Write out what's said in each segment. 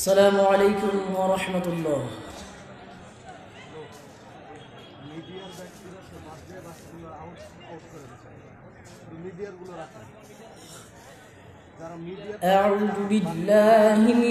السلام عليكم ورحمة الله. أعوذ بالله من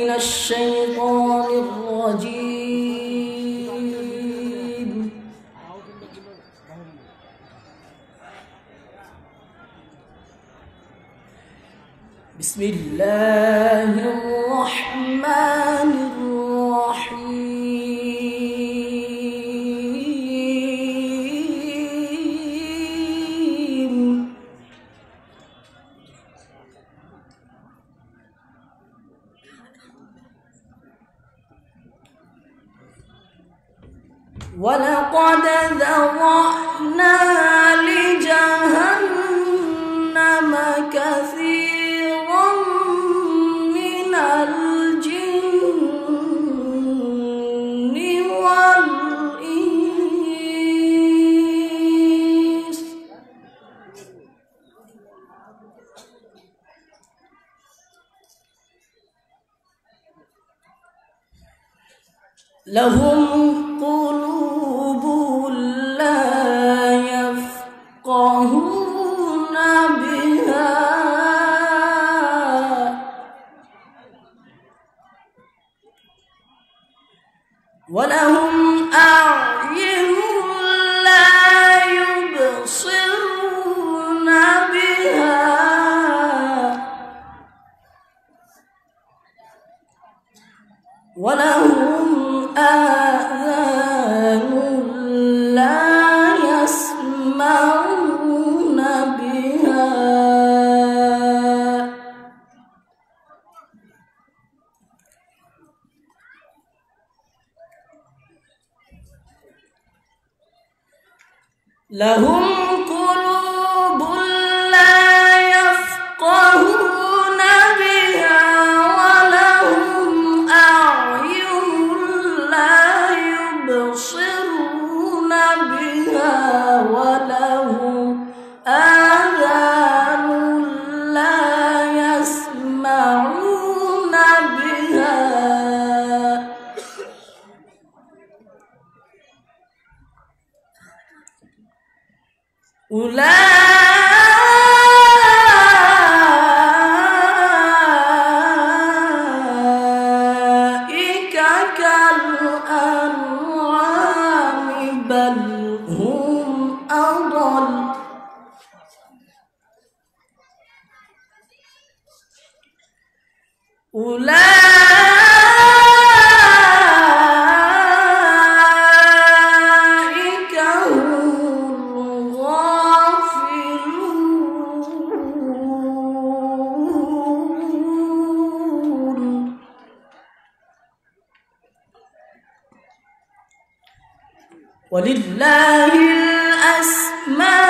ولله الأسماء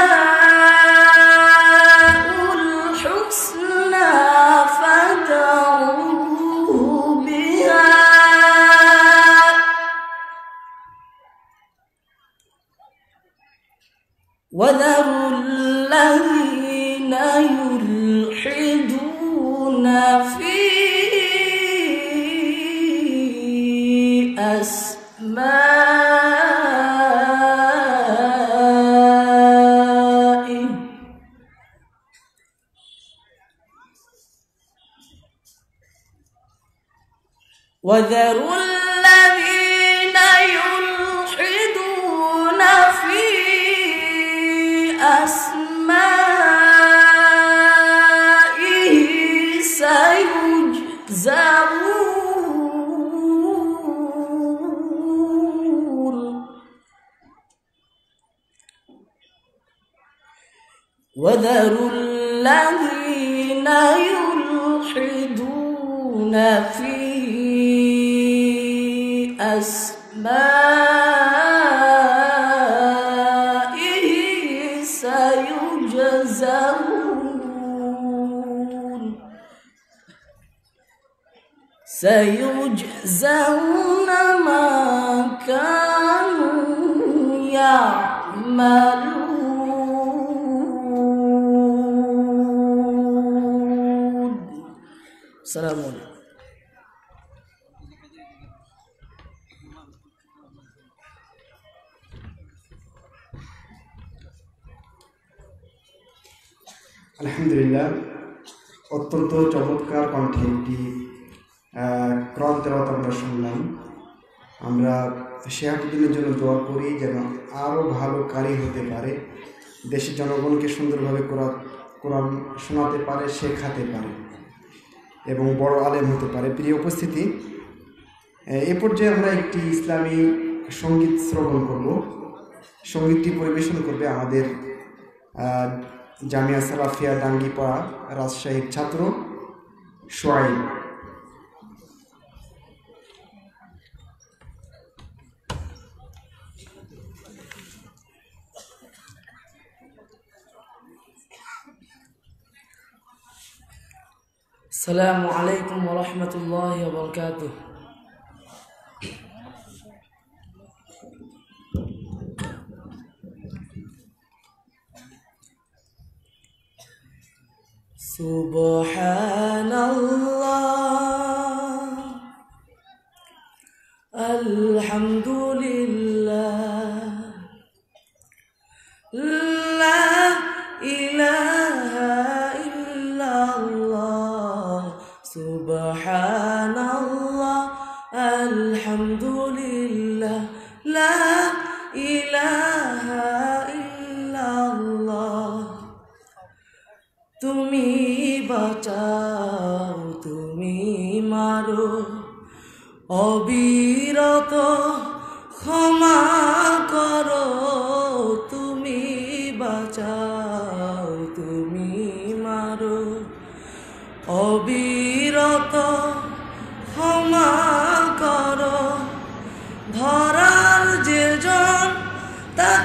জনগণকে সুন্দরভাবে কোরআন কোরআন শোনাতে পারে, শেখাতে পারে এবং বড় আলেম হতে পারে। প্রিয় উপস্থিতি, এ পর্যায়ে আমরা একটি ইসলামী সংগীত শ্রবণ করব। সঙ্গীতটি পরিবেশন করবে আমাদের জামিয়া সালাফিয়া ডাঙ্গিপাড়া রাজশাহীর ছাত্র সোয়াইব السلام عليكم ورحمة الله وبركاته. سبحان الله. الحمد لله. لا إله سبحان الله الحمد لله لا إله إلا الله তুমি বাঁচাও তুমি মারো অবিরত ক্ষমা করো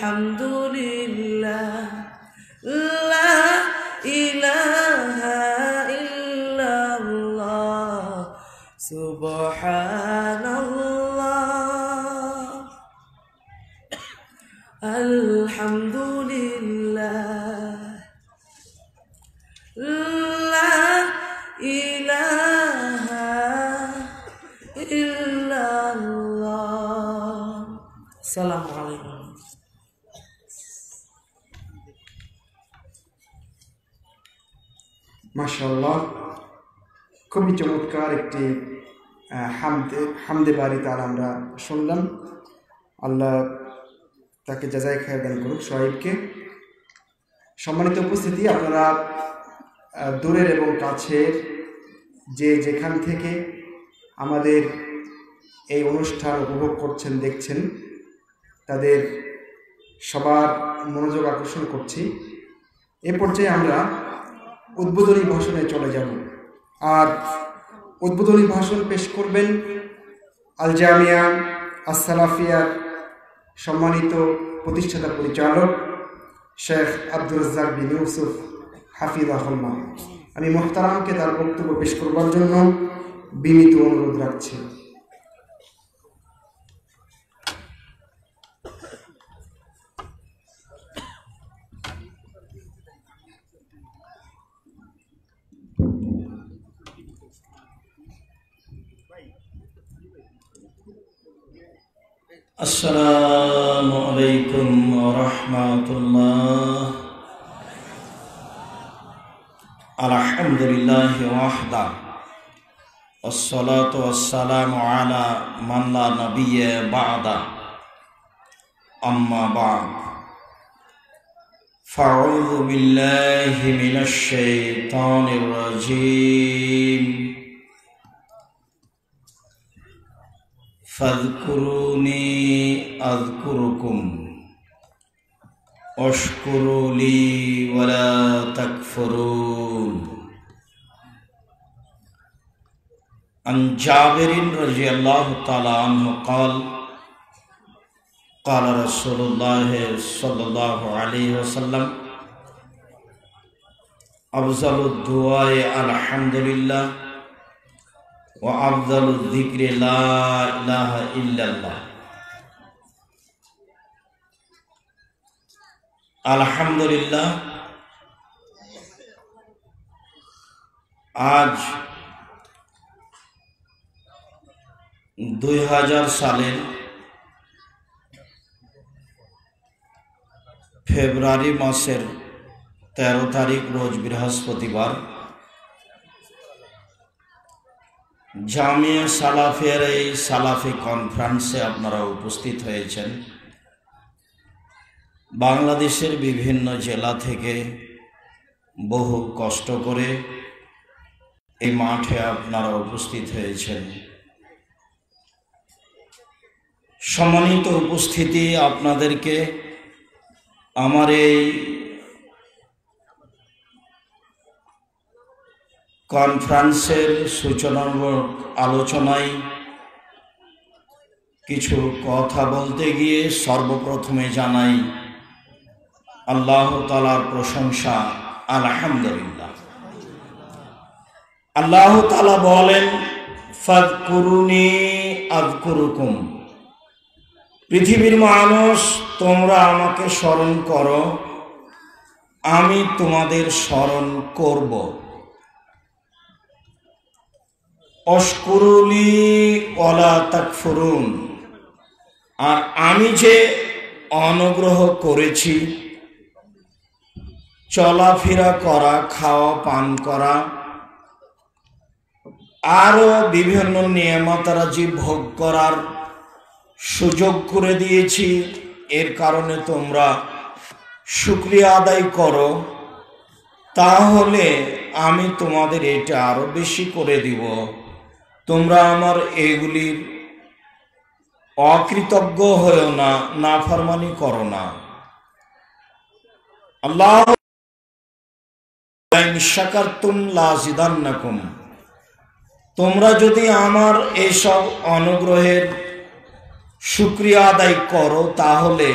আলহামদুলিল্লাহ মাশাল্লাহ খুবই চমৎকার একটি হামদে হামদে বাড়ি তার আমরা শুনলাম। আল্লাহ তাকে যাচাই খায় দান করুক সোহাইবকে সম্মানিত উপস্থিতি, আপনারা দূরের এবং কাছের যে যেখান থেকে আমাদের এই অনুষ্ঠান উপভোগ করছেন, দেখছেন, তাদের সবার মনোযোগ আকর্ষণ করছি। এ পর্যায়ে আমরা উদ্বোধনী ভাষণে চলে যাব। আর উদ্বোধনী ভাষণ পেশ করবেন আল জামিয়া আসসালাফিয়ার সম্মানিত প্রতিষ্ঠাতা পরিচালক শেখ আব্দুর রাজ্জাক বিন ইউসুফ হাফিজ হাফিজাহুল্লাহ আমি মোহতারামকে তার বক্তব্য পেশ করবার জন্য বিনীত অনুরোধ রাখছি। السلام عليكم ورحمة الله. الحمد لله وحده. والصلاة والسلام على من لا نبي بعده. أما بعد. فأعوذ بالله من الشيطان الرجيم. फजकुरूनी अजकुरुकुम अशकुरूली वला तकफरून अन जाबिरिन रज़ी अल्लाह ताला अन्हु क़ाल क़ाल रसूलुल्लाह सल्लल्लाहु अलैहि वसल्लम अफ़ज़लुद्दुआ अलहम्दुलिल्लाह وأفضل الذكر لا إله إلا الله আলহামদুলিল্লাহ আজ দুই হাজার সালের ফেব্রুয়ারি মাসের তেরো তারিখ রোজ বৃহস্পতিবার জামিয়া সালাফের এই সালাফি কনফারেন্সে আপনারা উপস্থিত হয়েছেন। বাংলাদেশের বিভিন্ন জেলা থেকে বহু কষ্ট করে এই মাঠে আপনারা উপস্থিত হয়েছেন। সম্মানিত উপস্থিতি আপনাদেরকে আমার এই কনফারেন্সের সূচনামূলক আলোচনায় কিছু কথা বলতে গিয়ে সর্বপ্রথমে জানাই, আল্লাহ তালার প্রশংসা, আলহামদুলিল্লাহ। আল্লাহ তালা বলেন ফাদকুরুনি আদকুরুকুম পৃথিবীর মানুষ, তোমরা আমাকে স্মরণ করো, আমি তোমাদের স্মরণ করব। অস্কুরুলি ওলা তাকফুরুন। আর আমি যে অনুগ্রহ করেছি, চলাফেরা করা, খাওয়া, পান করা আরও বিভিন্ন নিয়মতারা যে ভোগ করার সুযোগ করে দিয়েছি। এর কারণে তোমরা শুক্রিয়া আদায় করো। তাহলে আমি তোমাদের এটা আরও বেশি করে দিব। তোমরা আমার এগুলির অকৃতজ্ঞ হয়েও না না নাফরমানি করো না। আল্লাহ তোমরা যদি আমার এইসব অনুগ্রহের শুক্রিয়া আদায় করো, তাহলে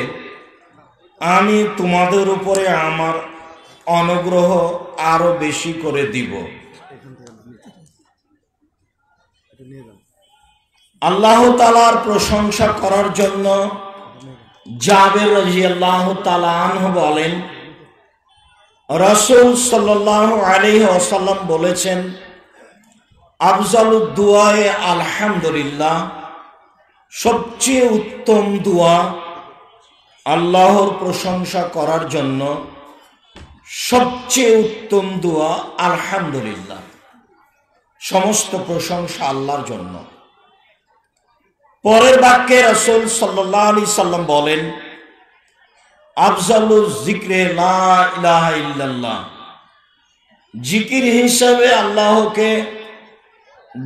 আমি তোমাদের উপরে আমার অনুগ্রহ আরও বেশি করে দিব। আল্লাহ তালার প্রশংসা করার জন্য জাবের রাজিয়াল্লাহ তালাহ বলেন, রসুল সাল্লাহ আলী ওসাল্লাম বলেছেন আফজালুদ্দুয়ায় আলহামদুলিল্লাহ, সবচেয়ে উত্তম দোয়া আল্লাহর প্রশংসা করার জন্য সবচেয়ে উত্তম দোয়া আলহামদুলিল্লাহ, সমস্ত প্রশংসা আল্লাহর জন্য। পরের বাক্যে রসুল সাল্লাহ আলি সাল্লাম বলেন, আফজালু জিক্রে ইল্লাল্লাহ। জিকির হিসাবে আল্লাহকে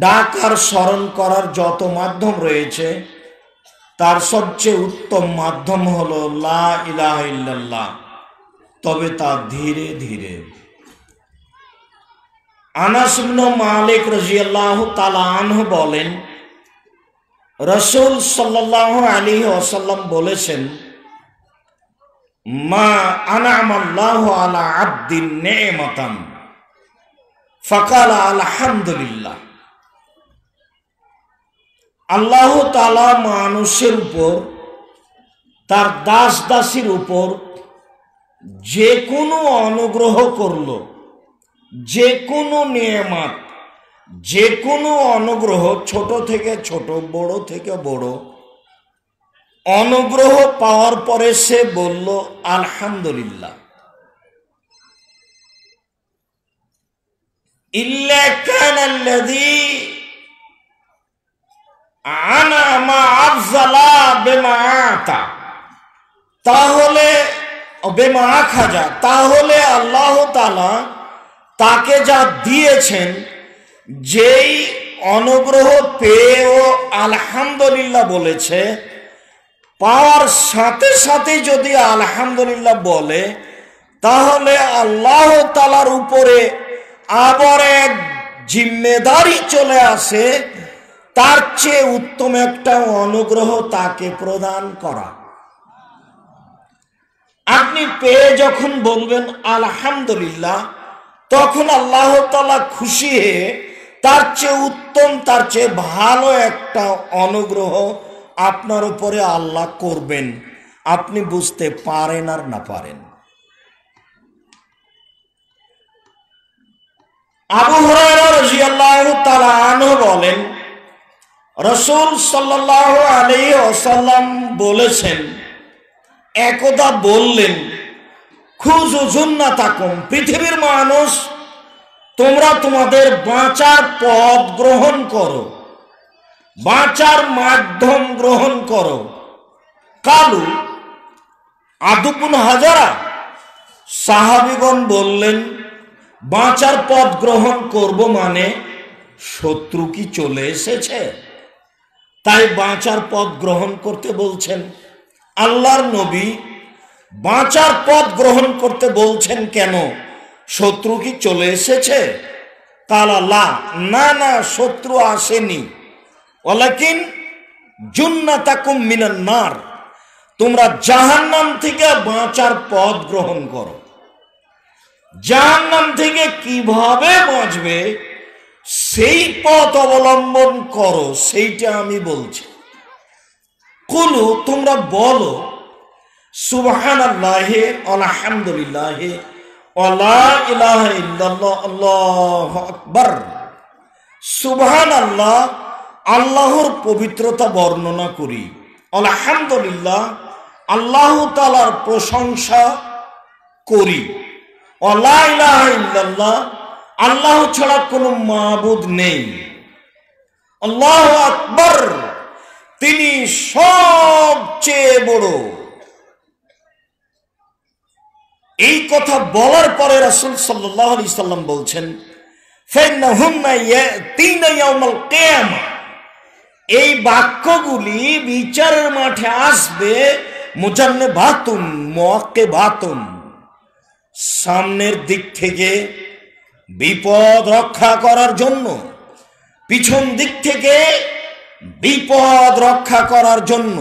ডাক আর স্মরণ করার যত মাধ্যম রয়েছে, তার সবচেয়ে উত্তম মাধ্যম হল লা ইলাহা ইল্লাল্লাহ। তবে তা ধীরে ধীরে। আনাস ইবনে মালিক রাদিয়াল্লাহু তাআলা আনহু বলেন রসুল সাল্লাল্লাহু আলাইহি ওয়াসাল্লাম বলেছেন, মা আনামাল্লাহু আলা আব্দিন ফাকাল আলহামদুলিল্লাহ। আল্লাহ তালা মানুষের উপর, তার দাস দাসীর উপর যে কোনো অনুগ্রহ করল, যে কোনো নিয়মাত যে কোনো অনুগ্রহ ছোট থেকে ছোট, বড় থেকে বড়, অনুগ্রহ পাওয়ার পরে সে বলল, আলহামদুলিল্লাহ। আফজালা বেমা তাহলে, বেমা খাজা তাহলে আল্লাহ তালা তাকে যা দিয়েছেন যেই অনুগ্রহ পেয়েও আলহামদুলিল্লাহ বলেছে, পাওয়ার সাথে সাথে যদি আলহামদুলিল্লাহ বলে, তাহলে আল্লাহ তালার উপরে আবার এক জিম্মেদারি চলে আসে, তার চেয়ে উত্তম একটা অনুগ্রহ তাকে প্রদান করা। আপনি পেয়ে যখন বলবেন আলহামদুলিল্লাহ, তখন আল্লাহ তালা খুশি হয়ে তার চেয়ে উত্তম, তার চেয়ে ভালো একটা অনুগ্রহ আপনার উপরে আল্লাহ করবেন। আপনি বুঝতে পারেন আর না পারেন। আবু হরাহ বলেন, রসুল সাল্লাহ আলী ওসাল্লাম বলেছেন, একদা বললেন খুজ না থাকুন পৃথিবীর মানুষ তোমরা তোমাদের বাঁচার পথ গ্রহণ করো। বাঁচার মাধ্যম গ্রহণ করো। কালু আদুপুন হাজারা সাহাবিগণ বললেন, বাঁচার পথ গ্রহণ করব মানে শত্রু কি চলে এসেছে? তাই বাঁচার পথ গ্রহণ করতে বলছেন, আল্লাহর নবী বাঁচার পথ গ্রহণ করতে বলছেন কেন? শত্রু কি চলে এসেছে? কালা না না শত্রু আসেনি। ওলাকিন জুন্না তাকুম মিনান্নার তোমরা জাহান্নাম থেকে বাঁচার পথ গ্রহণ করো। জাহান্নাম থেকে কীভাবে বাঁচবে, সেই পথ অবলম্বন করো, সেইটা আমি বলছি। কুলু, তোমরা বলো সুবহান আল্লাহে আলহামদুলিল্লাহে আকবর সুবহান আল্লাহ আল্লাহর পবিত্রতা বর্ণনা করি। আলহামদুলিল্লাহ, আল্লাহ তালার প্রশংসা করি। ইল্লাল্লাহ, আল্লাহ ছাড়া কোনো মাবুদ নেই। আল্লাহ আকবর, তিনি সবচেয়ে বড়। এই কথা বলার পরে রাসুল সাল্লাম বলছেন এই বাক্যগুলি বিচারের মাঠে আসবে মুজান্নে ভাতুন মকে ভাতুন সামনের দিক থেকে বিপদ রক্ষা করার জন্য, পিছন দিক থেকে বিপদ রক্ষা করার জন্য।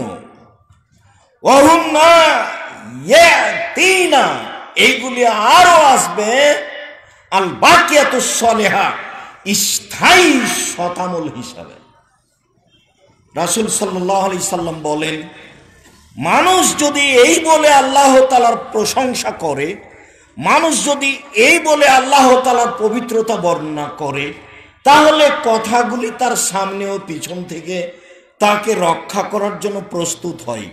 এইগুলি আরও আসবে। আল সলেহা, স্থায়ী শতামল হিসাবে। রাসুল সাল্লাম বলেন, মানুষ যদি এই বলে আল্লাহ প্রশংসা করে, মানুষ যদি এই বলে আল্লাহ তালার পবিত্রতা বর্ণনা করে, তাহলে কথাগুলি তার সামনে ও পিছন থেকে তাকে রক্ষা করার জন্য প্রস্তুত হয়।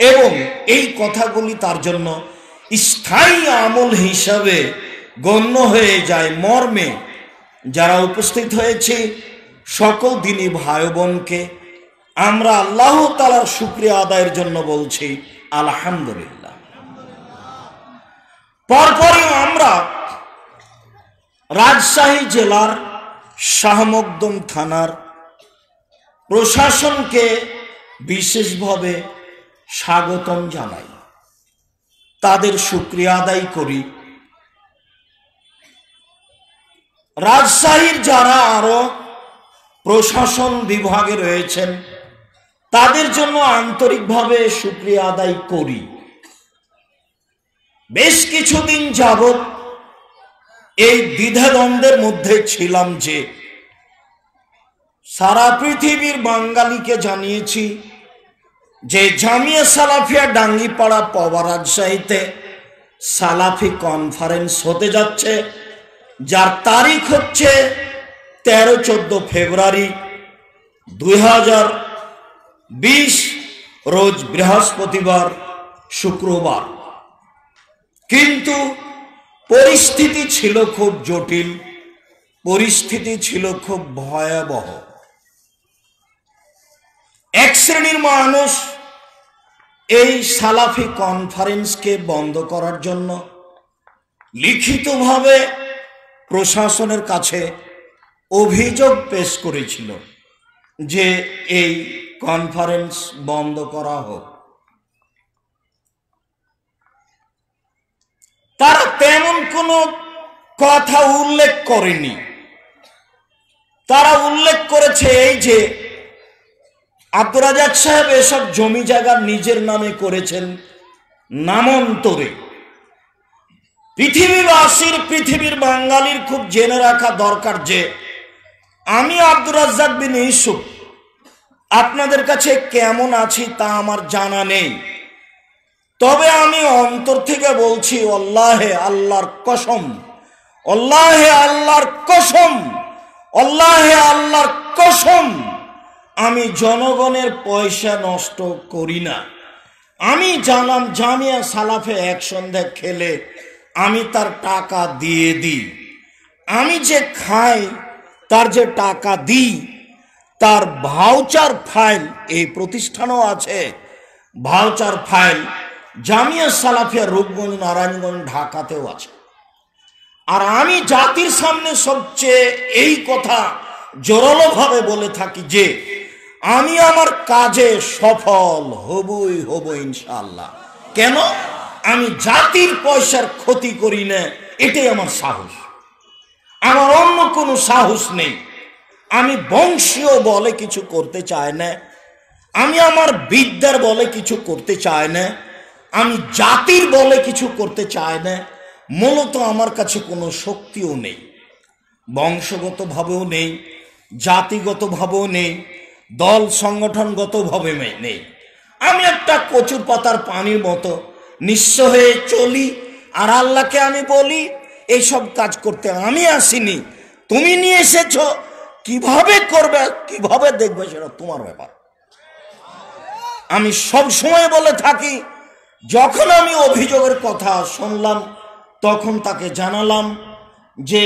এবং এই কথাগুলি তার জন্য স্থায়ী আমল হিসাবে গণ্য হয়ে যায় মর্মে। যারা উপস্থিত হয়েছে সকল দিনই ভাই বোনকে আমরা আল্লাহ তালার শুক্রিয়া আদায়ের জন্য বলছি, আলহামদুলিল্লাহ। পরপরই আমরা রাজশাহী জেলার শাহমকদম থানার প্রশাসনকে বিশেষভাবে স্বাগতম জানাই। তাদের শুক্রিয়া আদায় করি। রাজশাহীর যারা আরও প্রশাসন বিভাগে রয়েছেন, তাদের জন্য আন্তরিকভাবে শুক্রিয়া আদায় করি। বেশ কিছুদিন যাবৎ এই দ্বিধাদ্বন্দ্বের মধ্যে ছিলাম যে সারা পৃথিবীর বাঙালিকে জানিয়েছি যে জামিয়া সালাফিয়া ডাঙ্গিপাড়া পবা রাজশাহীতে সালাফি কনফারেন্স হতে যাচ্ছে, যার তারিখ হচ্ছে তেরো চোদ্দ ফেব্রুয়ারি দুই হাজার বিশ, রোজ বৃহস্পতিবার, শুক্রবার। কিন্তু পরিস্থিতি ছিল খুব জটিল, পরিস্থিতি ছিল খুব ভয়াবহ। এক শ্রেণির মানুষ এই সালাফি কনফারেন্সকে বন্ধ করার জন্য লিখিতভাবে প্রশাসনের কাছে অভিযোগ পেশ করেছিল যে এই কনফারেন্স বন্ধ করা হোক। তারা তেমন কোনো কথা উল্লেখ করেনি। তারা উল্লেখ করেছে এই যে আব্দুর রাজাক সাহেব এসব জমি জায়গা নিজের নামে করেছেন নামান্তরে। পৃথিবীবাসীর, পৃথিবীর বাঙালির খুব জেনে রাখা দরকার যে, আমি আব্দুর রাজ্জাক বিন ইসুফ আপনাদের কাছে কেমন আছি তা আমার জানা নেই। তবে আমি অন্তর থেকে বলছি অল্লাহে আল্লাহর কসম অল্লাহে আল্লাহর কসম অল্লাহে আল্লাহর কসম। আমি জনগণের পয়সা নষ্ট করি না। আমি জানাম জামিয়া সালাফে এক সন্ধ্যা খেলে আমি তার টাকা দিয়ে দিই। আমি যে খাই, তার যে টাকা দিই, তার ভাউচার ফাইল এই প্রতিষ্ঠানও আছে। ভাউচার ফাইল জামিয়া সালাফিয়া রূপগঞ্জ, নারায়ণগঞ্জ, ঢাকাতেও আছে। আর আমি জাতির সামনে সবচেয়ে এই কথা জোরালোভাবে বলে থাকি যে আমি আমার কাজে সফল হবই হব ইনশাল্লাহ কেন? আমি জাতির পয়সার ক্ষতি করি না, এটাই আমার সাহস। আমার অন্য কোনো সাহস নেই। আমি বংশীয় বলে কিছু করতে চাই না। আমি আমার বিদ্যার বলে কিছু করতে চাই না। আমি জাতির বলে কিছু করতে চাই না। মূলত আমার কাছে কোনো শক্তিও নেই। বংশগতভাবেও নেই, জাতিগতভাবেও নেই। দল সংগঠনগতভাবে নেই। আমি একটা কচুর পাতার পানির মতো নিঃস্ব হয়ে চলি, আর আল্লাহকে আমি বলি, এইসব কাজ করতে আমি আসিনি, তুমি নিয়ে এসেছ, কীভাবে করবে, কীভাবে দেখবে সেটা তোমার ব্যাপার। আমি সব সময় বলে থাকি, যখন আমি অভিযোগের কথা শুনলাম, তখন তাকে জানালাম যে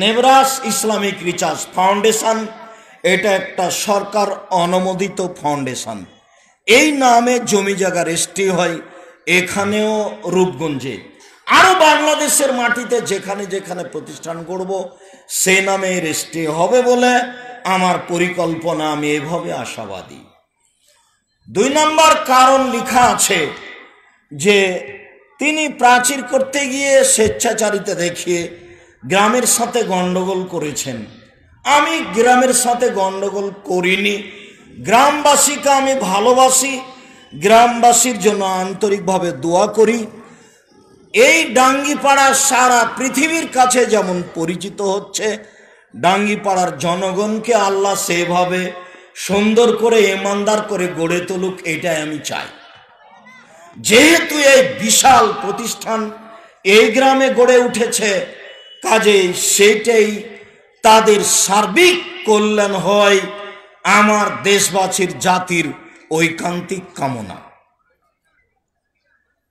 নেবরাস ইসলামিক রিসার্চ ফাউন্ডেশন এটা একটা সরকার অনুমোদিত ফাউন্ডেশন। এই নামে জমি জায়গা রেজিস্ট্রি হয় এখানেও রূপগঞ্জে। আরও বাংলাদেশের মাটিতে যেখানে যেখানে প্রতিষ্ঠান করব, সে নামে রেজিস্ট্রি হবে বলে আমার পরিকল্পনা, আমি এভাবে আশাবাদী। দুই নম্বর কারণ লেখা আছে যে, তিনি প্রাচীর করতে গিয়ে স্বেচ্ছাচারিতা দেখিয়ে গ্রামের সাথে গন্ডগোল করেছেন। আমি গ্রামের সাথে গন্ডগোল করিনি। গ্রামবাসীকে আমি ভালোবাসি। গ্রামবাসীর জন্য আন্তরিকভাবে দোয়া করি। এই ডাঙ্গিপাড়া সারা পৃথিবীর কাছে যেমন পরিচিত হচ্ছে, ডাঙ্গিপাড়ার জনগণকে আল্লাহ সেভাবে সুন্দর করে, ইমানদার করে গড়ে তুলুক, এটাই আমি চাই। যেহেতু এই বিশাল প্রতিষ্ঠান এই গ্রামে গড়ে উঠেছে কাজে সেটাই তাদের সার্বিক কল্যাণ হয় আমার দেশবাসীর জাতির ঐকান্তিক কামনা।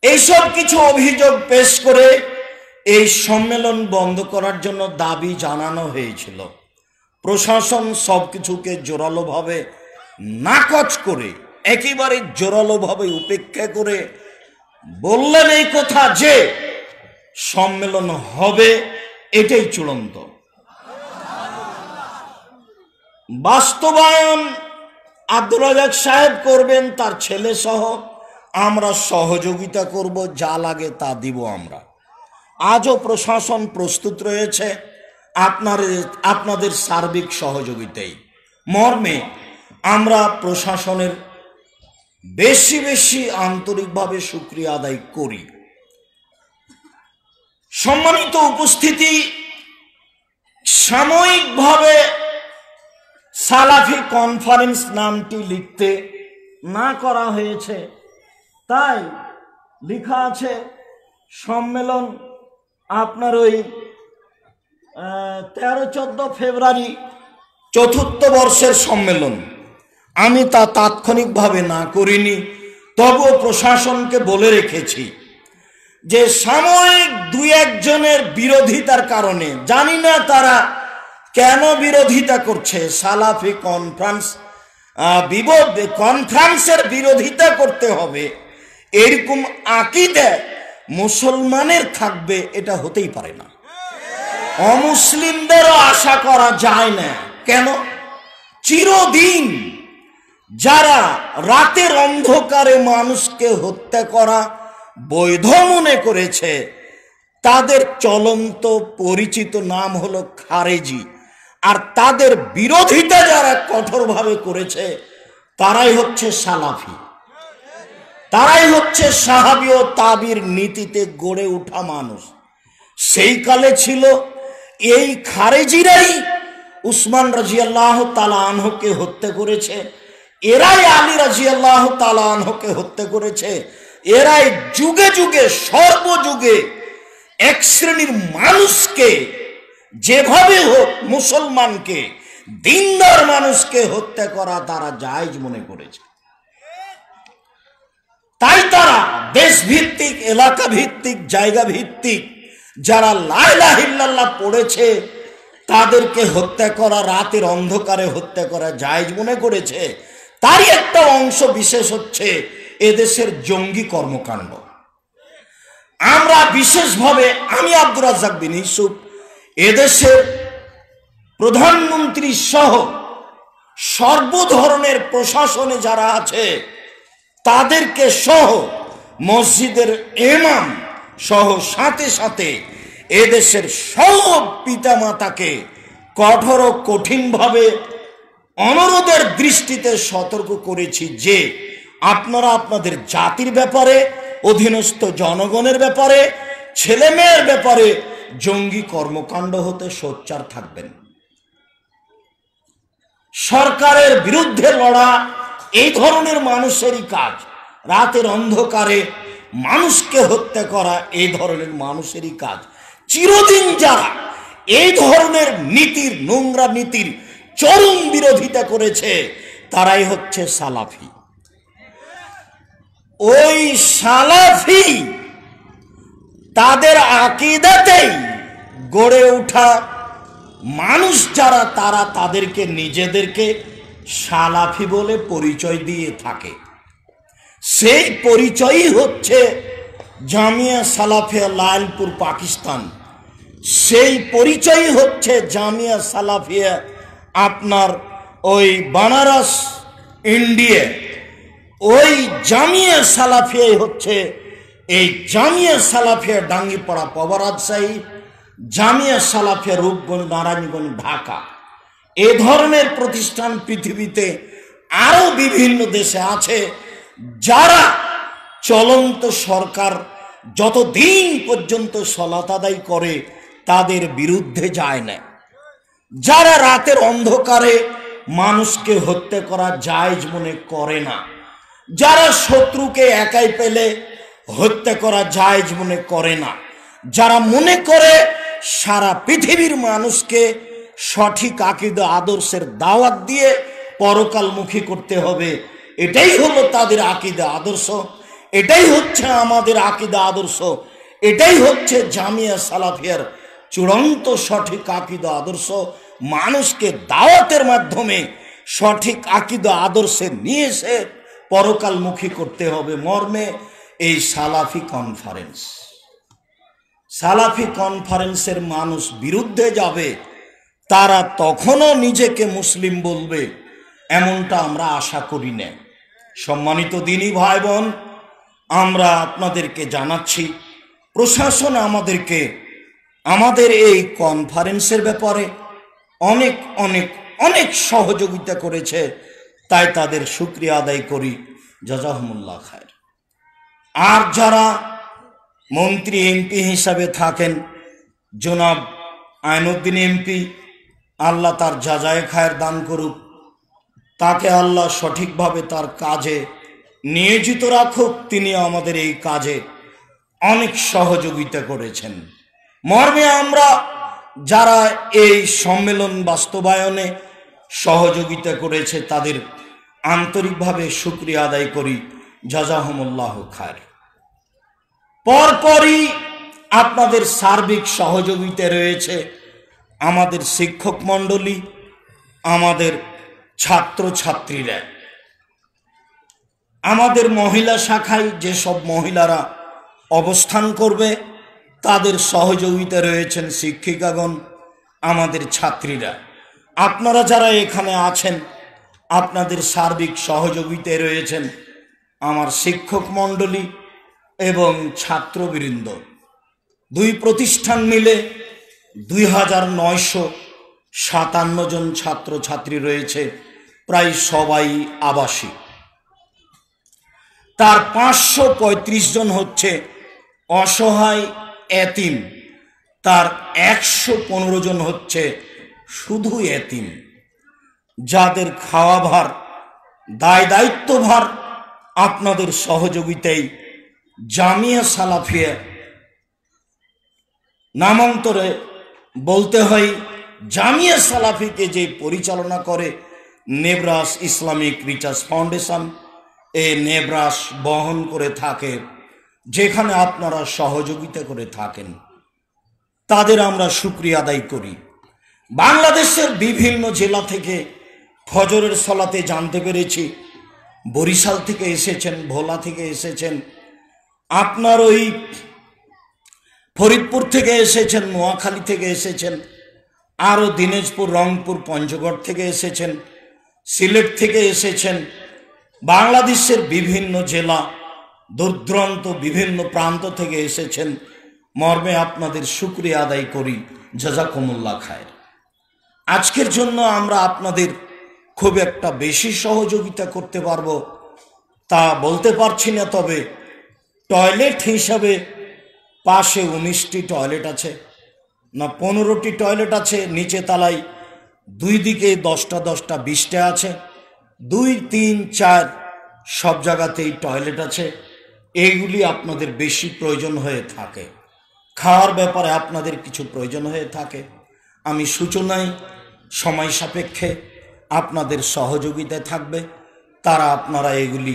এইসব কিছু অভিযোগ পেশ করে এই সম্মেলন বন্ধ করার জন্য দাবি জানানো হয়েছিল। প্রশাসন সবকিছুকে জোরালোভাবে নাকচ করে, একেবারে জোরালোভাবে উপেক্ষা করে বললেন, এই কথা যে সম্মেলন হবে, এটাই চূড়ান্ত। বাস্তবায়ন আব্দুল রাজাক সাহেব করবেন, তার ছেলে সহ আমরা সহযোগিতা করব, যা লাগে তা দিব আমরা। আজও প্রশাসন প্রস্তুত রয়েছে, আপনার, আপনাদের সার্বিক সহযোগিতায়। মর্মে আমরা প্রশাসনের বেশি বেশি আন্তরিকভাবে সুক্রিয়া আদায় করি। সম্মানিত উপস্থিতি সাময়িকভাবে সালাফি কনফারেন্স নামটি লিখতে না করা হয়েছে। তাই লেখা আছে, সম্মেলন আপনার ওই তেরো চোদ্দ ফেব্রুয়ারি চতুর্থ বর্ষের সম্মেলন। আমি তা তাৎক্ষণিকভাবে না করিনি, তবুও প্রশাসনকে বলে রেখেছি যে সাময়িক দুই একজনের বিরোধিতার কারণে, জানি না তারা কেন বিরোধিতা করছে? সালাফি কনফারেন্স বিবোধ কনফারেন্সের বিরোধিতা করতে হবে। এরকম আকিদে মুসলমানের থাকবে, এটা হতেই পারে না। অমুসলিমদেরও আশা করা যায় না। কেন? চিরদিন যারা রাতের অন্ধকারে মানুষকে হত্যা করা বৈধ মনে করেছে, তাদের চলন্ত পরিচিত নাম হলো খারেজি। আর তাদের বিরোধিতা যারা কঠোরভাবে করেছে, তারাই হচ্ছে সালাফি। তারাই হচ্ছে সাহাবি ও তাবির নীতিতে গড়ে ওঠা মানুষ। সেই কালে ছিল এই খারেজিরাই উসমান রাজিয়াল্লাহ তালা আনহকে হত্যা করেছে, এরাই আলী রাজিয়াল্লাহ তালা আনহকে হত্যা করেছে, এরাই যুগে যুগে, সর্বযুগে এক শ্রেণির মানুষকে যেভাবে হোক মুসলমানকে, দিনদার মানুষকে হত্যা করা তারা জায়জ মনে করেছে। তাই তারা দেশ ভিত্তিক এলাকা ভিত্তিক জায়গা ভিত্তিক যারা লাইলাহিল্লাহ পড়েছে, তাদেরকে হত্যা করা, রাতের অন্ধকারে হত্যা করা জায়জ মনে করেছে। তারই একটা অংশ বিশেষ হচ্ছে এদেশের জঙ্গি কর্মকাণ্ড। আমরা বিশেষভাবে, আমি আব্দুর রাজ্জাক বিন ইসুফ এদেশের প্রধানমন্ত্রী সহ সর্বধরনের প্রশাসনে যারা আছে, তাদেরকে সহ মসজিদের এমাম সহ সাথে সাথে এদেশের সব পিতামাতাকে কঠোর ও কঠিনভাবে অনুরোধের দৃষ্টিতে সতর্ক করেছি যে, আপনারা আপনাদের জাতির ব্যাপারে, অধীনস্থ জনগণের ব্যাপারে ছেলে মেয়ের ব্যাপারে জঙ্গি কর্মকাণ্ড হতে সোচ্চার থাকবেন। সরকারের বিরুদ্ধে লড়া এই ধরনের মানুষেরই কাজ। রাতের অন্ধকারে মানুষকে হত্যা করা এই ধরনের মানুষেরই কাজ। চিরদিন যারা এই ধরনের নীতির, নোংরা নীতির চরম বিরোধিতা করেছে, তারাই হচ্ছে সালাফি। ওই সালাফি তাদের আকিদাতেই গড়ে ওঠা মানুষ যারা, তারা তাদেরকে নিজেদেরকে সালাফি বলে পরিচয় দিয়ে থাকে। সেই পরিচয়ই হচ্ছে জামিয়া সালাফিয়া লালপুর, পাকিস্তান। সেই পরিচয়ই হচ্ছে জামিয়া সালাফিয়া আপনার ওই বানারস, ইন্ডিয়া। ওই জামিয়া সালাফিয়াই হচ্ছে এই জামিয়া সালাফিয়া ডাঙ্গিপাড়া পবরাজ সাহিব জামিয়া সালাফিয়া রূপগঞ্জ, নারায়ণগঞ্জ, ঢাকা। এ ধরনের প্রতিষ্ঠান পৃথিবীতে আরও বিভিন্ন দেশে আছে যারা চলন্ত সরকার যতদিন পর্যন্ত সলাত করে তাদের বিরুদ্ধে যায় না। যারা রাতের অন্ধকারে মানুষকে হত্যা করা জায়জ মনে করে না। যারা শত্রুকে একাই পেলে হত্যা করা জায়েজ মনে করে না। যারা মনে করে, সারা পৃথিবীর মানুষকে সঠিক আকিদ, আদর্শের দাওয়াত দিয়ে পরকালমুখী করতে হবে। এটাই হলো তাদের আকিদা, আদর্শ। এটাই হচ্ছে আমাদের আকিদা, আদর্শ। এটাই হচ্ছে জামিয়া সালাফিয়ার চূড়ান্ত সঠিক আকিদা, আদর্শ। মানুষকে দাওয়াতের মাধ্যমে সঠিক আকিদা, আদর্শে নিয়ে এসে পরকালমুখী করতে হবে। মর্মে এই সালাফি কনফারেন্স সালাফি কনফারেন্সের মানুষ বিরুদ্ধে যাবে, তারা তখনও নিজেকে মুসলিম বলবে, এমনটা আমরা আশা করি না। সম্মানিত দিনী ভাই বোন আমরা আপনাদেরকে জানাচ্ছি, প্রশাসন আমাদেরকে আমাদের এই কনফারেন্সের ব্যাপারে অনেক অনেক অনেক সহযোগিতা করেছে, তাই তাদের শুক্রিয়া আদায় করি। জাজাহমুল্লাহ খায়ের আর যারা মন্ত্রী এমপি হিসাবে থাকেন, জনাব আইনুদ্দিন এমপি, আল্লাহ তার যাজায় খায়ের দান করুক, তাকে আল্লাহ সঠিকভাবে তার কাজে নিয়োজিত রাখুক, তিনি আমাদের এই কাজে অনেক সহযোগিতা করেছেন। মর্মে আমরা যারা এই সম্মেলন বাস্তবায়নে সহযোগিতা করেছে, তাদের আন্তরিকভাবে শুক্রিয়া আদায় করি। জাজাহমুল্লাহ খায় পরপরই আপনাদের সার্বিক সহযোগিতা রয়েছে। আমাদের শিক্ষক মণ্ডলী, আমাদের ছাত্র ছাত্রীরা আমাদের মহিলা শাখায় যেসব মহিলারা অবস্থান করবে, তাদের সহযোগিতা রয়েছেন শিক্ষিকাগণ, আমাদের ছাত্রীরা। আপনারা যারা এখানে আছেন, আপনাদের সার্বিক সহযোগিতায় রয়েছেন। আমার শিক্ষক মণ্ডলী এবং ছাত্রবৃন্দ। দুই প্রতিষ্ঠান মিলে দুই হাজার নয়শো সাতান্ন জন ছাত্রছাত্রী রয়েছে, প্রায় সবাই আবাসিক। তার পাঁচশো পঁয়ত্রিশ জন হচ্ছে অসহায় এতিম। তার একশো পনেরো জন হচ্ছে শুধু এতিম। যাদের খাওয়া ভার দায় দায়িত্ব ভার আপনাদের সহযোগিতায় জামিয়া সালাফিয়া নামান্তরে বলতে হয়, জামিয়া সালাফিকে যে পরিচালনা করে নেব্রাস ইসলামিক রিচার্জ ফাউন্ডেশন, এ নেব্রাস বহন করে থাকে, যেখানে আপনারা সহযোগিতা করে থাকেন। তাদের আমরা সুক্রিয়া আদায় করি। বাংলাদেশের বিভিন্ন জেলা থেকে ফজরের সলাতে জানতে পেরেছি, বরিশাল থেকে এসেছেন, ভোলা থেকে এসেছেন আপনার ওই ফরিদপুর থেকে এসেছেন, নোয়াখালী থেকে এসেছেন, আরও দিনাজপুর, রংপুর, পঞ্চগড় থেকে এসেছেন, সিলেট থেকে এসেছেন, বাংলাদেশের বিভিন্ন জেলা, দূরদূরান্ত বিভিন্ন প্রান্ত থেকে এসেছেন। মর্মে আপনাদের শুক্রিয়া আদায় করি। জাজাকুমুল্লা খায়ের। আজকের জন্য আমরা আপনাদের খুব একটা বেশি সহযোগিতা করতে পারব তা বলতে পারছি না, তবে টয়লেট হিসাবে পাশে উনিশটি টয়লেট আছে, না পনেরোটি টয়লেট আছে, নিচে তালায় দুই দিকে দশটা দশটা, বিশটা আছে। দুই, তিন, চার সব জায়গাতেই টয়লেট আছে। এইগুলি আপনাদের বেশি প্রয়োজন হয়ে থাকে। খাওয়ার ব্যাপারে আপনাদের কিছু প্রয়োজন হয়ে থাকে। আমি সূচনায় সময় সাপেক্ষে আপনাদের সহযোগিতায় থাকবে। তারা আপনারা এগুলি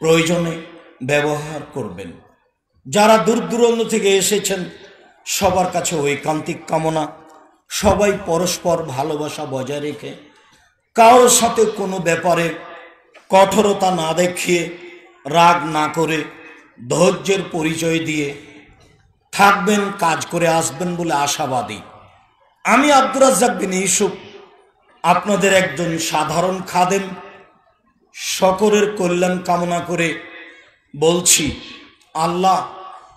প্রয়োজনে ব্যবহার করবেন। যারা দূর দূরান্ত থেকে এসেছেন, সবার কাছে ঐকান্তিক কামনা, সবাই পরস্পর ভালোবাসা বজায় রেখে, কারোর সাথে কোনো ব্যাপারে কঠোরতা না দেখিয়ে, রাগ না করে, ধৈর্যের পরিচয় দিয়ে থাকবেন, কাজ করে আসবেন বলে আশাবাদী। আমি আব্দুর রাজ্জাক বিন ইউসুফ, আপনাদের একজন সাধারণ খাদেম, সকলের কল্যাণ কামনা করে বলছি আল্লাহ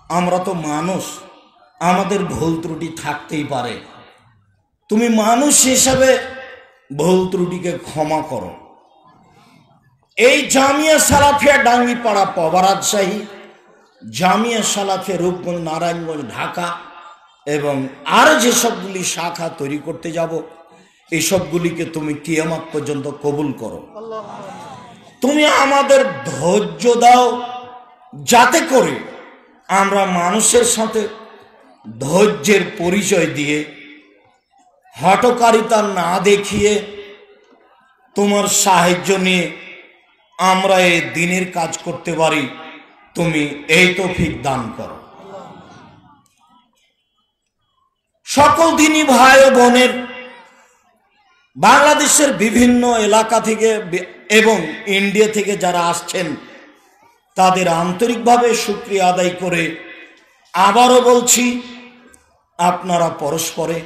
আমরা তো মানুষ আমাদের ভুল ত্রুটি থাকতেই পারে। তুমি মানুষ হিসাবে ভুল ত্রুটিকে ক্ষমা করো। এই জামিয়া সালাফিয়া ডাঙ্গিপাড়া পবা রাজশাহী জামিয়া সালাফিয়া রূপগঞ্জ নারায়ণগঞ্জ ঢাকা এবং আর যেসবগুলি শাখা তৈরি করতে যাব এসবগুলিকে তুমি কিয়ামত পর্যন্ত কবুল করো। তুমি আমাদের ধৈর্য দাও যাতে করে আমরা মানুষের সাথে ধৈর্যের পরিচয় দিয়ে হটকারিতা না দেখিয়ে তোমার সাহায্য নিয়ে আমরা এই দিনের কাজ করতে পারি, তুমি এই তৌফিক দান করো। সকল দিনই ভাই বোনের বাংলাদেশের বিভিন্ন এলাকা থেকে এবং ইন্ডিয়া থেকে যারা আসছেন তাদের আন্তরিকভাবে শুক্রিয়া আদায় করে আবারও বলছি, আপনারা পরস্পরে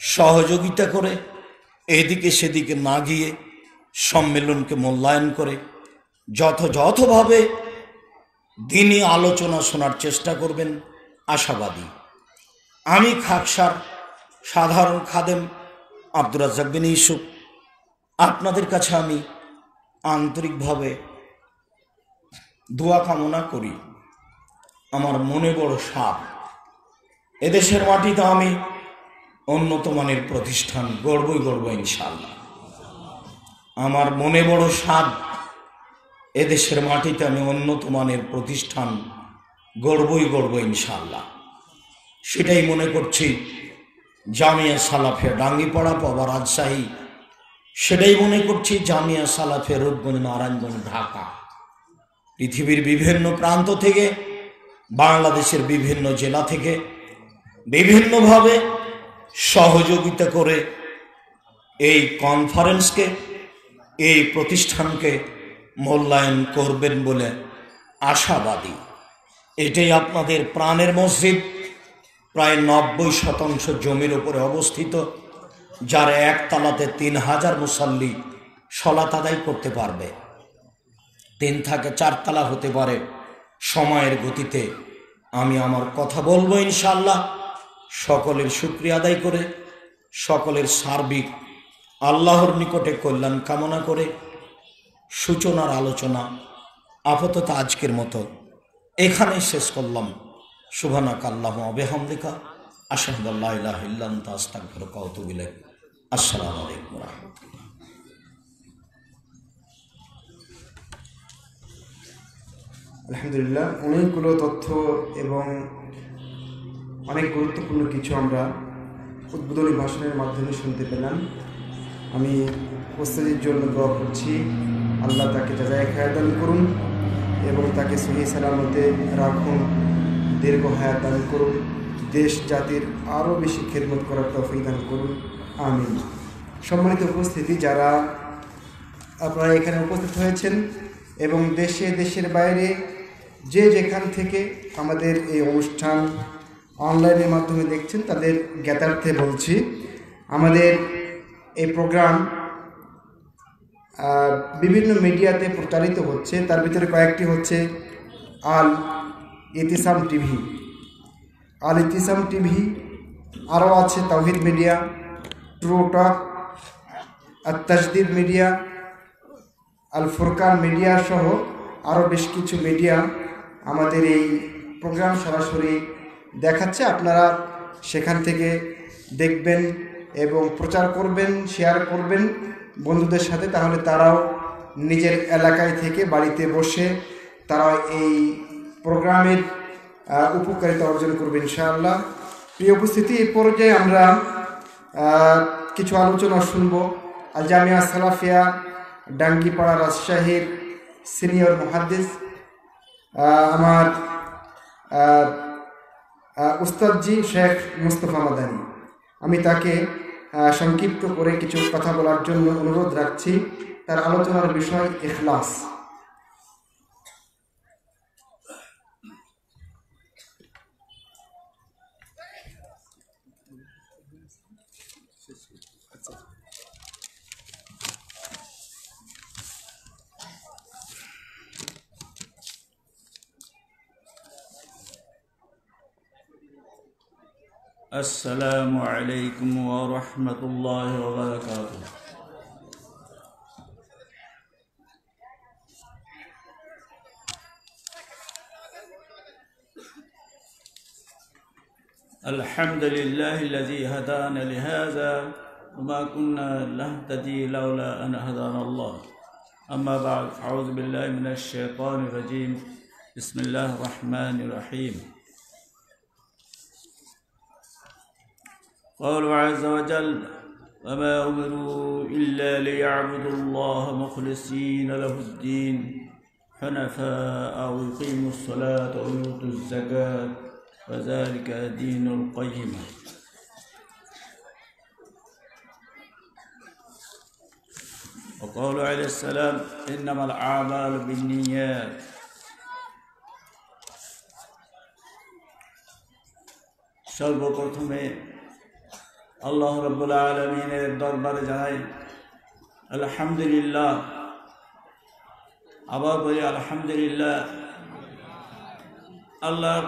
সহযোগিতা করে এদিকে সেদিকে না গিয়ে সম্মেলনকে মূল্যায়ন করে যথাযথভাবে দিনই আলোচনা শোনার চেষ্টা করবেন, আশাবাদী। আমি খাকসার সাধারণ খাদেম আব্দুর রাজ্জাক বিন ইউসুফ। আপনাদের কাছে আমি আন্তরিকভাবে দোয়া কামনা করি। আমার মনে বড় সাপ। এদেশের মাটিতে আমি উন্নত মানের প্রতিষ্ঠান গর্বই গর্ব ইনশাল্লাহ আমার মনে বড় সাপ, এদেশের মাটিতে আমি উন্নত মানের প্রতিষ্ঠান গর্বই গড়ব ইনশাল্লাহ সেটাই মনে করছি, জামিয়া সালাফে ডাঙ্গিপাড়া পাবা রাজশাহী। সেটাই মনে করছি, জামিয়া সালাফে রূপগঞ্জ, নারায়ণগঞ্জ, ঢাকা। পৃথিবীর বিভিন্ন প্রান্ত থেকে, বাংলাদেশের বিভিন্ন জেলা থেকে বিভিন্নভাবে সহযোগিতা করে এই কনফারেন্সকে, এই প্রতিষ্ঠানকে মূল্যায়ন করবেন বলে আশাবাদী। এটাই আপনাদের প্রাণের মসজিদ। প্রায় নব্বই শতাংশ জমির উপরে অবস্থিত, যার একতলাতে তিন হাজার মুসল্লি সলাত আদায় করতে পারবে। তিন থেকে চারতলা হতে পারে। সময়ের গতিতে আমি আমার কথা বলব ইনশাল্লাহ সকলের শুক্রিয়া আদায় করে, সকলের সার্বিক আল্লাহর নিকটে কল্যাণ কামনা করে সূচনার আলোচনা আপাতত আজকের মতো এখানেই শেষ করলাম। সুবহানাক আল্লাহ আবেহামদিকা আশহাদুল্লাহ ইলাহা ইল্লা আনতা, আস্তাগফিরুকা ওয়া আসসালামু আলাইকুম রাহমাতুল্লাহ। আলহামদুলিল্লাহ, অনেকগুলো তথ্য এবং অনেক গুরুত্বপূর্ণ কিছু আমরা উদ্বোধনী ভাষণের মাধ্যমে শুনতে পেলাম। আমি উপস্থিতির জন্য দোয়া করছি, আল্লাহ তাকে যাজায় খায়া দান করুন এবং তাকে সহি সালামতে রাখুন, দীর্ঘ হায়াত করুন, দেশ, জাতির আরও বেশি খেদমত করার তফিক দান করুন, আমিন। সম্মানিত উপস্থিতি, যারা আপনারা এখানে উপস্থিত হয়েছেন এবং দেশে, দেশের বাইরে যে যেখান থেকে আমাদের এই অনুষ্ঠান অনলাইনের মাধ্যমে দেখছেন, তাদের জ্ঞাতার্থে বলছি, আমাদের এই প্রোগ্রাম বিভিন্ন মিডিয়াতে প্রচারিত হচ্ছে। তার ভিতরে কয়েকটি হচ্ছে আল ইতিসাম টিভি। আল ইতিসাম টিভি আরও আছে, তাওহিদ মিডিয়া ট্রু টক আর তাজদিদ মিডিয়া আল ফুরকান মিডিয়া সহ আরও বেশ কিছু মিডিয়া আমাদের এই প্রোগ্রাম সরাসরি দেখাচ্ছে। আপনারা সেখান থেকে দেখবেন এবং প্রচার করবেন শেয়ার করবেন বন্ধুদের সাথে। তাহলে তারাও নিজের এলাকায় থেকে বাড়িতে বসে তারা এই প্রোগ্রামের উপকারিতা অর্জন করবে ইনশাআল্লাহ। প্রিয় উপস্থিতি এই পর্যায়ে আমরা কিছু আলোচনা শুনব। আল জামিয়া সালাফিয়া ডাঙ্গিপাড়া রাজশাহীর সিনিয়র আহ, আমার উস্তাদজি শেখ মুস্তফা মাদানী। আমি তাকে সংক্ষিপ্ত করে কিছু কথা বলার জন্য অনুরোধ রাখছি। তার আলোচনার বিষয় ইখলাস السلام عليكم ورحمة الله وبركاته. الحمد لله الذي هدانا لهذا وما كنا نهتدي لولا أن هدانا الله. أما بعد أعوذ بالله من الشيطان الرجيم. بسم الله الرحمن الرحيم. قالوا عز وجل وما أمروا إلا ليعبدوا الله مخلصين له الدين حنفاء ويقيموا الصلاة ويؤتوا الزكاة وذلك دين القيمة وقالوا عليه السلام إنما الأعمال بالنيات সর্বপ্রথমে আল্লাহ রব্বুল আলমিনের দরবারে জানাই আলহামদুলিল্লাহ। আবার বলি আলহামদুলিল্লাহ। আল্লাহর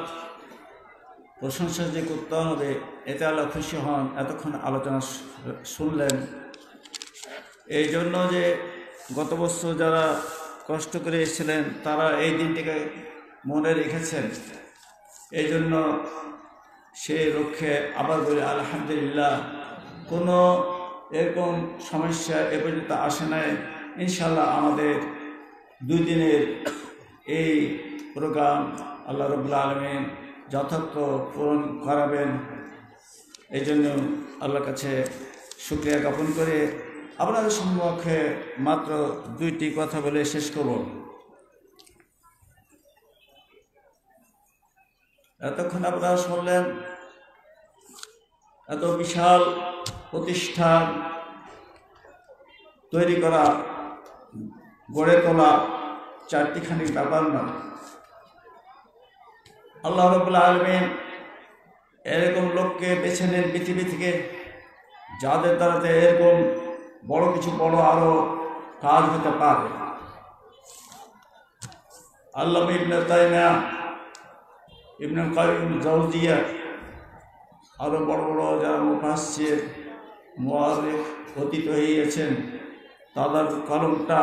প্রশংসা যে করতে হবে, এতে আল্লাহ খুশি হন। এতক্ষণ আলোচনা শুনলেন। এই জন্য যে গত বছর যারা কষ্ট করে এসেছিলেন, তারা এই দিনটিকে মনে রেখেছেন। এই জন্য সে লক্ষ্যে আবার বলি, আলহামদুলিল্লাহ, কোনো এরকম সমস্যা এ পর্যন্ত আসে নাই। ইনশাল্লাহ আমাদের দুই দিনের এই প্রোগ্রাম আল্লাহ রবুল্লা আলমিন যথার্থ পূরণ করাবেন। এই জন্য আল্লাহর কাছে শুক্রিয়া জ্ঞাপন করে আপনাদের সম্মুখে মাত্র দুইটি কথা বলে শেষ করব। এতক্ষণ আপনারা শুনলেন এত বিশাল প্রতিষ্ঠান তৈরি করা, গড়ে তোলা চারটিখানি ব্যাপার না। আল্লাহ রবুল্লা আলমিন এরকম লোককে বেছে নেন পৃথিবী থেকে, যাদের দ্বারাতে এরকম বড় কিছু বড় আরও কাজ হতে পারে। আল্লাহ ইবনে তাইমিয়া ইবনে কাইম জাউজিয়া, আরও বড় বড় যারা মুফাসসির মুআরিখ অতীত হয়ে গেছেন তাদের কলমটা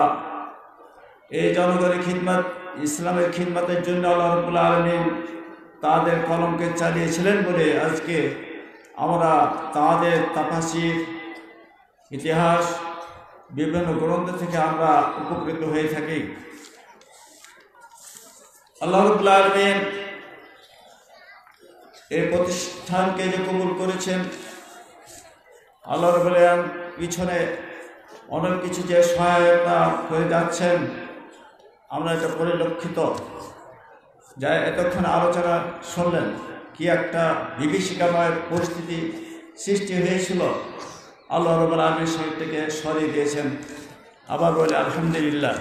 এই জনগণের খিদমত, ইসলামের খিদমতের জন্য আল্লাহ রবুল্লা আলমিন তাদের কলমকে চালিয়েছিলেন বলে আজকে আমরা তাদের তাফাসির ইতিহাস, বিভিন্ন গ্রন্থ থেকে আমরা উপকৃত হয়ে থাকি। আল্লাহ রবুল্লা আলমিন এই প্রতিষ্ঠানকে যে কবুল করেছেন, আল্লাহ রবুল্লাহ পিছনে অনেক কিছু যে সহায়তা হয়ে যাচ্ছেন, আমরা এটা পরিলক্ষিত। যা এতক্ষণ আলোচনা শুনলেন, কি একটা বিভীষিকাময় পরিস্থিতি সৃষ্টি হয়েছিল। আল্লাহ রবুল আলমী সেই থেকে সরিয়ে দিয়েছেন। আবার বলে, আলহামদুলিল্লাহ।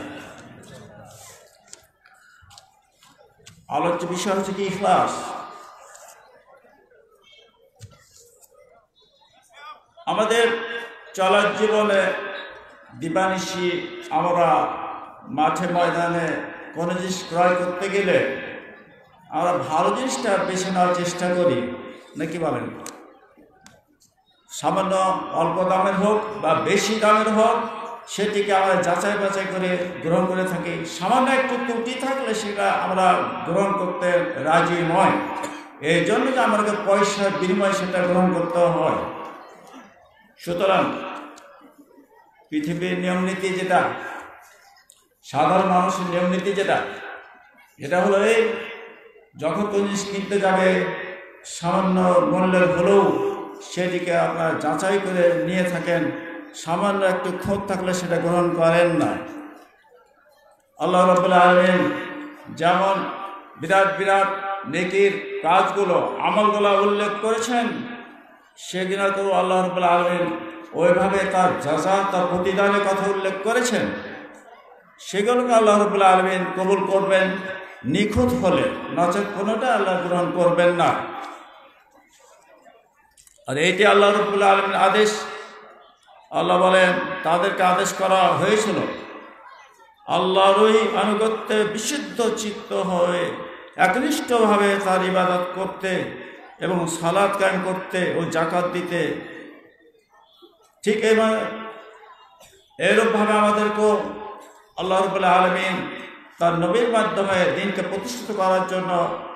আলোচ্য বিষয় হচ্ছে কি, ইখলাস। আমাদের চলার জীবনে দিবানিশি আমরা মাঠে ময়দানে কোনো জিনিস ক্রয় করতে গেলে আমরা ভালো জিনিসটা বেছে নেওয়ার চেষ্টা করি, নাকি বলেন? সামান্য অল্প দামের হোক বা বেশি দামের হোক, সেটিকে আমরা যাচাই বাছাই করে গ্রহণ করে থাকি। সামান্য একটু ত্রুটি থাকলে সেটা আমরা গ্রহণ করতে রাজি নয়। এই জন্য যে আমাদেরকে পয়সার বিনিময়ে সেটা গ্রহণ করতে হয়। সুতরাং পৃথিবীর নিয়ম নীতি যেটা, সাধারণ মানুষের নিয়ম নীতি যেটা, এটা হলো এই, যখন কোন জিনিস কিনতে যাবে, সামান্য মূল্যের হলেও সেটিকে আপনারা যাচাই করে নিয়ে থাকেন, সামান্য একটু ক্ষোভ থাকলে সেটা গ্রহণ করেন না। আল্লাহ রবুল্লা আলমিন যেমন বিরাট বিরাট নেকির কাজগুলো, আমলগুলো উল্লেখ করেছেন সেগুলোকেও আল্লাহ রবুল্লা আলমিন ওইভাবে তার যাজা তার প্রতিদানের কথা উল্লেখ করেছেন? সেগুলোকে আল্লাহ রবুল্লা আলমিন কবুল করবেন, নিখুঁত হলে নচেত কোনোটা আল্লাহ গ্রহণ করবেন না। আর এইটি আল্লাহ রবুল্লা আলমীর আদেশ। আল্লাহ বলেন, তাদেরকে আদেশ করা হয়েছিল। আল্লাহরই আনুগত্যে বিশুদ্ধ চিত্ত হয়ে একনিষ্ঠভাবে তার ইবাদত করতে এবং সালাদ কায়েম করতে ও জাকাত দিতে। ঠিক এবার এরূপভাবে আমাদেরকেও আল্লাহ রবুল্লা আলমিন তার নবীর মাধ্যমে দিনকে প্রতিষ্ঠিত করার জন্য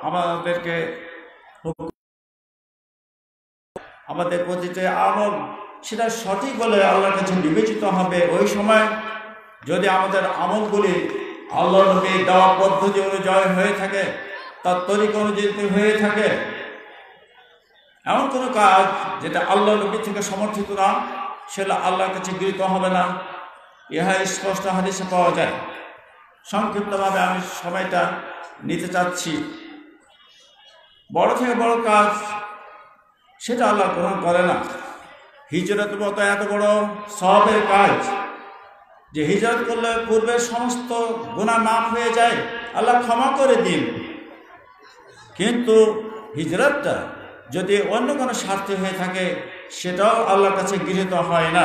আমাদেরকে আমাদের প্রতি যে আমল, সেটা সঠিক বলে আল্লাহর কাছে বিবেচিত হবে ওই সময় যদি আমাদের আমলগুলি আল্লাহ নবী দেওয়া পদ্ধতি অনুযায়ী হয়ে থাকে, তার তরিক অনুযায়ী হয়ে থাকে এমন কোনো কাজ যেটা আল্লাহ নবী থেকে সমর্থিত না, সেটা আল্লাহর কাছে গৃহীত হবে না। ইহা স্পষ্ট হাদিসে পাওয়া যায়। সংক্ষিপ্তভাবে আমি সময়টা নিতে চাচ্ছি। বড় থেকে বড় কাজ সেটা আল্লাহ গ্রহণ করে না। হিজরত মতো এত বড় সবের কাজ। যে হিজরত করলে পূর্বের সমস্ত গুণা মাফ হয়ে যায়, আল্লাহ ক্ষমা করে দিন। কিন্তু হিজরতটা যদি অন্য কোনো স্বার্থে হয়ে থাকে, সেটাও আল্লাহর কাছে গৃহীত হয় না।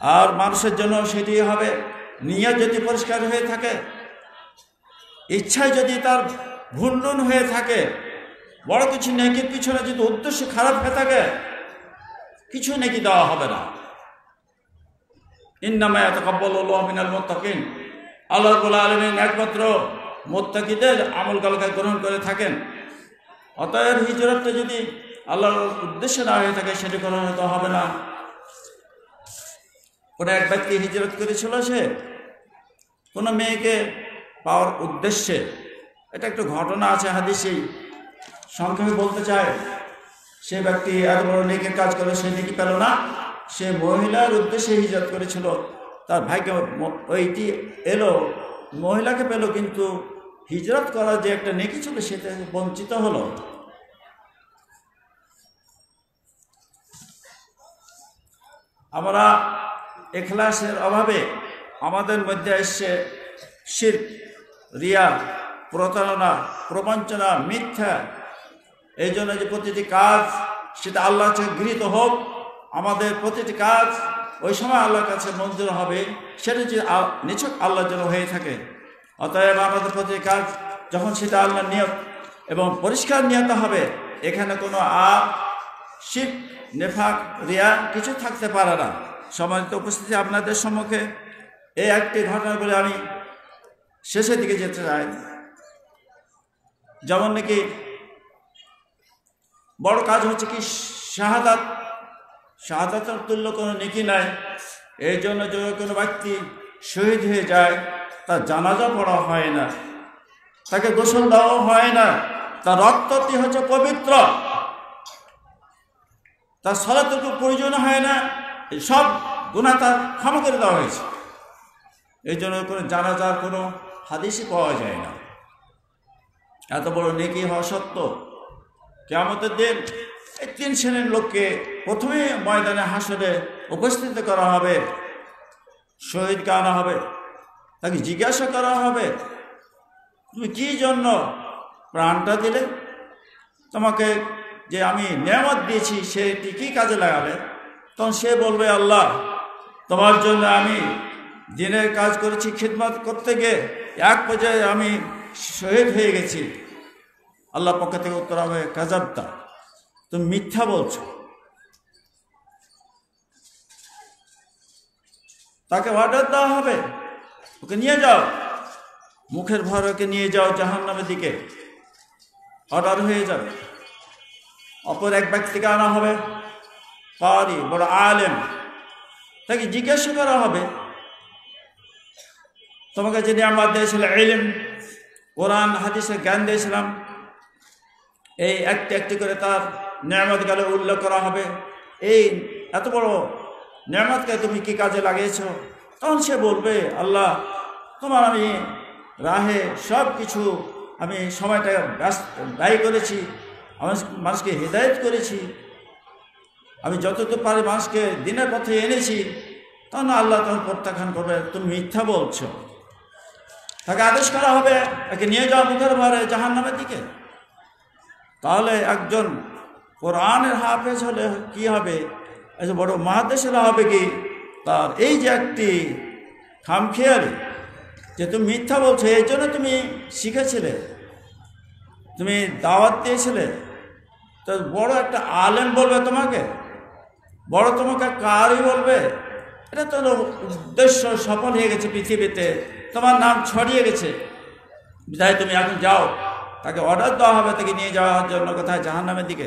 আর মানুষের জন্য সেটি হবে, নিয়ত যদি পরিষ্কার হয়ে থাকে ইচ্ছায় যদি তার ভুলন হয়ে থাকে, বড় কিছু নেকির পিছনে যদি উদ্দেশ্য খারাপ হয়ে থাকে, কিছু নেকি দেওয়া হবে না। ইন্নামা এতকাব্বাল মিনাল মোত্তাকিন। আল্লাহ আলমিন একমাত্র মোত্তাকিদের আমল কালকে গ্রহণ করে থাকেন। অতএব হিজরতটা যদি আল্লাহর উদ্দেশ্যে না হয়ে থাকে, সেটি গ্রহণ হতে হবে না। কোনো এক ব্যক্তি হিজরত করেছিল সে, কোনো মেয়েকে পাওয়ার উদ্দেশ্যে, এটা একটু ঘটনা আছে হাদিসেই, সংক্ষেপে বলতে চায় সে ব্যক্তি এত বড় নেকের কাজ করে, সে নেকি পেল না। সে মহিলার উদ্দেশ্যে হিজরত করেছিল, তার ভাইকে ওইটি এলো মহিলাকে পেল, কিন্তু হিজরত করার যে একটা নেকি ছিল, সেটা বঞ্চিত হলো। আমরা এখলাসের অভাবে আমাদের মধ্যে এসছে শির রিয়া, প্রতারণা, প্রবঞ্চনা, মিথ্যা। এই জন্য যে প্রতিটি কাজ সেটা আল্লাহ গৃহীত হোক, আমাদের প্রতিটি কাজ ওই সময় আল্লাহর কাছে মঞ্জুর হবে, সেটা যে আ- নিছক আল্লাহর জন্য হয়ে থাকে। অতএব আমাদের প্রতিটি কাজ যখন সেটা আল্লাহর নিয়ত এবং পরিষ্কার নিয়ত হবে, এখানে কোনো আ শিখ নেফাক, রিয়া কিছু থাকতে পারে না। সম্মানিত উপস্থিতি আপনাদের সম্মুখে এই একটি ঘটনা বলে আমি শেষের দিকে যেতে চাই। যেমন নাকি বড় কাজ হচ্ছে কি, শাহাদাত শাহাদাতের তুল্য কোনো নেকি নাই। এই জন্য যদি কোনো ব্যক্তি শহীদ হয়ে যায়, তার জানাজা পড়া হয় না, তাকে গোসল দেওয়া হয় না, তার রক্তটি হচ্ছে পবিত্র, তার সলাতটুকু প্রয়োজন হয় না সব গুণা তার ক্ষমা করে দেওয়া হয়েছে। এই জন্য কোনো জানাজার কোনো হাদিসই পাওয়া যায় না। এত বড় নেকি হওয়া সত্ত্বেও কেমতের দিন তিন শ্রেণির লোককে প্রথমে ময়দানে হাসরে উপস্থিত করা হবে, শহীদ আনা হবে, তাকে জিজ্ঞাসা করা হবে, তুমি কি জন্য প্রাণটা দিলে? তোমাকে যে আমি নিয়ামত দিয়েছি, সেটি কি কাজে লাগালে? তখন সে বলবে, আল্লাহ, তোমার জন্য আমি দিনের কাজ করেছি, খিদমত করতে গিয়ে এক পর্যায়ে আমি শহীদ হয়ে গেছি। আল্লাহ পক্ষ থেকে উত্তর হবে, কাজাবতা। তুমি মিথ্যা বলছো। তাকে অর্ডার দেওয়া হবে। ওকে নিয়ে যাও। মুখের ভর ওকে নিয়ে যাও জাহান নামের দিকে। অর্ডার হয়ে যাবে। অপর এক ব্যক্তিকে আনা হবে। পারি বড় আলেম। তাকে জিজ্ঞাসা করা হবে, তোমাকে যিনি আমার দিয়েছিল এলিম কোরআন, হাদিসের জ্ঞান দিয়েছিলাম, এই একটি একটি করে তার নিয়ামত গেলে উল্লেখ করা হবে। এই এত বড় নিয়ামতকে তুমি কি কাজে লাগিয়েছ? তখন সে বলবে, আল্লাহ, তোমার আমি রাহে সব কিছু আমি সময়টা ব্যস্ত, ব্যয় করেছি মানুষকে হেদায়ত করেছি। আমি যতটুকু পারি মানুষকে দিনের পথে এনেছি। তখন আল্লাহ তখন প্রত্যাখ্যান করবে, তুমি মিথ্যা বলছো। তাকে আদেশ করা হবে, তাকে নিয়ে যাওয়া মুখের ভারে জাহান নামের দিকে। তাহলে একজন কোরআনের হাফেজ হলে কি হবে? যে বড় মহাদেশের হবে কি? তার এই যে একটি খামখেয়ালি যে তুমি মিথ্যা বলছো এই জন্য তুমি শিখেছিলে, তুমি দাওয়াত দিয়েছিলে। তো বড় একটা আলেম বলবে তোমাকে? বড় তোমাকে কারই বলবে? এটা তো উদ্দেশ্য সফল হয়ে গেছে পৃথিবীতে। তোমার নাম ছড়িয়ে গেছে। বিধায় তুমি এখন যাও, তাকে অর্ডার দেওয়া হবে, তাকে নিয়ে যাওয়ার জন্য কোথায়? জাহান্নামের দিকে।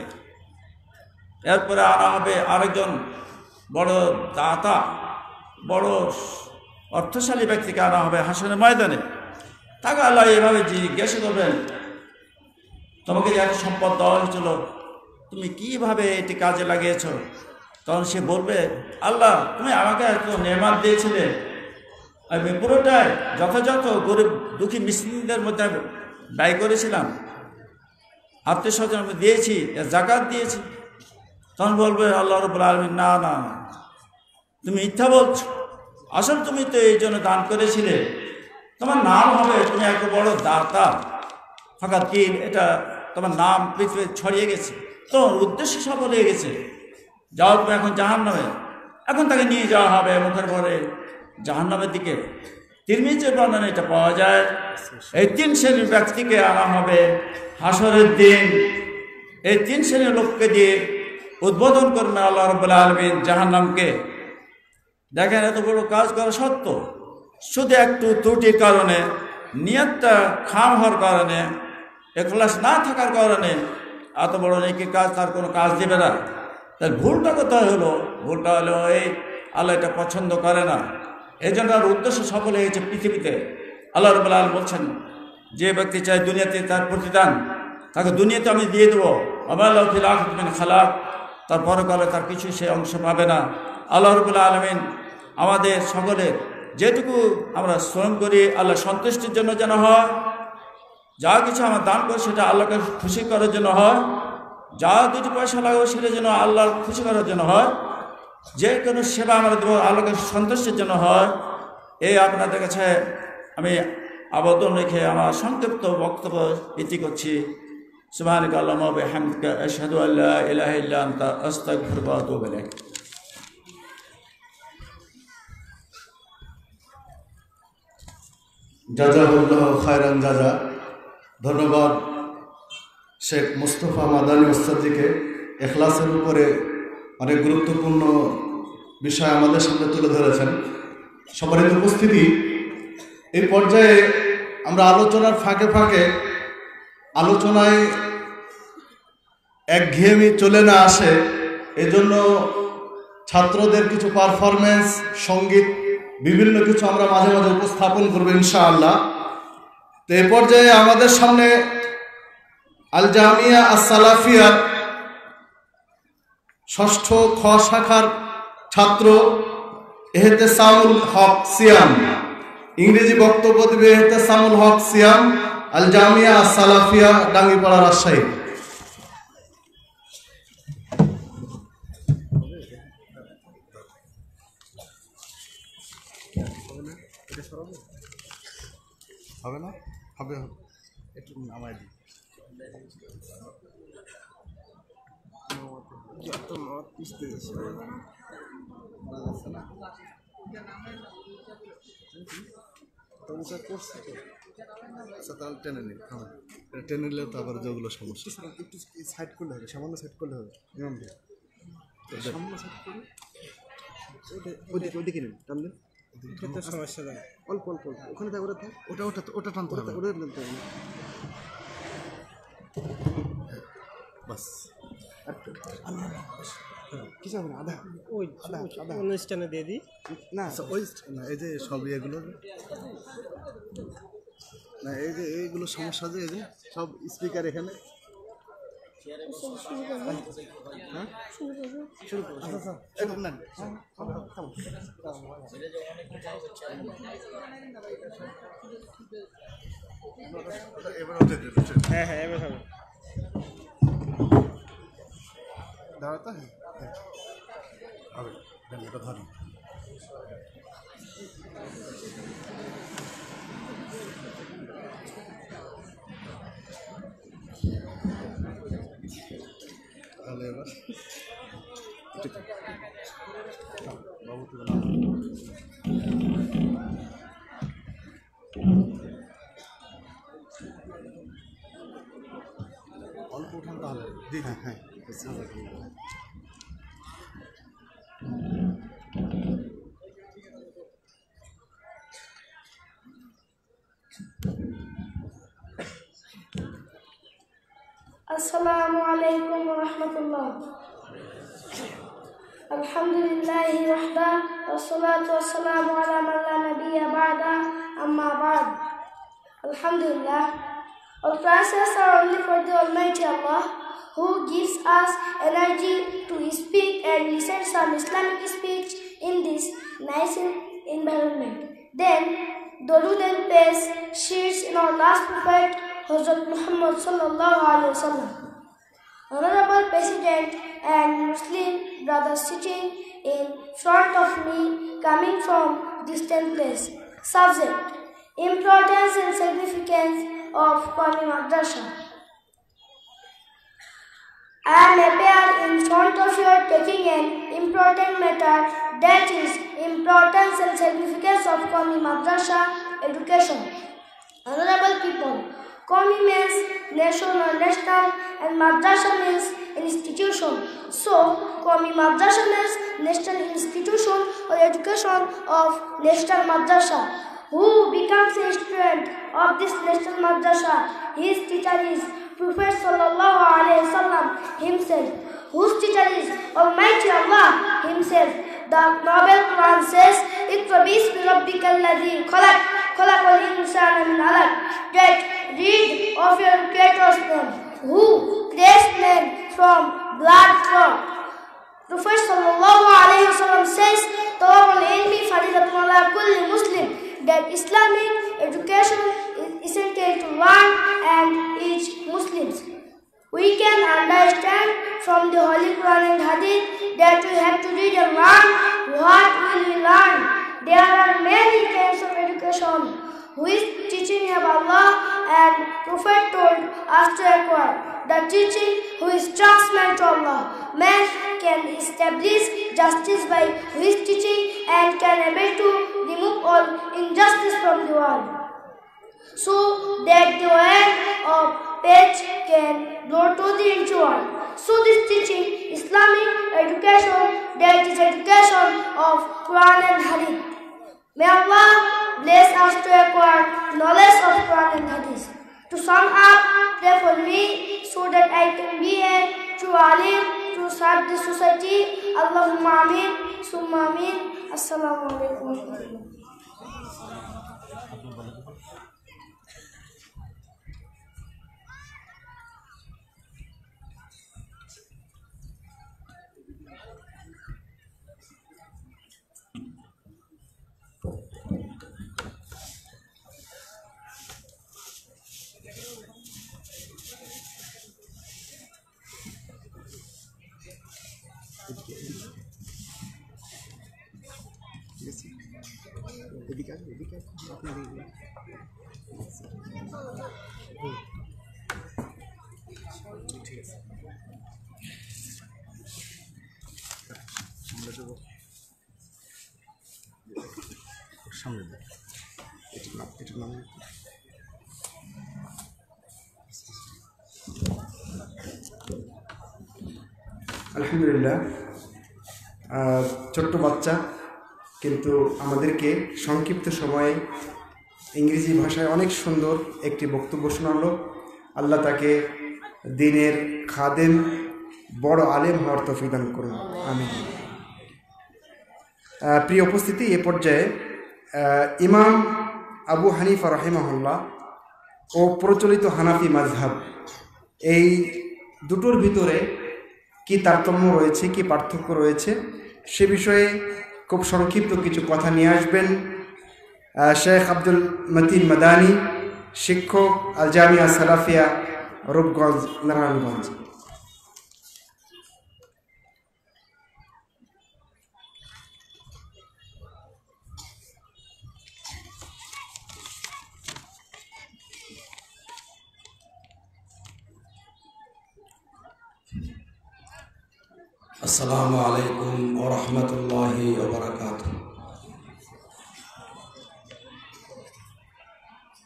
এরপরে আর হবে আরেকজন বড় দাতা, বড় অর্থশালী ব্যক্তিকে আনা হবে হাসানের ময়দানে। তাকে আল্লাহ এভাবে জিজ্ঞাসা করবেন, তোমাকে যে এত সম্পদ দেওয়া হয়েছিল, তুমি কীভাবে এটি কাজে লাগিয়েছ? তখন সে বলবে, আল্লাহ, তুমি আমাকে এত নেমাত দিয়েছিলে। আমি পুরোটাই যথাযথ গরিব দুঃখী মিসলিমদের মধ্যে ব্যয় করেছিলাম। আত্মীয় স্বজন দিয়েছি, জাকাত দিয়েছি। তখন বলবে, আল্লাহ রবুল আলমিন, না না না। তুমি মিথ্যা বলছো। আসল তুমি তো এই জন্য দান করেছিলে। তোমার নাম হবে, তুমি এত বড় দাতা। ফাঁকা কি এটা তোমার নাম পৃথিবী ছড়িয়ে গেছে। তোমার উদ্দেশ্য সফল হয়ে গেছে। যাও তুমি এখন জাহান নামে এখন তাকে নিয়ে যাওয়া হবে মুখের পরে জাহান নামের দিকে। তিরমিজের বর্ণনা এটা পাওয়া যায়। এই তিন শ্রেণির ব্যক্তিকে আনা হবে হাসরের দিন। এই তিন শ্রেণির লোককে দিয়ে উদ্বোধন করবে আল্লাহ রবুল্লা আলমিন জাহান্নামকে। দেখেন এত বড় কাজ করা সত্য শুধু একটু ত্রুটির কারণে, নিয়তটা খাম হওয়ার কারণে, এখলাস না থাকার কারণে এত বড় নাকি কাজ তার কোনো কাজ দেবে না। তার ভুলটা কোথায় হলো? ভুলটা হলো এই আল্লাহ এটা পছন্দ করে না। এই জন্য তার উদ্দেশ্য সফল হয়েছে পৃথিবীতে। আল্লাহ আলম বলছেন, যে ব্যক্তি চায় দুনিয়াতে তার প্রতিদান, তাকে দুনিয়াতে আমি দিয়ে দেবো। আল্লাহ খালাক। তার পরকালে তার কিছু সে অংশ পাবে না। আল্লাহ রবুল্লা আলমিন আমাদের সকলের যেটুকু আমরা শ্রম করি, আল্লাহ সন্তুষ্টির জন্য যেন হয়, যা কিছু আমরা দান করি সেটা আল্লাহকে খুশি করার জন্য হয়, যা দুটি পয়সা লাগাবো সেটা যেন আল্লাহ খুশি করার জন্য হয়, যে কোনো সেবা আমরা দেবো আল্লাহকে সন্তুষ্টির জন্য হয়। এই আপনাদের কাছে আমি আবেদন রেখে আমার সংক্ষিপ্ত বক্তব্য ইতি করছি। আল্লাহুম্মা ওয়া বিহামদিকা আশহাদু আল্লা ইলাহা ইল্লা আনতা, আস্তাগফিরুকা ওয়া আতুবু ইলাইক। জাজাহুল্লাহ খায়রান জাজা। ধন্যবাদ শেখ মুস্তফা মাদানী ওস্তাদিকে এখলাসের উপরে অনেক গুরুত্বপূর্ণ বিষয় আমাদের সামনে তুলে ধরেছেন। সবারই উপস্থিতি এই পর্যায়ে আমরা আলোচনার ফাঁকে ফাঁকে আলোচনায় একঘেয়েমি চলে না আসে, এজন্য ছাত্রদের কিছু পারফরমেন্স সংগীত, বিভিন্ন কিছু আমরা মাঝে মাঝে উপস্থাপন করব ইনশাআল্লাহ। তো এ পর্যায়ে আমাদের সামনে আল জামিয়া আসালাফিয়ার ষষ্ঠ খ শাখার ছাত্র এহেতে সামুল হক সিয়াম। ইংরেজি বক্তব্য দেবে এহেতে সামুল হক সিয়াম। আল জামিয়া আসালাফিয়া ডাঙ্গিপাড়া রাজশাহী। হবে না? হবে হবে। একটু আমায় দিই। আচ্ছা তাহলে টেনে নিন হ্যাঁ টেনে নিলে তো আবার যেগুলো সমস্যা। একটু সাইড করলে হবে সামান্য সাইড করলে হবে ইমাম ভাই সামান্য সাইড করে ওইদিকে ওইদিকে নিন টান দিন। সমস্যা নেই। অল্প অল্প অল্প ওখানে থাক ওটা থাক। ওটা ওটা ওটা টানতে হবে। ওটা টানতে হবে। বাস। কিছু হবে না আধা? ওই আধা আধা। অনুষ্ঠানে দিয়ে দিই। না। ওই না এই যে সব ইয়েগুলো না, এই যে এইগুলো সমস্যা যে সব স্পিকার এখানে হ্যাঁ। হ্যাঁ এবার হবে দাঁড়াতে হ্যাঁ হ্যাঁ। হবে দেন, এটা ধরেন তাহলে এবার ঠিক আছে। নাও, বাবু তুমি নাও। অল্প উঠান তাহলে জি জি হ্যাঁ হ্যাঁ السلام عليكم ورحمة الله الحمد لله وحده والصلاة والسلام على من لا نبي بعده أما بعد Alhamdulillah All praises are only for the Almighty Allah who gives us energy to speak and listen some Islamic speech in this nice environment. Then, Darud and peace shares in our last prophet, Hazrat Muhammad sallallahu alaihi wasallam. Honorable President and Muslim brothers sitting in front of me coming from distant place. Subject Importance and significance of Qawmi Madrasa. I am appeared in front of you taking an important matter that is importance and significance of Qawmi Madrasa education. Honorable people, Qawmi means national, national and madrasa means institution. So, Qawmi madrasa means national institution or education of national madrasa. Who becomes a student of this national madrasa? His teacher is Prophet Sallallahu Alaihi Wasallam himself. Whose teacher is Almighty Allah himself. The Nobel Quran says, Iqra bismi rabbika alladhi khalaq, khalaqal alaq read of your Creator's name, who creates men from blood clot. Prophet sallallahu alayhi wasallam says, Tawab al-ilmi faridatun ala kulli Muslim, that Islamic education is essential to one and each Muslims. We can understand from the Holy Quran and Hadith that we have to read and learn what will we learn. There are many kinds of education The teaching who is transmitted to Allah. Man can establish justice by his teaching and can able to remove all injustice from the world. So that the end of page can go to the world. So this teaching, Islamic education, that is education of Quran and Hadith. May Allah bless us to acquire knowledge of Quran and Hadith. To sum up, therefore for me so that I can be a true alim to serve the society. Allahumma amin, summa amin. Assalamu alaikum আলহামদুলিল্লাহ ছোট্ট বাচ্চা, কিন্তু আমাদেরকে সংক্ষিপ্ত সময়ে ইংরেজি ভাষায় অনেক সুন্দর একটি বক্তব্য শোনালো। আল্লাহ তাকে দিনের খাদেম, বড় আলেম হওয়ার তৌফিক দান করুন। আমি প্রিয় উপস্থিতি, এ পর্যায়ে ইমাম আবু হানিফা রহিমাহুল্লাহ ও প্রচলিত হানাফি মাযহাব, এই দুটোর ভিতরে কি তারতম্য রয়েছে, কি পার্থক্য রয়েছে, সে বিষয়ে খুব সংক্ষিপ্ত কিছু কথা নিয়ে আসবেন। শেখ আব্দুল মতিন মাদানি, শিক্ষক আল জামিয়া সালাফিয়া, রূপগঞ্জ, নারায়ণগঞ্জ। السلام عليكم ورحمة الله وبركاته.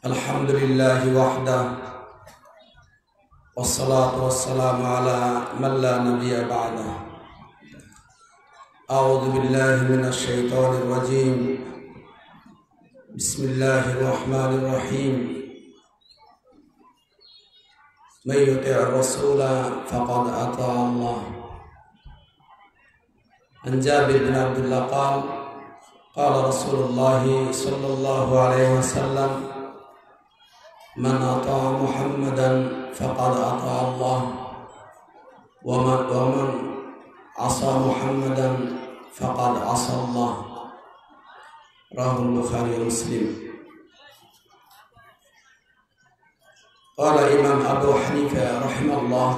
الحمد لله وحده والصلاة والسلام على من لا نبي بعده. أعوذ بالله من الشيطان الرجيم. بسم الله الرحمن الرحيم. من يطع الرسول فقد أطاع الله. عن جابر بن عبد الله قال قال رسول الله صلى الله عليه وسلم من أطاع محمدا فقد أطاع الله ومن, ومن عصى محمدا فقد عصى الله. رواه البخاري ومسلم. قال إمام أبو حنيفة رحمه الله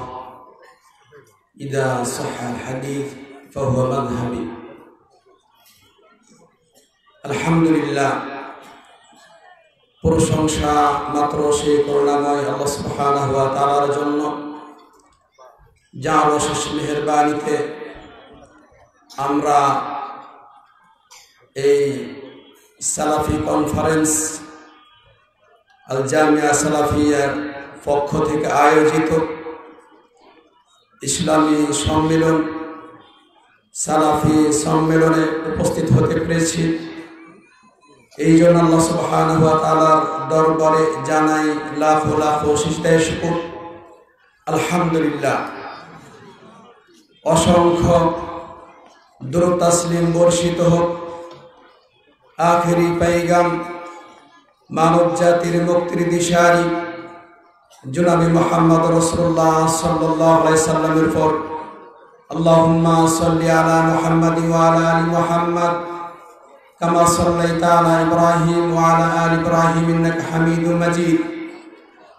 إذا صح الحديث for আলহামদুলিল্লাহ। প্রশংসা মাত্র সেই করুণাময় আল্লাহ সুহান হওয়া তালার জন্য যার অশেষ মেহরবানিতে আমরা এই সালাফি কনফারেন্স আল জামিয়া সালাফিয়ার পক্ষ থেকে আয়োজিত ইসলামী সম্মেলন সালাফি সম্মেলনে উপস্থিত হতে পেরেছি। এই জন্য আল্লাহ সুবহানাহু ওয়া দরবারে জানাই লাখ লাখ সিজদায়ে শুকর। আলহামদুলিল্লাহ। অসংখ্য দরুদ তাসলিম বর্ষিত হোক। আখেরি পাইগাম মানব জাতির মুক্তির দিশারি। জুনাবি মোহাম্মদ রসুল্লাহ সাল্লাহ সাল্লামের পর اللهم صل على محمد وعلى آل محمد. كما صليت على إبراهيم وعلى آل إبراهيم إنك حميد مجيد.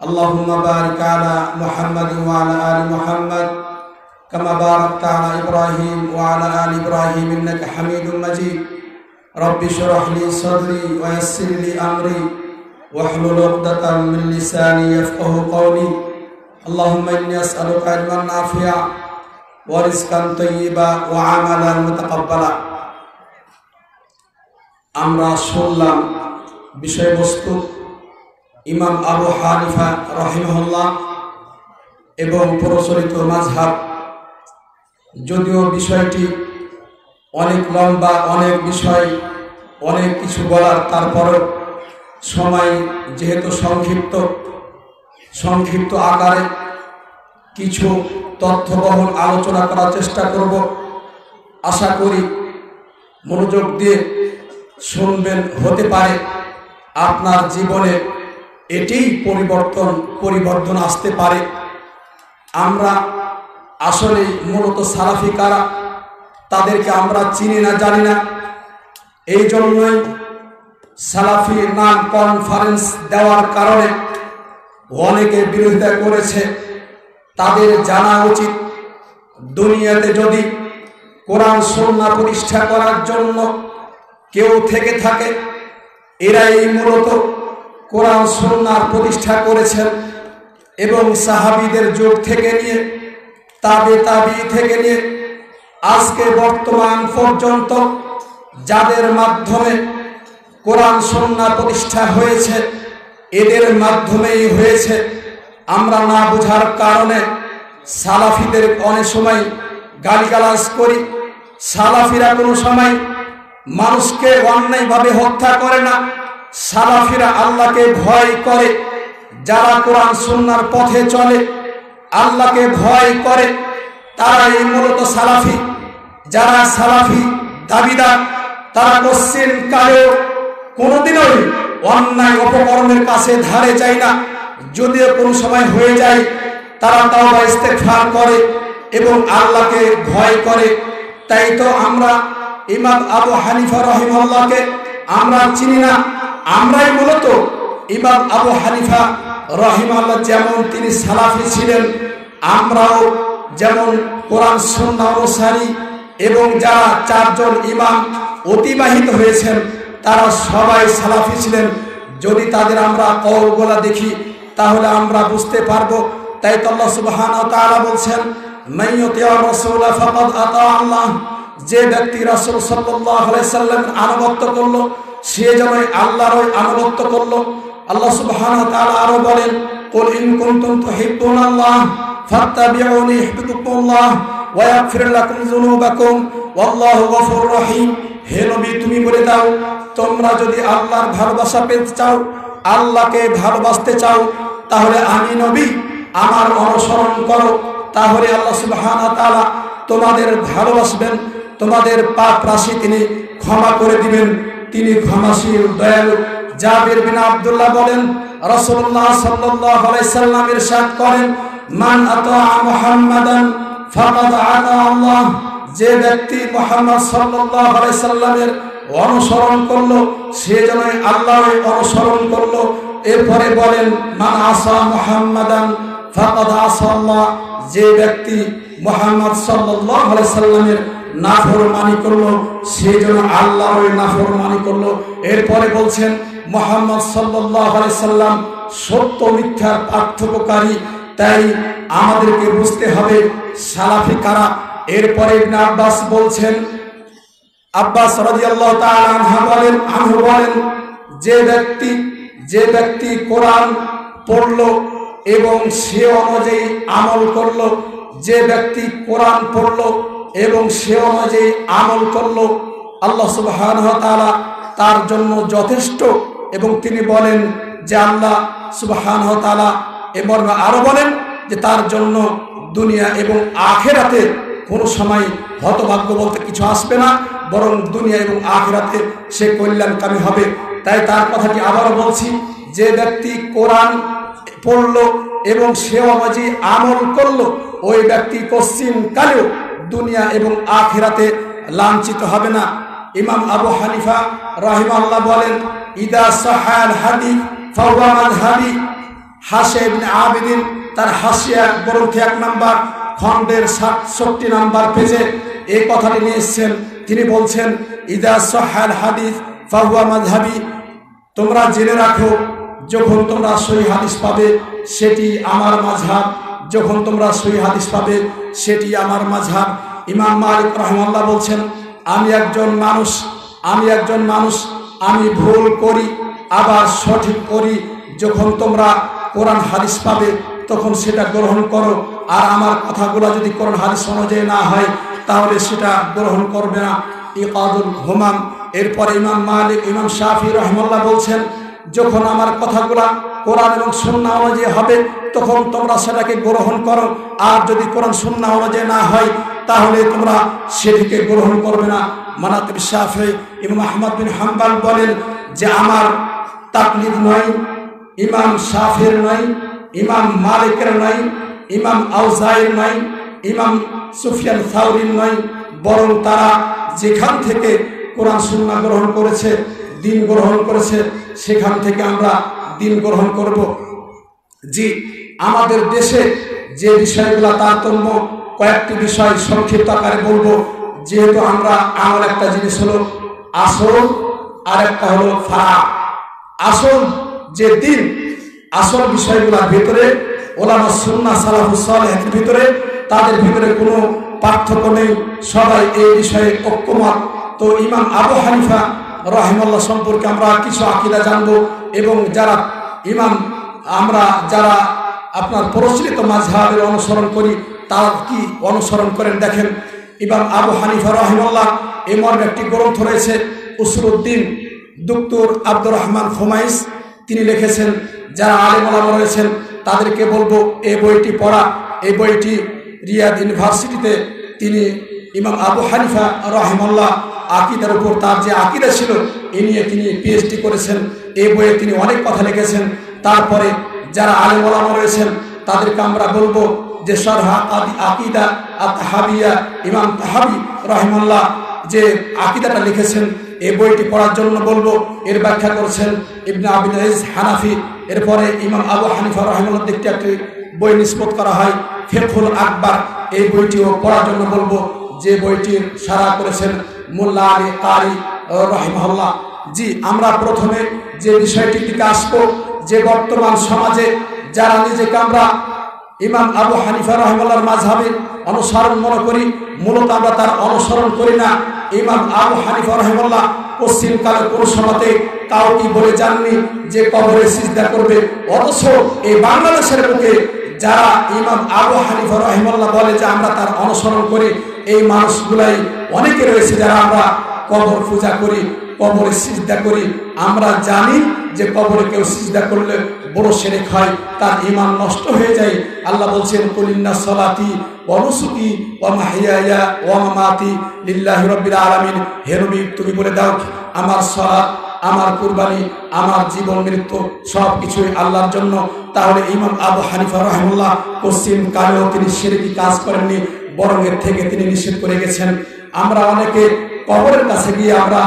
اللهم بارك على محمد وعلى آل محمد. كما باركت على إبراهيم وعلى آل إبراهيم إنك حميد مجيد. رب اشرح لي صدري ويسر لي أمري. واحلل عقدة من لساني يفقه قولي. اللهم إني أسألك علما نافعا. ওয়ারিসকান তৈবা ও আমালান মোতাকাব্বালা। আমরা শুনলাম বিষয়বস্তু ইমাম আবু হানিফা রহিমহল্লা এবং প্রচলিত মাঝহাব যদিও বিষয়টি অনেক লম্বা, অনেক বিষয়, অনেক কিছু বলার তারপরও সময় যেহেতু সংক্ষিপ্ত সংক্ষিপ্ত আকারে কিছু তথ্যবহল আলোচনা করার চেষ্টা করব। আশা করি মনোযোগ দিয়ে শুনবেন, হতে পারে আপনার জীবনে এটিই পরিবর্তন পরিবর্তন আসতে পারে। আমরা আসলে মূলত সালাফি কারা, তাদেরকে আমরা চিনি না, জানি না। এই জন্যই সালাফি নাম কনফারেন্স দেওয়ার কারণে অনেকে বিরোধিতা করেছে। তাদের জানা উচিত। দুনিয়াতে যদি কোরআন সন্না প্রতিষ্ঠা করার জন্য কেউ থেকে থাকে, এরাই মূলত কোরআন সন্ন্যার প্রতিষ্ঠা করেছেন এবং সাহাবিদের যুগ থেকে নিয়ে, তাবে তাবি থেকে নিয়ে, আজকে বর্তমান পর্যন্ত যাদের মাধ্যমে কোরআন সন্না প্রতিষ্ঠা হয়েছে, এদের মাধ্যমেই হয়েছে আমরা না বোঝার কারণে সালাফিদের অনেক সময় গালিগালাজ করি। সালাফিরা কোনো সময় মানুষকে অন্যায়ভাবে হত্যা করে না। সালাফিরা আল্লাহকে ভয় করে। যারা কোরআন সুন্নার পথে চলে, আল্লাহকে ভয় করে। তারাই মূলত সালাফি। যারা সালাফি দাবিদার, তারা কোশ্চিন কালেও কোনোদিনই অন্যায় অপকর্মের কাছে ধারে যায় না। যদিও কোনো সময় হয়ে যায়, তারা তাও ইস্তেফার করে এবং আল্লাহকে ভয় করে। তাই তো আমরা ইমাম আবু হানিফা রহিমাল্লাহকে আমরা চিনি না, আমরাই মূলত ইমাম আবু হানিফা রহিমাল্লাহ যেমন তিনি সালাফি ছিলেন, আমরাও যেমন কোরআন সন্না অনুসারী এবং যারা চারজন ইমাম অতিবাহিত হয়েছেন, তারা সবাই সালাফি ছিলেন। যদি তাদের আমরা কলগোলা দেখি তাহলে আমরা বুঝতে পারব। তাই তো সুবহান তাআলা বলছেন যে ব্যক্তি রাসূল সাল্লাল্লাহু সাল্লাম আনুগত্য করল, সে যেন আল্লাহর ওই আনুগত্য করল। আল্লাহ সুবহানাহু ওয়া তাআলা আরও বলেন, কুল ইন কুনতুম তুহিব্বুনাল্লাহ ফাত্তাবিউনি ইউহিব্বুকুমুল্লাহ ওয়া ইয়াগফির লাকুম যুনুবাকুম, ওয়াল্লাহু গফুরুর রহিম। হে নবী, তুমি বলে দাও, তোমরা যদি আল্লাহর ভালোবাসা পেতে চাও, আল্লাহকে ভালোবাসতে চাও, তাহলে আমি নবী, আমার অনুসরণ করো। তাহলে আল্লাহ তাআলা তোমাদের ভালোবাসবেন, তোমাদের পাপ রাশি তিনি ক্ষমা করে দিবেন। তিনি ক্ষমাশীল, দয়ালু। জাবির বিন আব্দুল্লাহ বলেন, রাসূলুল্লাহ সাল্লাল্লাহু আলাইহি সাল্লাম ইরশাদ করেন, মান আতা মুহাম্মাদান আল্লাহ, যে ব্যক্তি মোহাম্মদ সাল্লামের অনুসরণ করল, সে যেন আল্লাহর অনুসরণ করল। এরপরে বলেন, মান আসা মুহাম্মাদান, ফাকাদ আসা আল্লাহ যে ব্যক্তি মোহাম্মদ আলাইহি সাল্লামের নাফরমানি করল, সে যেন আল্লাহর নাফরমানি করল। এরপরে বলছেন, মোহাম্মদ আলাইহি সাল্লাম সত্য মিথ্যার পার্থক্যকারী তাই আমাদেরকে বুঝতে হবে, সালাফি কারা? এরপরে আব্বাস বলছেন, আব্বাস বলেন বলেন, যে ব্যক্তি যে ব্যক্তি কোরআন পড়ল এবং সে অনুযায়ী আমল করল, যে ব্যক্তি কোরআন পড়ল এবং সে অনুযায়ী আমল করল, আল্লাহ সুবহানাহু তার জন্য যথেষ্ট এবং তিনি বলেন যে আল্লাহ সুবহানাহু এবং আরও বলেন যে তার জন্য দুনিয়া এবং আখেরাতে কোনো সময় হতভাগ্য বলতে কিছু আসবে না, বরং দুনিয়া এবং আখেরাতে সে কল্যাণকামী হবে। তাই তার কথাটি আবারও বলছি, যে ব্যক্তি কোরআন পড়ল এবং সে অনুযায়ী আমল করল, ওই ব্যক্তি পশ্চিম কালেও দুনিয়া এবং আখেরাতে লাঞ্ছিত হবে না। ইমাম আবু হানিফা রাহিমাল্লাহ বলেন, ইদা সাহাল হাদি ফাওয়া হাসে আবিদিন, তার হাসিয়া গ্রন্থে এক নাম্বার, খণ্ডের সাতষট্টি নাম্বার পেজে এই কথাটি নিয়ে এসছেন তিনি বলছেন, ইদা সাহাল হাদিস ফাহুয়া মাঝহাবি তোমরা জেনে রাখো, যখন তোমরা সহি হাদিস পাবে, সেটি আমার মাঝহাব যখন তোমরা সই হাদিস পাবে, সেটি আমার মাঝহাব ইমাম মালিক রহমাল্লাহ বলছেন, আমি একজন মানুষ, আমি একজন মানুষ, আমি ভুল করি, আবার সঠিক করি। যখন তোমরা কোরআন হাদিস পাবে, তখন সেটা গ্রহণ করো। আর আমার কথাগুলো যদি কোরআন হাদিস অনুযায়ী না হয়, তাহলে সেটা গ্রহণ করবে না। ইকাদুল হুমাম। এরপরে ইমাম মালিক, ইমাম শাফি রহমাল্লাহ বলছেন, যখন আমার কথাগুলা কোরআন এবং সুন্না অনুযায়ী হবে, তখন তোমরা সেটাকে গ্রহণ করো। আর যদি কোরআন সুন্না অনুযায়ী না হয়, তাহলে তোমরা সেটিকে গ্রহণ করবে না। মানাতে শাফি ইমাম আহমদ বিন হাম্বাল বলেন যে, আমার তাকলিদ নয় ইমাম শাফির নয় ইমাম মালিকের নয় ইমাম আউজাইর নয় ইমাম সুফিয়ান সাউরির নয় বরং তারা যেখান থেকে কোরআন সুন্না গ্রহণ করেছে, দিন গ্রহণ করেছে, সেখান থেকে আমরা দিন গ্রহণ করব। জি, আমাদের দেশে যে বিষয়গুলো তারতম্য, কয়েকটি বিষয় সংক্ষিপ্ত আকারে বলব। যেহেতু আমরা আমার একটা জিনিস হলো আসল আর একটা হলো ফারা আসল যে দিন আসল বিষয়গুলোর ভিতরে ওলামা সুন্না সালাফুস সালেহের ভিতরে, তাদের ভিতরে কোনো পার্থক্য নেই। সবাই এই বিষয়ে ঐক্যমত। তো ইমাম আবু হানিফা রহিমাল্লাহ সম্পর্কে আমরা কিছু আকিদা জানব এবং যারা ইমাম, আমরা যারা আপনার প্রচলিত মাঝহাবের অনুসরণ করি, তারা কি অনুসরণ করেন দেখেন। ইমাম আবু হানিফা রহিমাল্লাহ মর্মে একটি গ্রন্থ রয়েছে, উসরুদ্দিন, দুক্তুর আব্দুর রহমান ফোমাইস তিনি লিখেছেন, যারা আলিমালাম রয়েছেন, তাদেরকে বলব এই বইটি পড়া। এই বইটি রিয়াদ ইউনিভার্সিটিতে তিনি ইমাম আবু হানিফা রহিমাল্লাহ আকিদার উপর তার যে আকিদা ছিল, এ নিয়ে তিনি পিএইচডি করেছেন। এই বইয়ে তিনি অনেক কথা লিখেছেন। তারপরে যারা আলিম ওলামা রয়েছেন, তাদেরকে আমরা বলব যে সরহা আদি আকিদা আত হাবিয়া ইমাম তাহাবি রহিমাল্লাহ যে আকিদাটা লিখেছেন এই বইটি পড়ার জন্য বলব, এর ব্যাখ্যা করছেন ইবনে আবিদ হানাফি। এরপরে ইমাম আবু হানিফা রহমাল্লাহ দিকটি একটি বই নিষ্পত করা হয় ফেফুল আকবর। এই বইটিও পড়ার জন্য বলব, যে বইটির সারা করেছেন মোল্লা আলী কারি রহিমহল্লা জি, আমরা প্রথমে যে বিষয়টির দিকে আসব, যে বর্তমান সমাজে যারা নিজেকে আমরা ইমাম আবু হানিফা রহমাল্লার মাঝহাবে অনুসরণ মনে করি, মূলত আমরা তার অনুসরণ করি না। ইমাম আবু হানিফা রহমাল্লাহ পশ্চিমকালে কোনো সমাতে কাউকে বলে জাননি যে কবরে সিজদা করবে? অথচ এই বাংলাদেশের বুকে যারা ইমাম আবু হানিফা রহিমাল্লাহ বলে যে আমরা তার অনুসরণ করি, এই মানুষগুলাই অনেকে রয়েছে যারা আমরা কবর পূজা করি, কবরে সিজদা করি। আমরা জানি যে কবরে কেউ সিজদা করলে বড় সেরেক হয়, তার ইমান নষ্ট হয়ে যায়। আল্লাহ বলছেন, কলিন্না সলাতি অনুসুকি ও মাহিয়া ও মামাতি লিল্লাহি রব্বিল আলামিন। হে নবী, তুমি বলে দাও, আমার সলাত আমার কুরবানি, আমার জীবন মৃত্যু সব কিছুই আল্লাহর জন্য। তাহলে ইমাম আবু হানিফা রহমুল্লাহ পশ্চিম কালেও তিনি সেরেকি কাজ করেননি, বরং এর থেকে তিনি নিষেধ করে গেছেন। আমরা অনেকে কবরের কাছে গিয়ে আমরা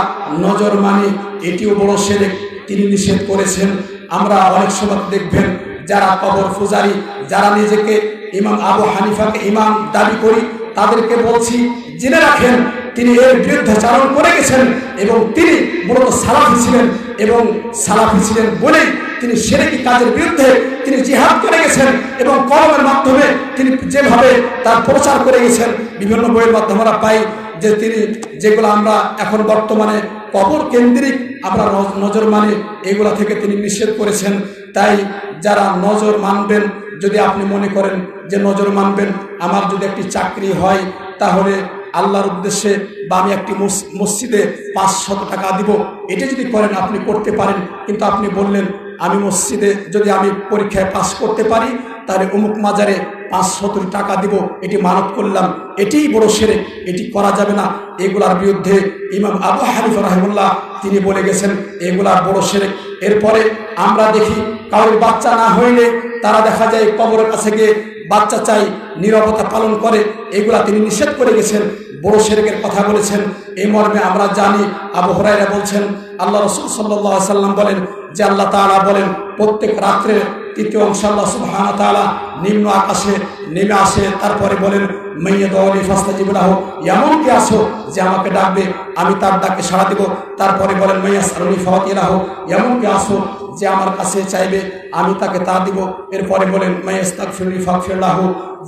নজর মানি, এটিও বড় সেরেক তিনি নিষেধ করেছেন। আমরা অনেক সময় দেখবেন যারা কবর পূজারি, যারা নিজেকে ইমাম আবু হানিফাকে ইমাম দাবি করি, তাদেরকে বলছি, জেনে রাখেন, তিনি এর বিরুদ্ধে বিরুদ্ধাচারণ করে গেছেন এবং তিনি মূলত সালাফি ছিলেন এবং সালাফি ছিলেন বলেই তিনি সেরেকি কাজের বিরুদ্ধে তিনি জিহাদ করে গেছেন এবং কলমের মাধ্যমে তিনি যেভাবে তার প্রচার করে গেছেন, বিভিন্ন বইয়ের মাধ্যমে আমরা পাই যে তিনি, যেগুলো আমরা এখন বর্তমানে কবর কেন্দ্রিক আমরা নজর মানি এগুলা থেকে তিনি নিষেধ করেছেন। তাই যারা নজর মানবেন, যদি আপনি মনে করেন যে নজর মানবেন, আমার যদি একটি চাকরি হয়, তাহলে আল্লাহর উদ্দেশ্যে বা আমি একটি মস- মসজিদে পাঁচশত টাকা দিব। এটা যদি করেন, আপনি করতে পারেন। কিন্তু আপনি বললেন, আমি মসজিদে যদি আমি পরীক্ষায় পাশ করতে পারি, তাহলে অমুক মাজারে পাঁচশত টাকা দিব, এটি মানত করলাম। এটিই বড় সেরে এটি করা যাবে না। এগুলার বিরুদ্ধে ইমাম আবু হানিফ রাহিমুল্লাহ তিনি বলে গেছেন, এগুলার বড় সেরে এরপরে আমরা দেখি, কারোর বাচ্চা না হইলে তারা দেখা যায় কবরের কাছে গিয়ে বাচ্চা চাই, নিরবতা পালন করে। এগুলা তিনি নিষেধ করে গেছেন, বড় শেরেকের কথা বলেছেন। এই মর্মে আমরা জানি, আবু বলছেন, আল্লাহ রসুল সাল্লাহ সাল্লাম বলেন যে আল্লাহ তাআলা বলেন, প্রত্যেক রাত্রে তৃতীয় অংশ আল্লাহ সুবহান তালা নিম্ন আকাশে নেমে আসে, তারপরে বলেন মাইয়া দলি ফাস্তা জীবনাহ এমন কি আসো যে আমাকে ডাকবে, আমি তার ডাকে সাড়া দেব তারপরে বলেন মাইয়া সারুনি ফাওয়াতিরাহ এমন কি আসো যে আমার কাছে চাইবে, আমি তাকে তা দিব এরপরে বলেন মাইয়াস্তাক ফিরি ফাক ফিরলাহ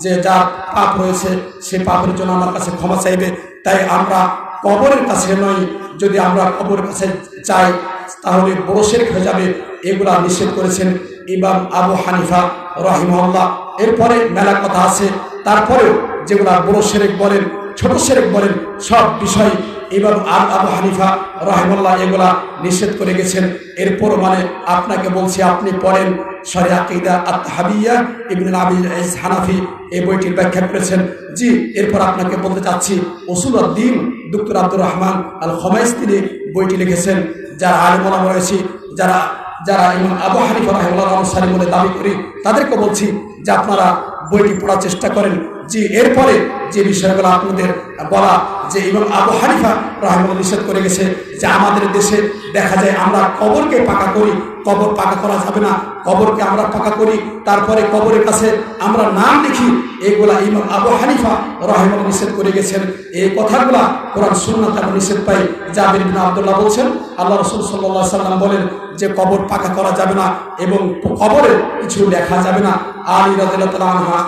যে যার পাপ রয়েছে, সে পাপের জন্য আমার কাছে ক্ষমা চাইবে তাই আমরা কবরের কাছে নই, যদি আমরা কবরের কাছে চাই তাহলে বড় শেরেক হয়ে যাবে এগুলা নিষেধ করেছেন ইমাম আবু হানিফা রহিমল্লাহ এরপরে মেলা কথা আছে, তারপরেও যেগুলা বড় শেরেক বলেন, ছোট শেরেক বলেন, সব বিষয় ইমাম আব আবু হানিফা রহমল্লাহ এগুলা নিষেধ করে গেছেন। এরপর মানে আপনাকে বলছি, আপনি পড়েন শরে আকিদা হাবিয়া ইবনুল আবি হানাফি এই বইটির ব্যাখ্যা করেছেন। জি, এরপর আপনাকে বলতে চাচ্ছি Usul Uddin, doctor Abdur Rahman Al Khamis তিনি বইটি লিখেছেন, যারা আলমোলাম রয়েছে, যারা যারা ইমাম আবু হানিফা রহমুল্লাহ অনুসারী বলে দাবি করি তাদেরকে বলছি যে আপনারা বইটি পড়ার চেষ্টা করেন। জি এরপরে যে বিষয়গুলো আপনাদের বলা যে ইমাম আবু হানিফা রহমুল্লাহ নিষেধ করে গেছে যে আমাদের দেশে দেখা যায় আমরা কবরকে পাকা করি, কবর পাকা করা যাবে না, কবরকে আমরা পাকা করি, তারপরে কবরের কাছে আমরা নাম লিখি, এগুলা ইমাম আবু হানিফা রহমান নিষেধ করে গেছেন। এই কথাগুলা কোরআন সুন্নাত আমরা নিষেধ পাই। জাবির বিন আব্দুল্লাহ বলছেন, আল্লাহ রসুল সাল্লাহ সাল্লাম বলেন যে কবর পাকা করা যাবে না এবং কবরে কিছু লেখা যাবে না। আলী রাজা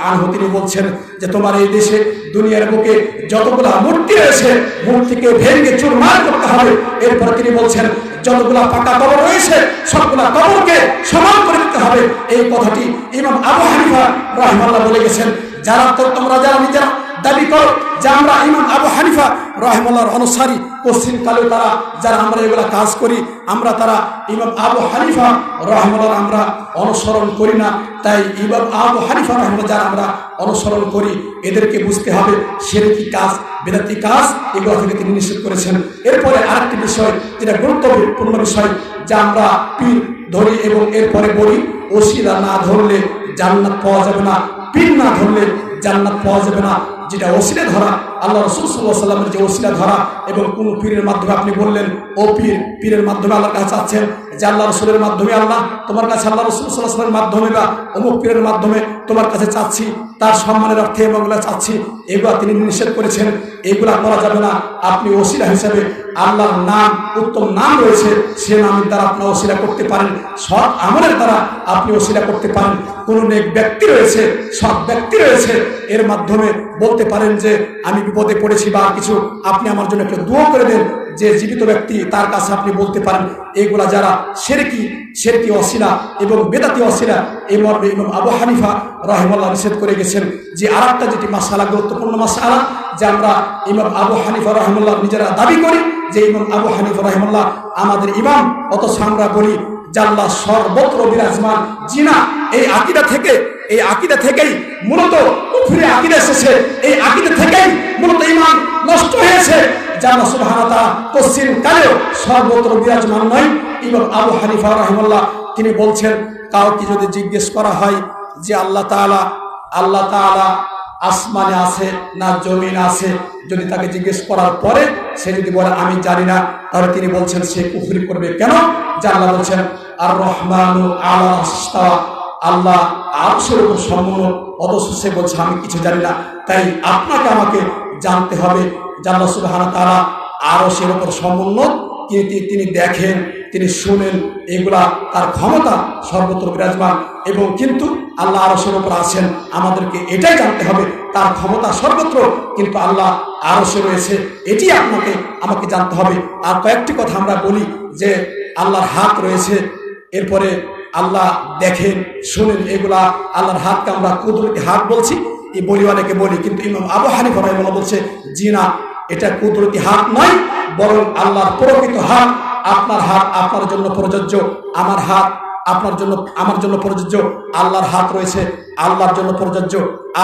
আনহু তিনি বলছেন যে তোমার এই দেশে দুনিয়ার বুকে যতগুলা মূর্তি রয়েছে, মূর্তিকে ভেঙে চুরমার করতে হবে। এরপর তিনি বলছেন, যতগুলা পাকা কবর রয়েছে, সবগুলা কবরকে সমান করে দিতে হবে। এই কথাটি ইমাম আবু হানিফা রহমাল্লাহ বলে গেছেন। যারা তো তোমরা যারা নিজেরা দাবি করো যে আমরা ইমাম আবু হানিফা রহমাল্লাহর অনুসারী। পশ্চিমকালে তারা, যারা আমরা এগুলা কাজ করি, আমরা তারা ইমাম আবু হানিফা রহমাল্লাহর আমরা অনুসরণ করি না। তাই ইমাম আবু হানিফা রহমাল্লাহ যারা আমরা অনুসরণ করি, এদেরকে বুঝতে হবে সেরেকি কাজ, বেদাতি কাজ, এগুলো থেকে তিনি নিষেধ করেছেন। এরপরে আরেকটি বিষয়, যেটা গুরুত্বপূর্ণ বিষয়, যা আমরা পীর ধরি এবং এরপরে বলি ওসিলা না ধরলে জান্নাত পাওয়া যাবে না, পীর না ধরলে জান্নাত পাওয়া যাবে না। যেটা ওসিলে ধরা আল্লাহ রসুল সাল্লাহ সাল্লামের যে ওসিলা ধরা এবং কোন পীরের মাধ্যমে আপনি বললেন, ও পীর, পীরের মাধ্যমে আল্লাহর কাছে চাচ্ছেন যে আল্লাহ রসুলের মাধ্যমে আল্লাহ, তোমার কাছে আল্লাহ রসুল মাধ্যমে বা অমুক পীরের মাধ্যমে তোমার কাছে চাচ্ছি, তার সম্মানের অর্থে এগুলা চাচ্ছি, এগুলা তিনি নিষেধ করেছেন, এগুলা করা যাবে না। আপনি ওসিলা হিসেবে আল্লাহর নাম, উত্তম নাম রয়েছে, সে নামের দ্বারা আপনার ওসিলা করতে পারেন। সৎ আমলের দ্বারা আপনি ওসিলা করতে পারেন। কোন নেক ব্যক্তি রয়েছে, সৎ ব্যক্তি রয়েছে, এর মাধ্যমে বলতে পারেন যে, আমি বিপদে পড়েছি বা কিছু, আপনি আমার জন্য একটা দোয়া করে দেন যে জীবিত ব্যক্তি তার কাছে আপনি বলতে পারেন এইগুলা যারা সেরকি সেরকি অশিলা এবং বেদাতি অশিলা, এই মর্মে ইমাম আবু হানিফা রহমাল্লাহ নিষেধ করে গেছেন যে আর যেটি মাসালা, গুরুত্বপূর্ণ মাসালা, যে আমরা ইমাম আবু হানিফা রহমাল্লাহ নিজেরা দাবি করি যে ইমাম আবু হানিফা রহমাল্লাহ আমাদের ইমাম, অথচ আমরা বলি জাল্লা সর্বত্র বিরাজমান জিনা। এই আকিদা থেকে, এই আকিদা থেকেই মূলত কুফরি আকিদা এসেছে, এই আকিদা থেকেই মূলত ইমান নষ্ট হয়েছে। জাল্লা সুবহানাহু পশ্চিম কালেও সর্বত্র বিরাজমান নয়। ইমাম আবু হানিফা রাহিমাল্লাহ তিনি বলছেন কাউকে যদি জিজ্ঞেস করা হয় যে আল্লাহ তাআলা আল্লাহ তাআলা আসমানে আছে না জমিন আছে যদি তাকে জিজ্ঞেস করার পরে সে যদি বলে আমি জানি না তাহলে তিনি বলছেন সে কুফরি করবে কেন? আল্লাহ বলছেন আর রহমান আলা ইস্তাওয়া, আল্লাহ আরশের উপর সম্পূর্ণ অথচ সে বলছে আমি কিছু জানি না। তাই আপনাকে আমাকে জানতে হবে সুবহানাহু তাআলা আরশের উপর সমুন্নত তিনি দেখেন, তিনি শুনেন, এগুলা তার ক্ষমতা সর্বত্র বিরাজমান এবং কিন্তু আল্লাহ আরশের উপর আছেন। আমাদেরকে এটাই জানতে হবে, তার ক্ষমতা সর্বত্র কিন্তু আল্লাহ আরশে রয়েছে, এটি আপনাকে, আমাকে জানতে হবে। আর কয়েকটি কথা আমরা বলি যে আল্লাহর হাত রয়েছে, এরপরে আল্লাহ দেখেন, শুনেন, এগুলা আল্লাহর হাতকে আমরা কুদরতি হাত বলছি। বলি অনেকে বলি, কিন্তু ইমাম আবু হানিফ রহিমাল্লাহ বলছে, জি না, এটা কুদরতি হাত নয়, বরং আল্লাহর প্রকৃত হাত, আপনার হাত আপনার জন্য প্রযোজ্য, আমার হাত আপনার জন্য, আমার জন্য প্রযোজ্য, আল্লাহর হাত রয়েছে, আল্লাহর জন্য প্রযোজ্য,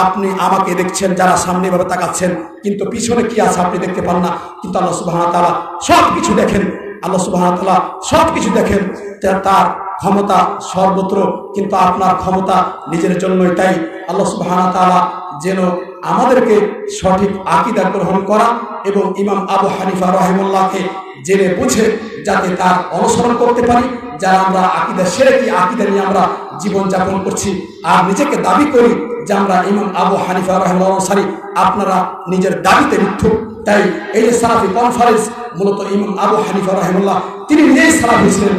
আপনি আমাকে দেখছেন, যারা সামনে ভাবে তাকাচ্ছেন, কিন্তু পিছনে কি আছে আপনি দেখতে পান না, কিন্তু আল্লাহ সুবাহ তালা সব কিছু দেখেন, আল্লাহ সুবাহ তালা সব কিছু দেখেন তার ক্ষমতা সর্বত্র, কিন্তু আপনার ক্ষমতা নিজের জন্যই তাই। আল্লাহ সুবাহ তালা যেন আমাদেরকে সঠিক আকিদা গ্রহণ করা এবং ইমাম আবু হানিফা রহেমুল্লাহকে জেনে বুঝে যাতে তার অনুসরণ করতে পারি। যারা আমরা আকিদা সেরে কি আকিদা নিয়ে আমরা জীবনযাপন করছি, আর নিজেকে দাবি করি যে আমরা ইমাম আবু হানিফা রহমুল্লাহ সারি আপনারা নিজের দাবিতে মিথ্যুক। তাই এই যে সালাফি কনফারেন্স মূলত ইমাম আবু হানিফা রহমুল্লাহ তিনি নিজেই সালাফি ছিলেন।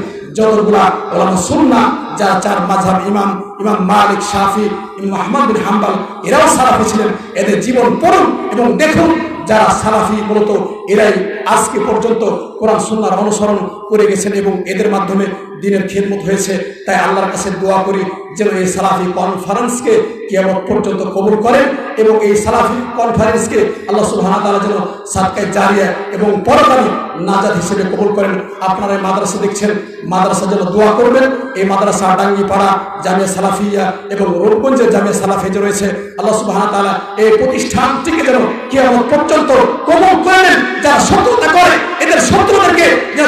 ইমাম ইমাম মালিক, শাফি এরাও সালাফি ছিলেন। এদের জীবন পড়ুন এবং দেখুন এরাই আজকে পর্যন্ত কোরআন সুন্নার অনুসরণ করে গেছেন এবং এদের মাধ্যমে দিনের খেদমত হয়েছে। তাই আল্লাহর কাছে দোয়া করি যেন এই সালাফি কনফারেন্সকে কিয়ামত পর্যন্ত কবুল করেন এবং এই সালাফি কনফারেন্সকে আল্লাহ ওয়া তাআলা যেন সাদকায়ে জারিয়া এবং পরকালী নাজাত হিসেবে কবুল করেন। আপনারা এই মাদ্রাসা দেখছেন, মাদ্রাসা যেন দোয়া করবেন। এই মাদ্রাসা ডাঙ্গিপাড়া, জামিয়া সালাফিয়া এবং রূপগঞ্জের জামিয়া সালাফি যে রয়েছে, আল্লাহ সুবহানাহু ওয়া তাআলা এই প্রতিষ্ঠানটিকে যেন কিয়ামত পর্যন্ত কবুল করেন, যারা শত্রুতা করে এদের শত্রুদেরকে যেন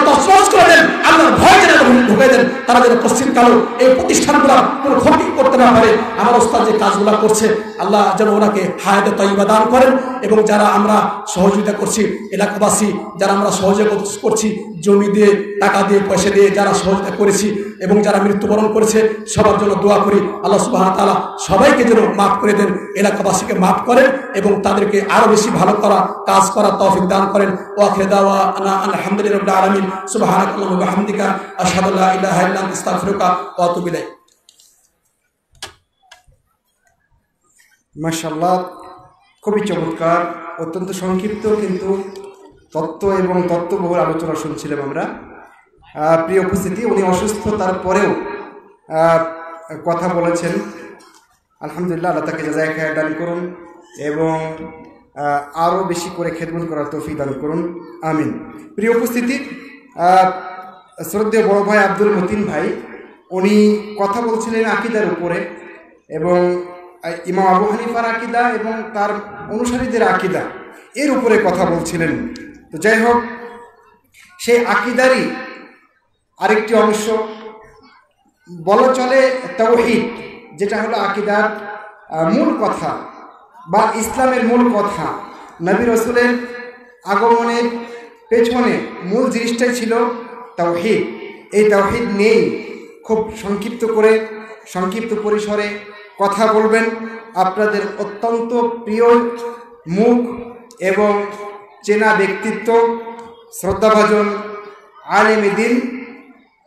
করে দেন, আল্লাহর ভয় যেন ঢুকে দেন, তারা যেন পশ্চিম কালো এই প্রতিষ্ঠানগুলো কোনো ক্ষতি করতে না পারে। আমার ওস্তাদ যে কাজগুলো করছে, আল্লাহ যেন ওনাকে হায়াতে তৈবা দান করেন এবং যারা আমরা সহযোগিতা করছি, এলাকাবাসী যারা আমরা সহযোগিতা করছি, জমি দিয়ে, টাকা দিয়ে, পয়সা দিয়ে যারা সহযোগিতা করেছি এবং যারা মৃত্যুবরণ করেছে, সবার জন্য দোয়া করি। আল্লাহ সুবাহ তালা সবাইকে যেন মাফ করে দেন, এলাকাবাসীকে মাফ করেন এবং তাদেরকে আরও বেশি ভালো করা, কাজ করা তৌফিক দান করেন। ওয়াখে আলহামদুলিল্লাহ খুবই চমৎকার, অত্যন্ত সংক্ষিপ্ত কিন্তু তত্ত্ব এবং তত্ত্ববহুল আলোচনা শুনছিলাম আমরা। প্রিয় উপস্থিতি, উনি অসুস্থ তারপরেও কথা বলেছেন। আলহামদুলিল্লাহ, আল্লাহ তাকে জাজায় খায় দান করুন এবং আরও বেশি করে খেদমত করার তৌফিক দান করুন। আমিন। প্রিয় উপস্থিতি শ্রদ্ধেয় বড় ভাই আব্দুল মতিন ভাই, উনি কথা বলছিলেন আকিদার উপরে এবং ইমাম আবু হানিফার আকিদা এবং তার অনুসারীদের আকিদা এর উপরে কথা বলছিলেন। তো যাই হোক, সেই আকিদারই আরেকটি অংশ। বলা চলে তাওহিদ, যেটা হলো আকিদার মূল কথা। বা ইসলামের মূল কথা। নবী রসুলের আগমনের পেছনে মূল জিনিসটাই ছিল তাওহিদ। এই তাওহিদ নেই খুব সংক্ষিপ্ত করে, সংক্ষিপ্ত পরিসরে কথা বলবেন। আপনাদের অত্যন্ত প্রিয় মুখ এবং চেনা ব্যক্তিত্ব শ্রদ্ধাভাজন আলেম দিন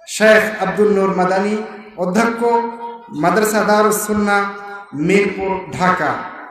শেখ আব্দুল নূর মাদানী, অধ্যক্ষ মাদ্রাসা দারুসুন্না মিরপুর, ঢাকা।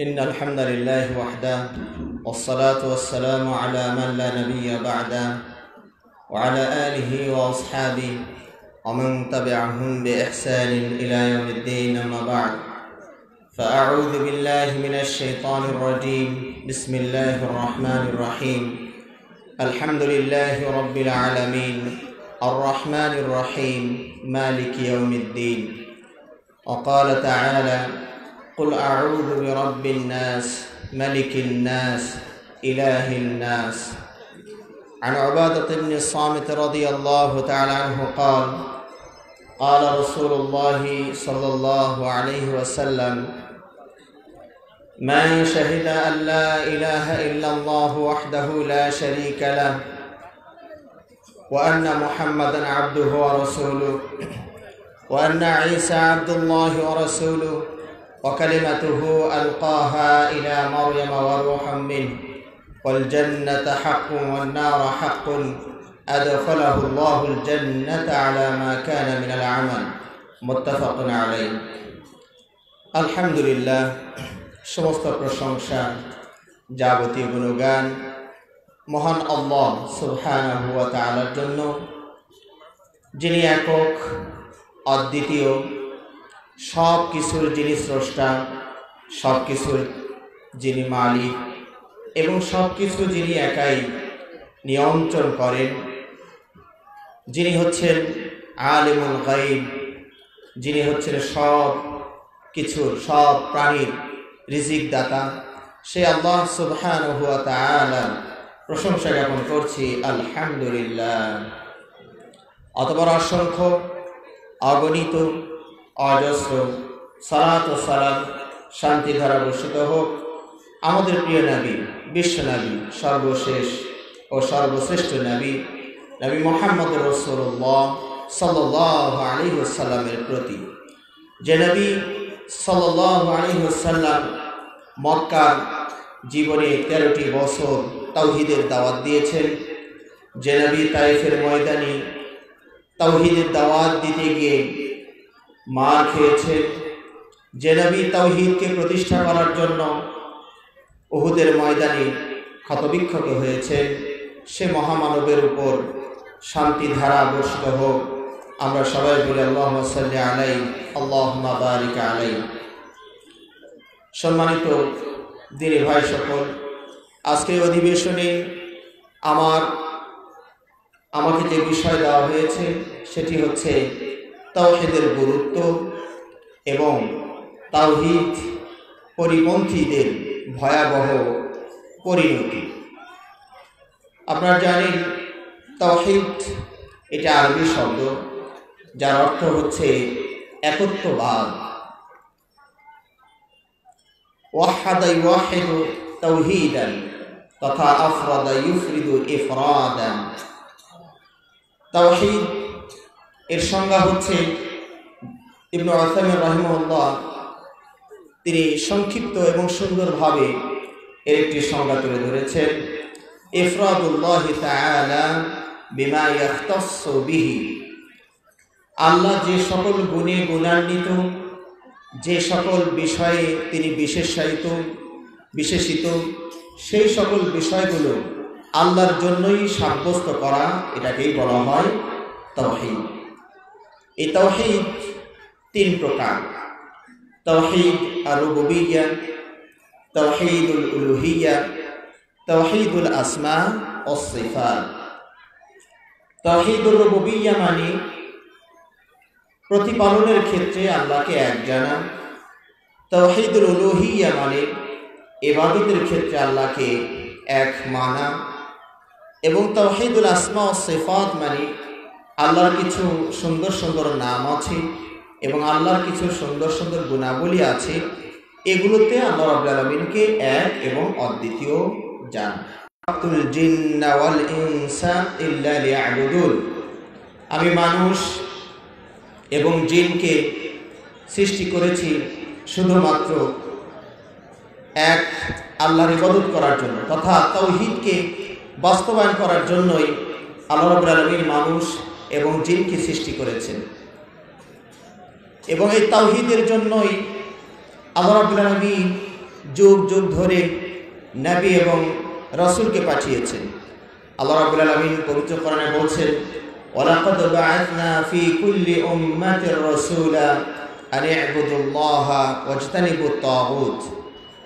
إن الحمد لله وحده والصلاة والسلام على من لا نبي بعده وعلى آله وأصحابه ومن تبعهم بإحسان إلى يوم الدين أما بعد. فأعوذ بالله من الشيطان الرجيم. بسم الله الرحمن الرحيم. الحمد لله رب العالمين. الرحمن الرحيم. مالك يوم الدين. وقال تعالى قل أعوذ برب الناس ملك الناس إله الناس. عن عبادة بن الصامت رضي الله تعالى عنه قال قال رسول الله صلى الله عليه وسلم من شهد أن لا إله إلا الله وحده لا شريك له وأن محمدا عبده ورسوله وأن عيسى عبد الله ورسوله وكلمته ألقاها إلى مريم وروحا منه والجنة حق والنار حق أدخله الله الجنة على ما كان من العمل متفق عليه الحمد لله সমস্ত প্রশংসা যাবতীয় গুণগান মহান আল্লাহ সুবহানাহু ওয়া তাআলার জন্য যিনি একক অদ্বিতীয় সব কিছুর যিনি স্রষ্টা, সব কিছুর যিনি মালিক এবং সব কিছু যিনি একাই নিয়ন্ত্রণ করেন, যিনি হচ্ছেন আলিমুল গাইব যিনি হচ্ছেন সব কিছুর, সব প্রাণীর রিজিক দাতা সে আল্লাহ সুবহান হুয়া প্রশংসা জ্ঞাপন করছি, আলহামদুলিল্লাহ। অতপর অসংখ্য অগণিত অজস্র সালাত ও সালাম, শান্তি ধারা বর্ষিত হোক। আমাদের প্রিয় নবী, বিশ্ব নবী, সর্বশেষ ও সর্বশ্রেষ্ঠ নবী নবী মোহাম্মদ রসুল্লাহ সাল্লাহ আলী সাল্লামের প্রতি। যে নবী সাল্লাহ আলী সাল্লাম মক্কার জীবনে তেরোটি বছর তাওহিদের দাওয়াত দিয়েছেন। যে নবী তাইফের ময়দানে তাওহিদের দাওয়াত দিতে গিয়ে মার খেয়েছেন যে নবী তাওহিদকে প্রতিষ্ঠা করার জন্য ওহুদের ময়দানে ক্ষতবিক্ষত হয়েছে, সে মহামানবের উপর শান্তি ধারা বর্ষিত হোক। আমরা সবাই বলি আল্লাহ সাল্লি আলাই আল্লাহ বারিক আলাই সম্মানিত দিনী ভাই সকল, আজকের অধিবেশনে আমার, আমাকে যে বিষয় দেওয়া হয়েছে, সেটি হচ্ছে তাওহিদের গুরুত্ব এবং তাওহিদ পরিপন্থীদের ভয়াবহ পরিণতি। আপনারা জানেন, তাওহিদ এটা আরবি শব্দ, যার অর্থ হচ্ছে একত্ববাদ। ওয়াহাদাই ওয়াহিদু তাওহিদান তথা আফরাদা ইউফরিদু ইফরাদান। তাওহিদ এর সংজ্ঞা হচ্ছে ইবনু আসামির রহিমউল্লাহ তিনি সংক্ষিপ্ত এবং সুন্দরভাবে এর একটি সংজ্ঞা তুলে ধরেছেন, ইফরাদুল্লাহ আল্লাহ যে সকল গুণে গুণান্বিত, যে সকল বিষয়ে তিনি বিশেষায়িত, বিশেষিত, সেই সকল বিষয়গুলো আল্লাহর জন্যই সাব্যস্ত করা, এটাকেই বলা হয় তৌহিদ এই তৌহিদ তিন প্রকার। তৌহিদ আর রুবুবিয়া তৌহিদুল উলুহিয়া তৌহিদুল আসমা ও সিফাত। তৌহিদুল রুবুবিয়া মানে প্রতিপালনের ক্ষেত্রে আল্লাহকে এক জানা। তৌহিদুল উলুহিয়া মানে এবাদতের ক্ষেত্রে আল্লাহকে এক মানা। এবং তৌহিদুল আসমা ও সেফাত মানে আল্লাহর কিছু সুন্দর সুন্দর নাম আছে এবং আল্লাহর কিছু সুন্দর সুন্দর গুণাবলী আছে, এগুলোতে আল্লাহ রাব্বুল আলামিনকে এক এবং অদ্বিতীয় জান। আমি মানুষ এবং জিনকে সৃষ্টি করেছি শুধুমাত্র এক আল্লাহর ইবাদত করার জন্য, তথা তৌহিদকে বাস্তবায়ন করার জন্যই আল্লাহ রাব্বুল আলামিন মানুষ এবং জিনকে সৃষ্টি করেছেন। এবং এই তাওহিদের জন্যই আল্লাহ রাব্বুল আলামিন যুগ যুগ ধরে নবী এবং রসুলকে পাঠিয়েছেন। আল্লাহ রাব্বুল আলামিন পবিত্র কোরআনে বলছেন, ওয়ালাকাদ বাআথনা ফি কুল্লি উম্মাতির রাসূলা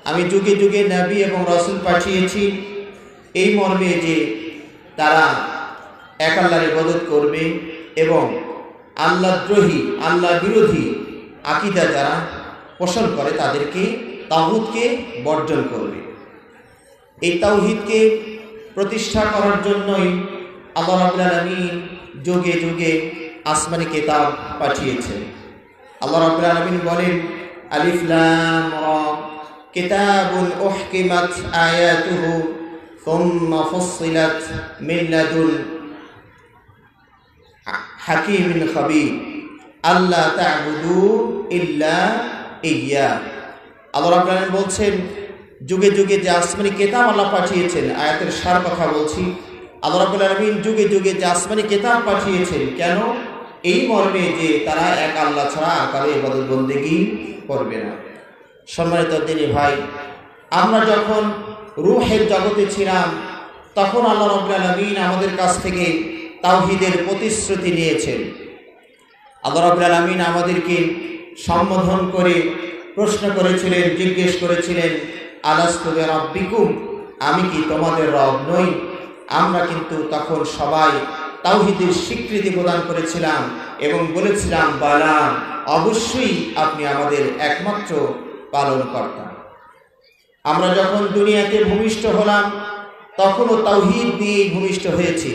আমি যুগে যুগে নবী এবং রসুল পাঠিয়েছি। এই মর্মে যে তারা এক আল্লাহর ইবাদত করবে এবং আল্লাহদ্রোহী আল্লাহ বিরোধী আকিদা যারা পোষণ করে তাদেরকে তাহুদকে বর্জন করবে এই তাওহিদকে প্রতিষ্ঠা করার জন্যই আল্লাহ রাবুল আলমিন যুগে যুগে আসমানি কেতাব পাঠিয়েছেন আল্লাহ রাবুল আলমিন বলেন আলিফলাম কিতাবুন উহকিমাত আয়াতুহু ثم فصلت من لدن হাকিমিন খাবির আল্লাহ তা'বুদু ইল্লা ইয়া। আল্লাহ আলামিন বলছেন, যুগে যুগে যে আসমানি কেতাব আল্লাহ পাঠিয়েছেন, আয়াতের সার কথা বলছি, আল্লাহ রাব্বুল আলামিন যুগে যুগে যে আসমানি কেতাব পাঠিয়েছেন, কেন? এই মর্মে যে তারা এক আল্লাহ ছাড়া আকারে ইবাদত বন্দেগী করবে না। সম্মানিত দিনী ভাই, আমরা যখন রুহের জগতে ছিলাম, তখন আল্লাহ আলামিন আমাদের কাছ থেকে তাওহিদের প্রতিশ্রুতি নিয়েছেন। আল্লাহ রাব্বুল আলামিন আমাদেরকে সম্বোধন করে প্রশ্ন করেছিলেন, জিজ্ঞেস করেছিলেন আলাস্তুবে রব্বিকুম আমি কি তোমাদের রব নই? আমরা কিন্তু তখন সবাই তাওহিদের স্বীকৃতি প্রদান করেছিলাম এবং বলেছিলাম, বালা, অবশ্যই আপনি আমাদের একমাত্র পালনকর্তা আমরা যখন দুনিয়াতে ভূমিষ্ঠ হলাম, তখনও তাওহিদ দিয়ে ভূমিষ্ঠ হয়েছি।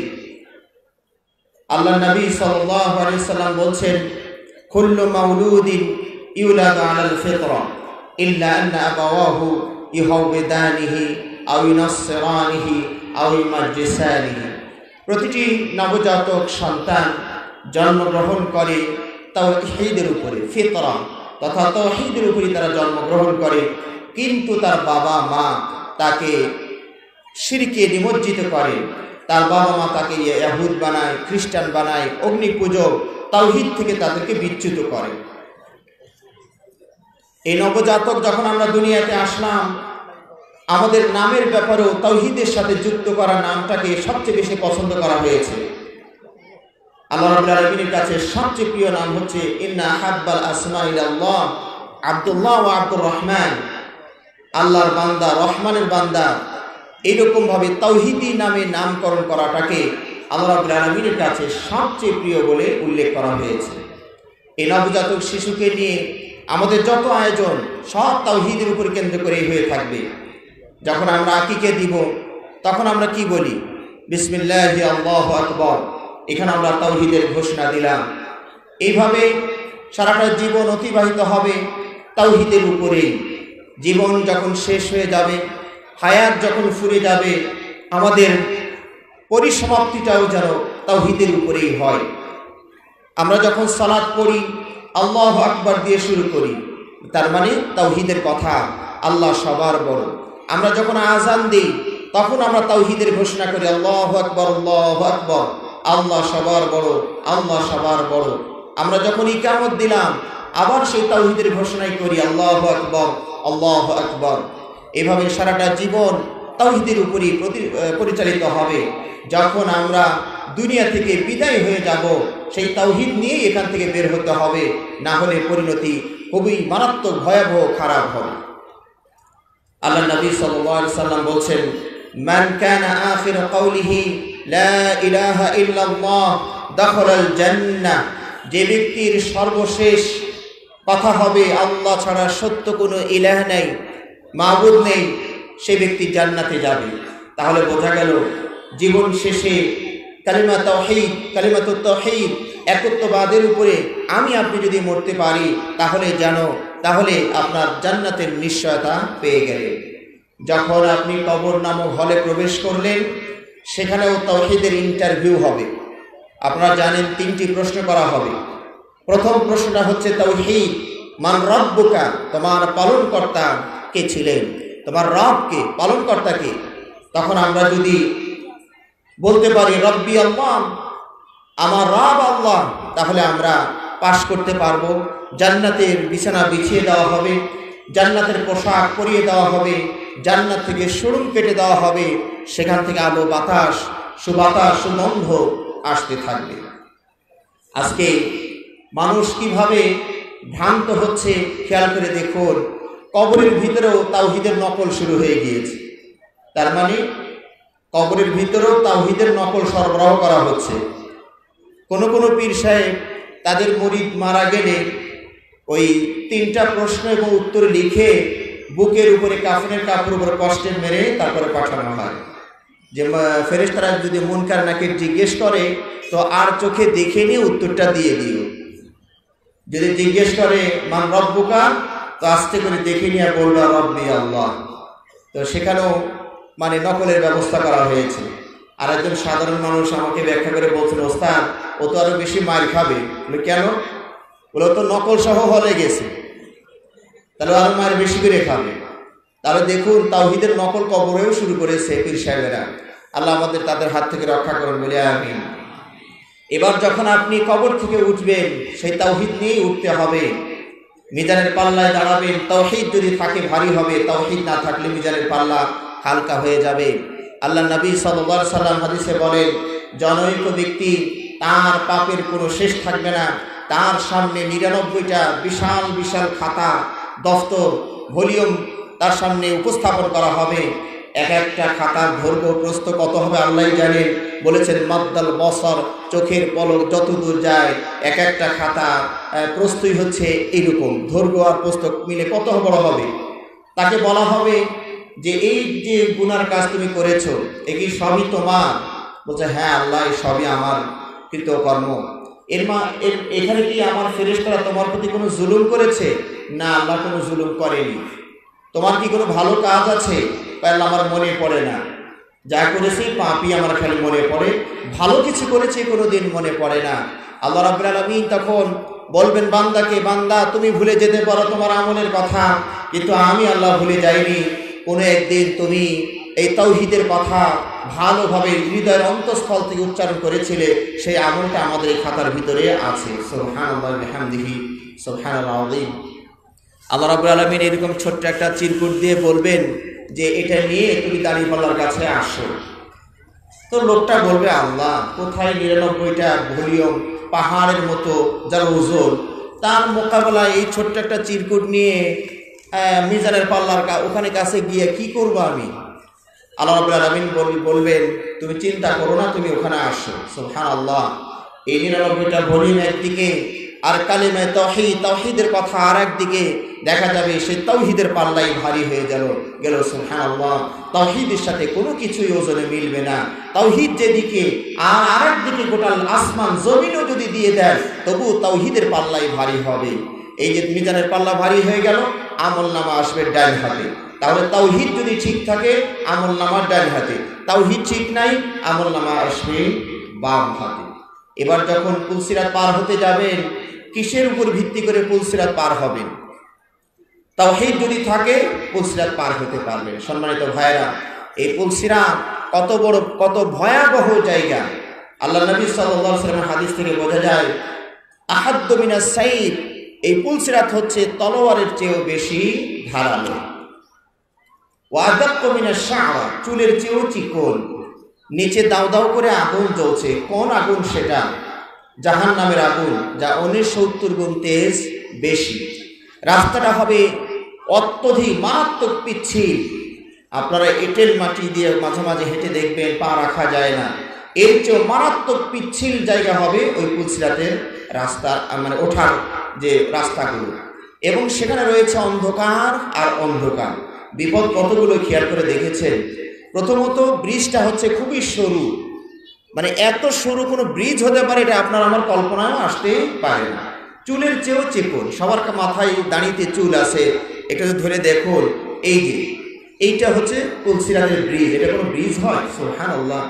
আল্লাহ নবী সাল্লাম বলছেন, কুল্লু মাউলুদিন প্রতিটি নবজাতক সন্তান জন্মগ্রহণ করে তাও তাওহীদের উপরে, ফিতরা, তথা তাওহীদের উপরে তারা জন্মগ্রহণ করে। কিন্তু তার বাবা মা তাকে শিরকে নিমজ্জিত করে। তার বাবা মা তাকে ইয়াহুদ বানায়, খ্রিস্টান বানায়, অগ্নি পুজো, তাওহিদ থেকে তাদেরকে বিচ্যুত করে। এই নবজাতক যখন আমরা দুনিয়াতে আসলাম, আমাদের নামের ব্যাপারেও তাওহিদের সাথে যুক্ত করা নামটাকে সবচেয়ে বেশি পছন্দ করা হয়েছে। আল্লাহ কাছে সবচেয়ে প্রিয় নাম হচ্ছে, ইন্না হাব্বাল আসমা ইলাল্লাহ, আব্দুল্লাহ ও আব্দুর রহমান। আল্লাহর বান্দা, রহমানের বান্দা এইরকম ভাবে তৌহিদি নামে নামকরণ করাটাকে রাব্বুল আলামিনের কাছে সবচেয়ে প্রিয় বলে উল্লেখ করা হয়েছে। এই নবজাতক শিশুকে নিয়ে আমাদের যত আয়োজন, সব তাওহিদের উপর কেন্দ্র করেই হয়ে থাকবে। যখন আমরা আকিকে দিব, তখন আমরা কি বলি? বিসমিল্লাহ আকবর। এখানে আমরা তাওহিদের ঘোষণা দিলাম। এইভাবে সারাটা জীবন অতিবাহিত হবে তাওহিদের উপরেই। জীবন যখন শেষ হয়ে যাবে হায়াত যখন ফুরে যাবে, আমাদের পরিসমাপ্তিটাও যেন তাওহিদের উপরেই হয়। আমরা যখন সালাদ পড়ি, আল্লাহ আকবার দিয়ে শুরু করি, তার মানে তাওহিদের কথা আল্লাহ সবার বড়। আমরা যখন আজান দিই, তখন আমরা তাওহিদের ঘোষণা করি, আল্লাহ আকবর আল্লাহ আকবর, আল্লাহ সবার বড়, আল্লাহ সবার বড়। আমরা যখন ইকামত দিলাম, আবার সেই তাওহিদের ঘোষণাই করি, আল্লাহ আকবর আল্লাহ আকবর। এভাবে সারাটা জীবন তাওহিদের উপরই পরিচালিত হবে। যখন আমরা দুনিয়া থেকে বিদায় হয়ে যাব, সেই তাওহিদ নিয়েই এখান থেকে বের হতে হবে। না হলে পরিণতি খুবই মারাত্মক, ভয়াবহ, খারাপ হবে। আল্লাহ নবী সাল্লাম বলছেন, মান কানা আখির কওলিহি, লা ইলাহা যে ব্যক্তির সর্বশেষ কথা হবে, আল্লাহ ছাড়া সত্য কোনো ইলাহ নেই। মাবুদ নেই, সে ব্যক্তি জান্নাতে যাবে। তাহলে বোঝা গেল, জীবন শেষে কালিমা তহিদ কালিমা তো তহিদ একত্ববাদের উপরে আমি আপনি যদি মরতে পারি, তাহলে জানো তাহলে আপনার জান্নাতের নিশ্চয়তা পেয়ে গেলেন যখন আপনি কবর নামক হলে প্রবেশ করলেন, সেখানেও তহিদের ইন্টারভিউ হবে। আপনারা জানেন তিনটি প্রশ্ন করা হবে। প্রথম প্রশ্নটা হচ্ছে তৌহিদ মান রব্বুকা তোমার পালনকর্তা কে ছিলেন? তোমার রবকে পালনকর্তা কে? তখন আমরা যদি বলতে পারি, রব্বি আল্লাহ, আমার রব আল্লাহ তাহলে আমরা পাশ করতে পারব। জান্নাতের বিছানা বিছিয়ে দেওয়া হবে, জান্নাতের পোশাক পরিয়ে দেওয়া হবে, জান্নাত থেকে সুরুম কেটে দেওয়া হবে, সেখান থেকে আলো, বাতাস, সুবাতাস, সুগন্ধ আসতে থাকবে। আজকে মানুষ কীভাবে ভ্রান্ত হচ্ছে, খেয়াল করে দেখুন কবরের ভিতরেও তাওহিদের নকল শুরু হয়ে গিয়েছে। তার মানে কবরের ভিতরেও তাওহিদের নকল সরবরাহ করা হচ্ছে। কোন কোন পীর সাহেব তাদের মরিদ মারা গেলে ওই তিনটা প্রশ্ন এবং উত্তর লিখে বুকের উপরে কাফনের কাপড় উপরে কষ্টে মেরে তারপরে পাঠানো হয়। যে ফেরেস্তারা যদি মনকার নাকি জিজ্ঞেস করে, তো আর চোখে দেখে নিয়ে উত্তরটা দিয়ে দিও। যদি জিজ্ঞেস করে, মান রব্বুকা? তো আস্তে করে দেখে নিয়ে বলল রব্বি আল্লাহ। তো সেখানেও মানে নকলের ব্যবস্থা করা হয়েছে। আর একজন সাধারণ মানুষ আমাকে ব্যাখ্যা করে বলছিল, ওস্তাদ, ও তো আরও বেশি মার খাবে। কেন? বলে তো নকল সহ হলে গেছে। তাহলে আরও মায়ের বেশি করে খাবে। তাহলে দেখুন, তাওহিদের নকল কবরেও শুরু করেছে পীর সাহেবেরা। আল্লাহ আমাদের তাদের হাত থেকে রক্ষা করুন, বলে আমি এবার যখন আপনি কবর থেকে উঠবেন, সেই তাওহিদ নিয়েই উঠতে হবে। মিজানের পাল্লায় দাঁড়াবেন তহিদ যদি থাকে ভারী হবে তহিদ না থাকলে মিজানের পাল্লা হালকা হয়ে যাবে। আল্লাহ নবী সাল্লাহ সাল্লাম হাদিসে বলেন, জনৈক ব্যক্তি তার পাপের কোনো শেষ থাকবে না, তার সামনে নিরানব্বইটা বিশাল বিশাল খাতা, দফতর, ভলিউম তার সামনে উপস্থাপন করা হবে। এক একটা খাতার দৈর্ঘ্য প্রস্থ কত হবে আল্লাহ জানেন। বলেছেন, মাদ্দাল বসর, চোখের পলক যত দূর যায়, এক একটা খাতা প্রস্তই হচ্ছে এইরকম দৈর্ঘ্য আর প্রস্তক মিলে কত বড় হবে? তাকে বলা হবে যে, এই যে গুনার কাজ তুমি করেছ, এ কি সবই তোমার? বলছে হ্যাঁ আল্লাহ সবই আমার কৃতকর্ম। এর মা, এর- এখানে কি আমার ফেরেশতারা তোমার প্রতি কোনো জুলুম করেছে? না, আল্লাহ কোনো জুলুম করেনি। তোমার কি কোনো ভালো কাজ আছে? আল্লাহ আমার মনে পড়ে না। যা করেছি পাপি আমার খালি মনে পড়ে। ভালো কিছু করেছে কোনোদিন মনে পড়ে না। আল্লাহ রাব্বুল আলামিন তখন বলবেন, বান্দাকে, বান্দা, তুমি ভুলে যেতে পারো তোমার আমলের কথা, কিন্তু আমি আল্লাহ ভুলে যাইনি। কোনো একদিন তুমি এই তৌহিদের কথা ভালোভাবে হৃদয়ের অন্তঃস্থল থেকে উচ্চারণ করেছিলে, সেই আমলটা আমাদের এই খাতার ভিতরে আছে। সুবহানাল্লাহি ওয়া বিহামদিহি, সুবহানাল্লাহ, আযীম। আল্লাহ রাবুল আলমিন এরকম ছোট্ট একটা চিরকুট দিয়ে বলবেন যে এটা নিয়ে তুমি দাঁড়িপাল্লার কাছে আসো। তো লোকটা বলবে, আল্লাহ, কোথায় নিরানব্বইটা ভলিউম পাহাড়ের মতো যার ওজন? তার মোকাবেলায় এই ছোট্ট একটা চিরকুট নিয়ে মিজানের পাল্লার ওখানে কাছে গিয়ে কি করব আমি? আল্লাহ রাবুল আলমিন বলবেন, তুমি চিন্তা করো না, তুমি ওখানে আসো। সুবহান আল্লাহ এই নিরানব্বইটা ভলিউম একদিকে আর কালিমে তহিদ, তহিদের কথা আর একদিকে দেখা যাবে, সে তৌহিদের পাল্লাই ভারী হয়ে গেল গেল সুহান আল্লাহ তৌহিদের সাথে কোনো কিছুই ওজনে মিলবে না। তৌহিদ যেদিকে, আর আর দিকে গোটাল আসমান জমিনও যদি দিয়ে দেয়, তবু তৌহিদের পাল্লাই ভারী হবে। এই যে মিজানের পাল্লা ভারী হয়ে গেল, আমল নামা আসবে ডান হাতে। তাহলে তাওহিদ যদি ঠিক থাকে, আমল নামা ডান হাতে। তাওহিদ ঠিক নাই, আমল নামা আসবে বাম হাতে। এবার যখন পুলসিরাত পার হতে যাবেন কিসের উপর ভিত্তি করে পুলসিরাত পার হবেন তাওহিদ যদি থাকে পুলসিরাত পার হতে পারবেন সম্মানিত ভাইরা এই পুলসিরাত কত বড়, কত ভয়াবহ জায়গা। আল্লাহ নবী সাল্লাল্লাহু আলাইহি ওয়াসাল্লামের হাদিস থেকে বোঝা যায়, আহাদ্দু মিনাস সাইফ এই পুলসিরাত হচ্ছে তলোয়ারের চেয়েও বেশি ধারালো। ওয়াদাক্ক মিনাস শাআরা চুলের চেয়েও চিকন। নিচে দাও দাও করে আগুন জ্বলছে। কোন আগুন সেটা? জাহান নামের আগুন, যা উনিশসত্তর গুণ তেজ বেশি। রাস্তাটা হবে অত্যধিক মারাত্মক পিচ্ছিল। আপনারা এঁটেল মাটি দিয়ে মাঝে মাঝে হেঁটে দেখবেন, পা রাখা যায় না। এর চেয়েও মারাত্মক পিচ্ছিল জায়গা হবে ওই পুলসিরাতের রাস্তা মানে ওঠার যে রাস্তাগুলো। এবং সেখানে রয়েছে অন্ধকার আর অন্ধকার। বিপদ কতগুলো খেয়াল করে দেখেছেন? প্রথমত, ব্রিজটা হচ্ছে খুবই সরু। মানে এত সরু কোনো ব্রিজ হতে পারে, এটা আপনার আমার কল্পনায় আসতে পারে না। চুলের চেয়েও চিকন, সবার মাথায় দাঁড়িতে চুল আছে, এটা ধরে দেখুন, এই যে, এইটা হচ্ছে তুলসিরাতের ব্রিজ এটা কোনো ব্রিজ হয়? সোহান আল্লাহ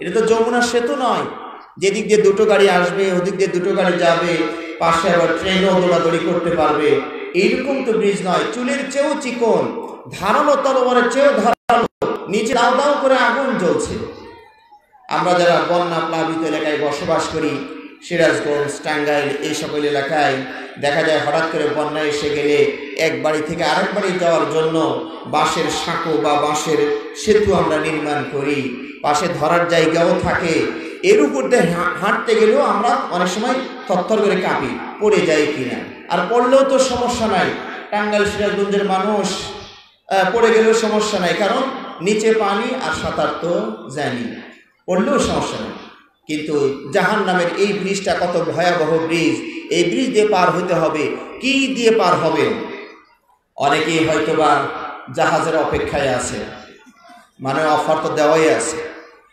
এটা তো যমুনা সেতু নয়। যেদিক দিয়ে দুটো গাড়ি আসবে, ওদিক দিয়ে দুটো গাড়ি যাবে, পাশে আবার ট্রেনও দৌড়াদৌড়ি করতে পারবে। এইরকম তো ব্রিজ নয়। চুলের চেয়েও চিকন, ধারালো তলোয়ারের চেয়েও ধারালো, নিচে দাও দাও করে আগুন জ্বলছে। আমরা যারা বন্যা প্লাবিত এলাকায় বসবাস করি, সিরাজগঞ্জ, টাঙ্গাইল, এই সকল এলাকায় দেখা যায় হঠাৎ করে বন্যা এসে গেলে এক বাড়ি থেকে আরেক বাড়ি যাওয়ার জন্য বাঁশের সাঁকো বা বাঁশের সেতু আমরা নির্মাণ করি। পাশে ধরার জায়গাও থাকে। এর উপর দিয়ে হাঁটতে গেলেও আমরা অনেক সময় থরথর করে কাঁপি, পড়ে যাই কিনা। আর পড়লেও তো সমস্যা নাই। টাঙ্গাইল, সিরাজগঞ্জের মানুষ পড়ে গেলেও সমস্যা নাই। কারণ নিচে পানি আর সাঁতার তো জানি। পড়লেও সমস্যা নেই। কিন্তু জাহান নামের এই ব্রিজটা কত ভয়াবহ ব্রিজ। এই ব্রিজ দিয়ে পার হতে হবে। কি দিয়ে পার হবে? অনেকেই হয়তোবা জাহাজের অপেক্ষায় আছে। মানে অফার তো দেওয়াই আছে।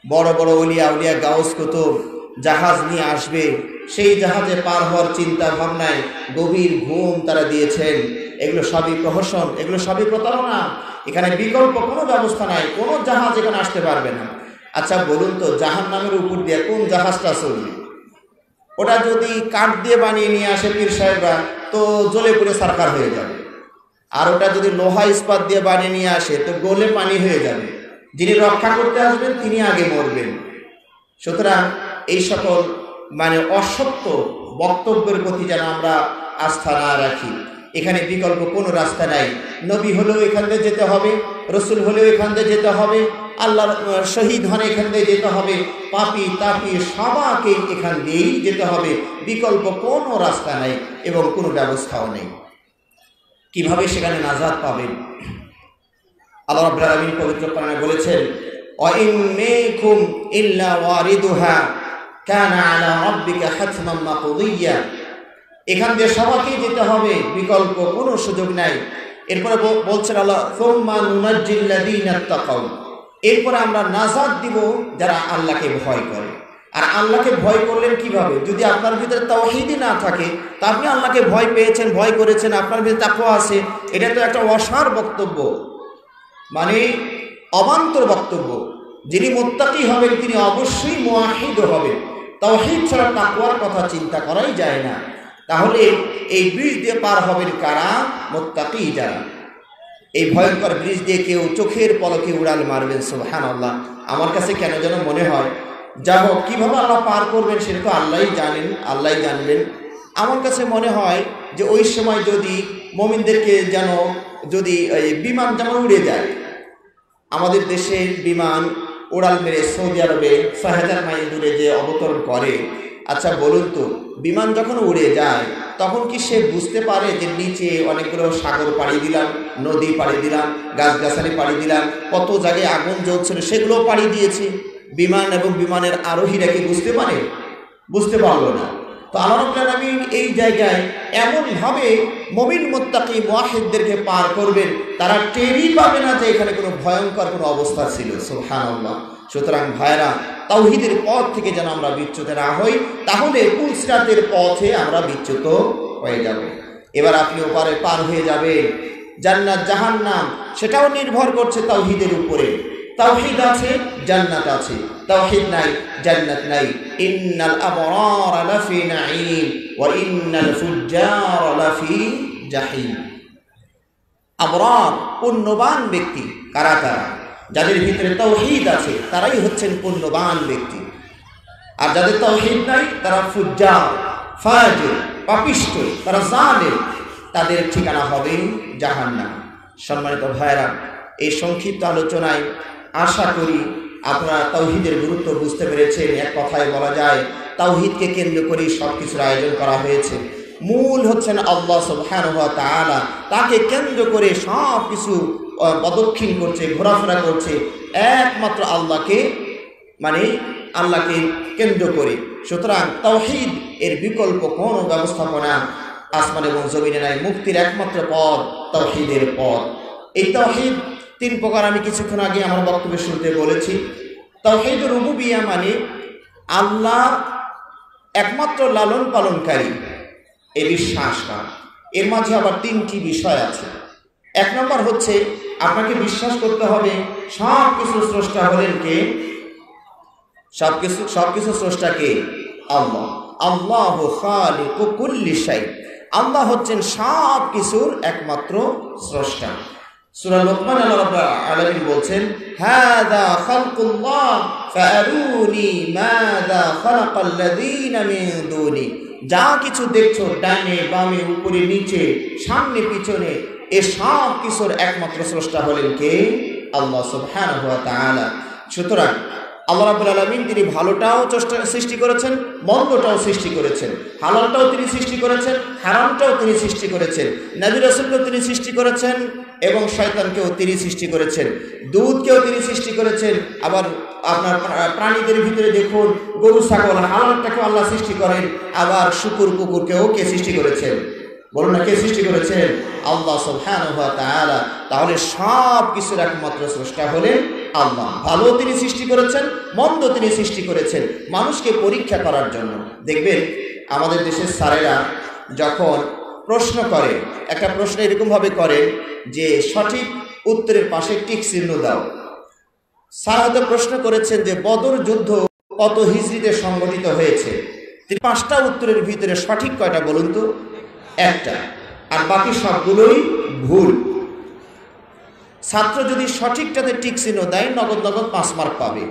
বড় বড় উলিয়া উলিয়া গাউস কুতুব জাহাজ নিয়ে আসবে। সেই জাহাজে পার হওয়ার চিন্তা ভাবনায় গভীর ঘুম তারা দিয়েছেন। এগুলো সবই প্রহসন, এগুলো সবই প্রতারণা। এখানে বিকল্প কোনো ব্যবস্থা নাই। কোনো জাহাজ এখানে আসতে পারবে না। আচ্ছা বলুন তো জাহান নামের উপর দিয়ে কোন জাহাজটা চলবে? ওটা যদি কাঠ দিয়ে বানিয়ে নিয়ে আসে পীর সাহেবরা, তো জ্বলে পুড়ে সারকার হয়ে যাবে। আর ওটা যদি লোহা ইস্পাত দিয়ে বানিয়ে নিয়ে আসে, তো গোলে পানি হয়ে যাবে। যিনি রক্ষা করতে আসবেন, তিনি আগে মরবেন। সুতরাং এই সকল মানে অসত্য বক্তব্যের প্রতি যেন আমরা আস্থা না রাখি। এখানে বিকল্প কোনো রাস্তা নাই। নবী হলেও এখান দিয়ে যেতে হবে রসুল হলেও এখান দিয়ে যেতে হবে আল্লাহর আহ, শহীদ হন এখান দিয়ে যেতে হবে পাপি তাপি সবাকে এখান দিয়েই যেতে হবে। বিকল্প কোনো রাস্তা নাই এবং কোনো ব্যবস্থাও নেই। কীভাবে সেখানে নাজাদ পাবেন? আল্লাহ রাব্বুল পবিত্র কোরআনে বলেছেন ওয়াইন ইল্লা ওয়ারিদুহা কানা আলা রাব্বিকা হাতমান এখান দিয়ে সবাইকে যেতে হবে, বিকল্প কোনো সুযোগ নাই। এরপরে বল- বলছেন আল্লাহ এরপরে আমরা নাজাদ দিব যারা আল্লাহকে ভয় করে। আর আল্লাহকে ভয় করলেন কীভাবে? যদি আপনার ভিতরে তাওহীদই না থাকে, তা আপনি আল্লাহকে ভয় পেয়েছেন, ভয় করেছেন, আপনার ভিতরে তাকওয়া আছে, এটা তো একটা অসার বক্তব্য। মানে অবান্তর বক্তব্য। যিনি মোত্তাকি হবেন, তিনি অবশ্যই মুয়াহিদ হবেন। তাওহীদ ছাড়া তাকওয়ার কথা চিন্তা করাই যায় না। তাহলে এই ব্রিজ দিয়ে পার হবেন কারা? মোত্তাকি যারা। এই ভয়ঙ্কর ব্রিজ দিয়ে কেউ চোখের পলকে উড়াল মারবেন সুবহান আল্লাহ আমার কাছে কেন যেন মনে হয় যা হোক, কীভাবে আল্লাহ পার করবেন সেটা তো আল্লাহই জানেন, আল্লাহই জানবেন। আমার কাছে মনে হয় যে ওই সময় যদি মমিনদেরকে যেন, যদি বিমান যেমন উড়ে যায়, আমাদের দেশের বিমান উড়াল মেরে সৌদি আরবে ছয় হাজার মাইল দূরে যে অবতরণ করে আচ্ছা বলুন তো বিমান যখন উড়ে যায়, তখন কি সে বুঝতে পারে যে নিচে অনেকগুলো সাগর পাড়ি দিলাম, নদী পাড়ি দিলাম, গাছগাছালি পাড়ি দিলাম, কত জায়গায় আগুন জ্বলছিল সেগুলো পাড়ি দিয়েছি। বিমান এবং বিমানের আরোহীরা কি বুঝতে পারে? বুঝতে পারল না। তো আল্লাহ আলামিন এই জায়গায় এমনভাবে মমিন মোত্তাকি মুয়াহিদদেরকে পার করবেন, তারা টেরই পাবে না যে এখানে কোনো ভয়ঙ্কর কোনো অবস্থা ছিল। সুবহানাল্লাহ। সুতরাং ভাইরা, তাওহীদের পথ থেকে যেন আমরা বিচ্যুত না হই, তাহলে পুলসিরাতের পথে আমরা বিচ্যুত হয়ে যাব। এবার আপনি ওপারে পার হয়ে যাবেন। জান্নাত জাহান্নাম, সেটাও নির্ভর করছে তাওহীদের উপরে। তাওহীদ আছে, জান্নাত আছে। তাওহীদ নাই, জান্নাত নাই। ইন্নাল আবরার লাফি নাঈম, ওয়া ইন্নাল ফুজ্জার লাফি জাহিম। আবরার, পুণ্যবান ব্যক্তি। কারা কারা? যাদের ভিতরে তাওহীদ আছে, তারাই হচ্ছেন পুণ্যবান ব্যক্তি। আর যাদের তাওহীদ নাই, তারা ফুজ্জার, ফাজির পাপিষ্ঠ তারা জালেম। তাদের ঠিকানা হবে জাহান্নাম। সম্মানিত ভাইরা এই সংক্ষিপ্ত আলোচনায় আশা করি আপনারা তাওহীদের গুরুত্ব বুঝতে পেরেছেন। এক কথায় বলা যায় তাওহিদকে কেন্দ্র করেই সব কিছুর আয়োজন করা হয়েছে। মূল হচ্ছেন আল্লাহ তাআলা। তাকে কেন্দ্র করে সব কিছু প্রদক্ষিণ করছে, ঘোরাফেরা করছে একমাত্র আল্লাহকে মানে আল্লাহকে কেন্দ্র করে। সুতরাং তাওহীদ এর বিকল্প কোনো ব্যবস্থাপনা আসমান এবং জমিনে নাই। মুক্তির একমাত্র পথ তাওহীদের পথ। এই তাওহীদ তিন প্রকার আমি কিছুক্ষণ আগে আমার বক্তব্যের শুরুতে বলেছি। তাওহীদ রুবুবিয়া মানে আল্লাহ একমাত্র লালন পালনকারী এ বিশ্বাস এর মাঝে আবার তিনটি বিষয় আছে। এক নম্বর হচ্ছে, আপনাকে বিশ্বাস করতে হবে, সব কিছু স্রষ্টা হলেন কে? সব কিছু সব কিছু স্রষ্টাকে আল্লাহ। আল্লাহ খালিকু কুল্লি শাই। আল্লাহ হচ্ছেন সব কিছুর একমাত্র স্রষ্টা। সূরা লোকমান আল্লাহ আলামিন বলছেন হাদা খালকুল্লাহ ফাআরুনি মাযা খালাকাল্লাযীনা মিন দুনি যা কিছু দেখছ, ডানে বামে, উপরে, নিচে, সামনে, পিছনে এ সব কিছুর একমাত্র স্রষ্টা হলেন কে? আল্লাহ তাআলা। সুতরাং আল্লাহ রাব্বুল আলামিন তিনি ভালোটাও চেষ্টা সৃষ্টি করেছেন, মন্দটাও সৃষ্টি করেছেন। হালালটাও তিনি সৃষ্টি করেছেন, হারামটাও তিনি সৃষ্টি করেছেন। নবী রাসূলকেও তিনি সৃষ্টি করেছেন এবং শয়তানকেও তিনি সৃষ্টি করেছেন। দুধকেও তিনি সৃষ্টি করেছেন। আবার আপনার প্রাণীদের ভিতরে দেখুন, গরু, ছাগল, হালালটাকেও আল্লাহ সৃষ্টি করেন। আবার শুকুর কুকুরকেও কে সৃষ্টি করেছেন? বলুন কে সৃষ্টি করেছেন? আল্লাহ সুবহানাহু ওয়া তাআলা। তাহলে সব কিছুর একমাত্র স্রষ্টা হলেন আল্লাহ। ভালো তিনি সৃষ্টি করেছেন, মন্দ তিনি সৃষ্টি করেছেন। মানুষকে পরীক্ষা করার জন্য। দেখবেন, আমাদের দেশের স্যারেরা যখন প্রশ্ন করে, একটা প্রশ্ন এরকমভাবে করে যে, সঠিক উত্তরের পাশে টিক চিহ্ন দাও। স্যার হয়তো প্রশ্ন করেছেন যে, বদর যুদ্ধ কত হিজড়িতে সংগঠিত হয়েছে? পাঁচটা উত্তরের ভিতরে সঠিক কয়টা বলুন তো? একটা। আর বাকি সবগুলোই ভুল। ছাত্র যদি সঠিকটাতে টিক চিহ্ন দেয়, নগদ নগদ পাঁচ মার্ক পাবে।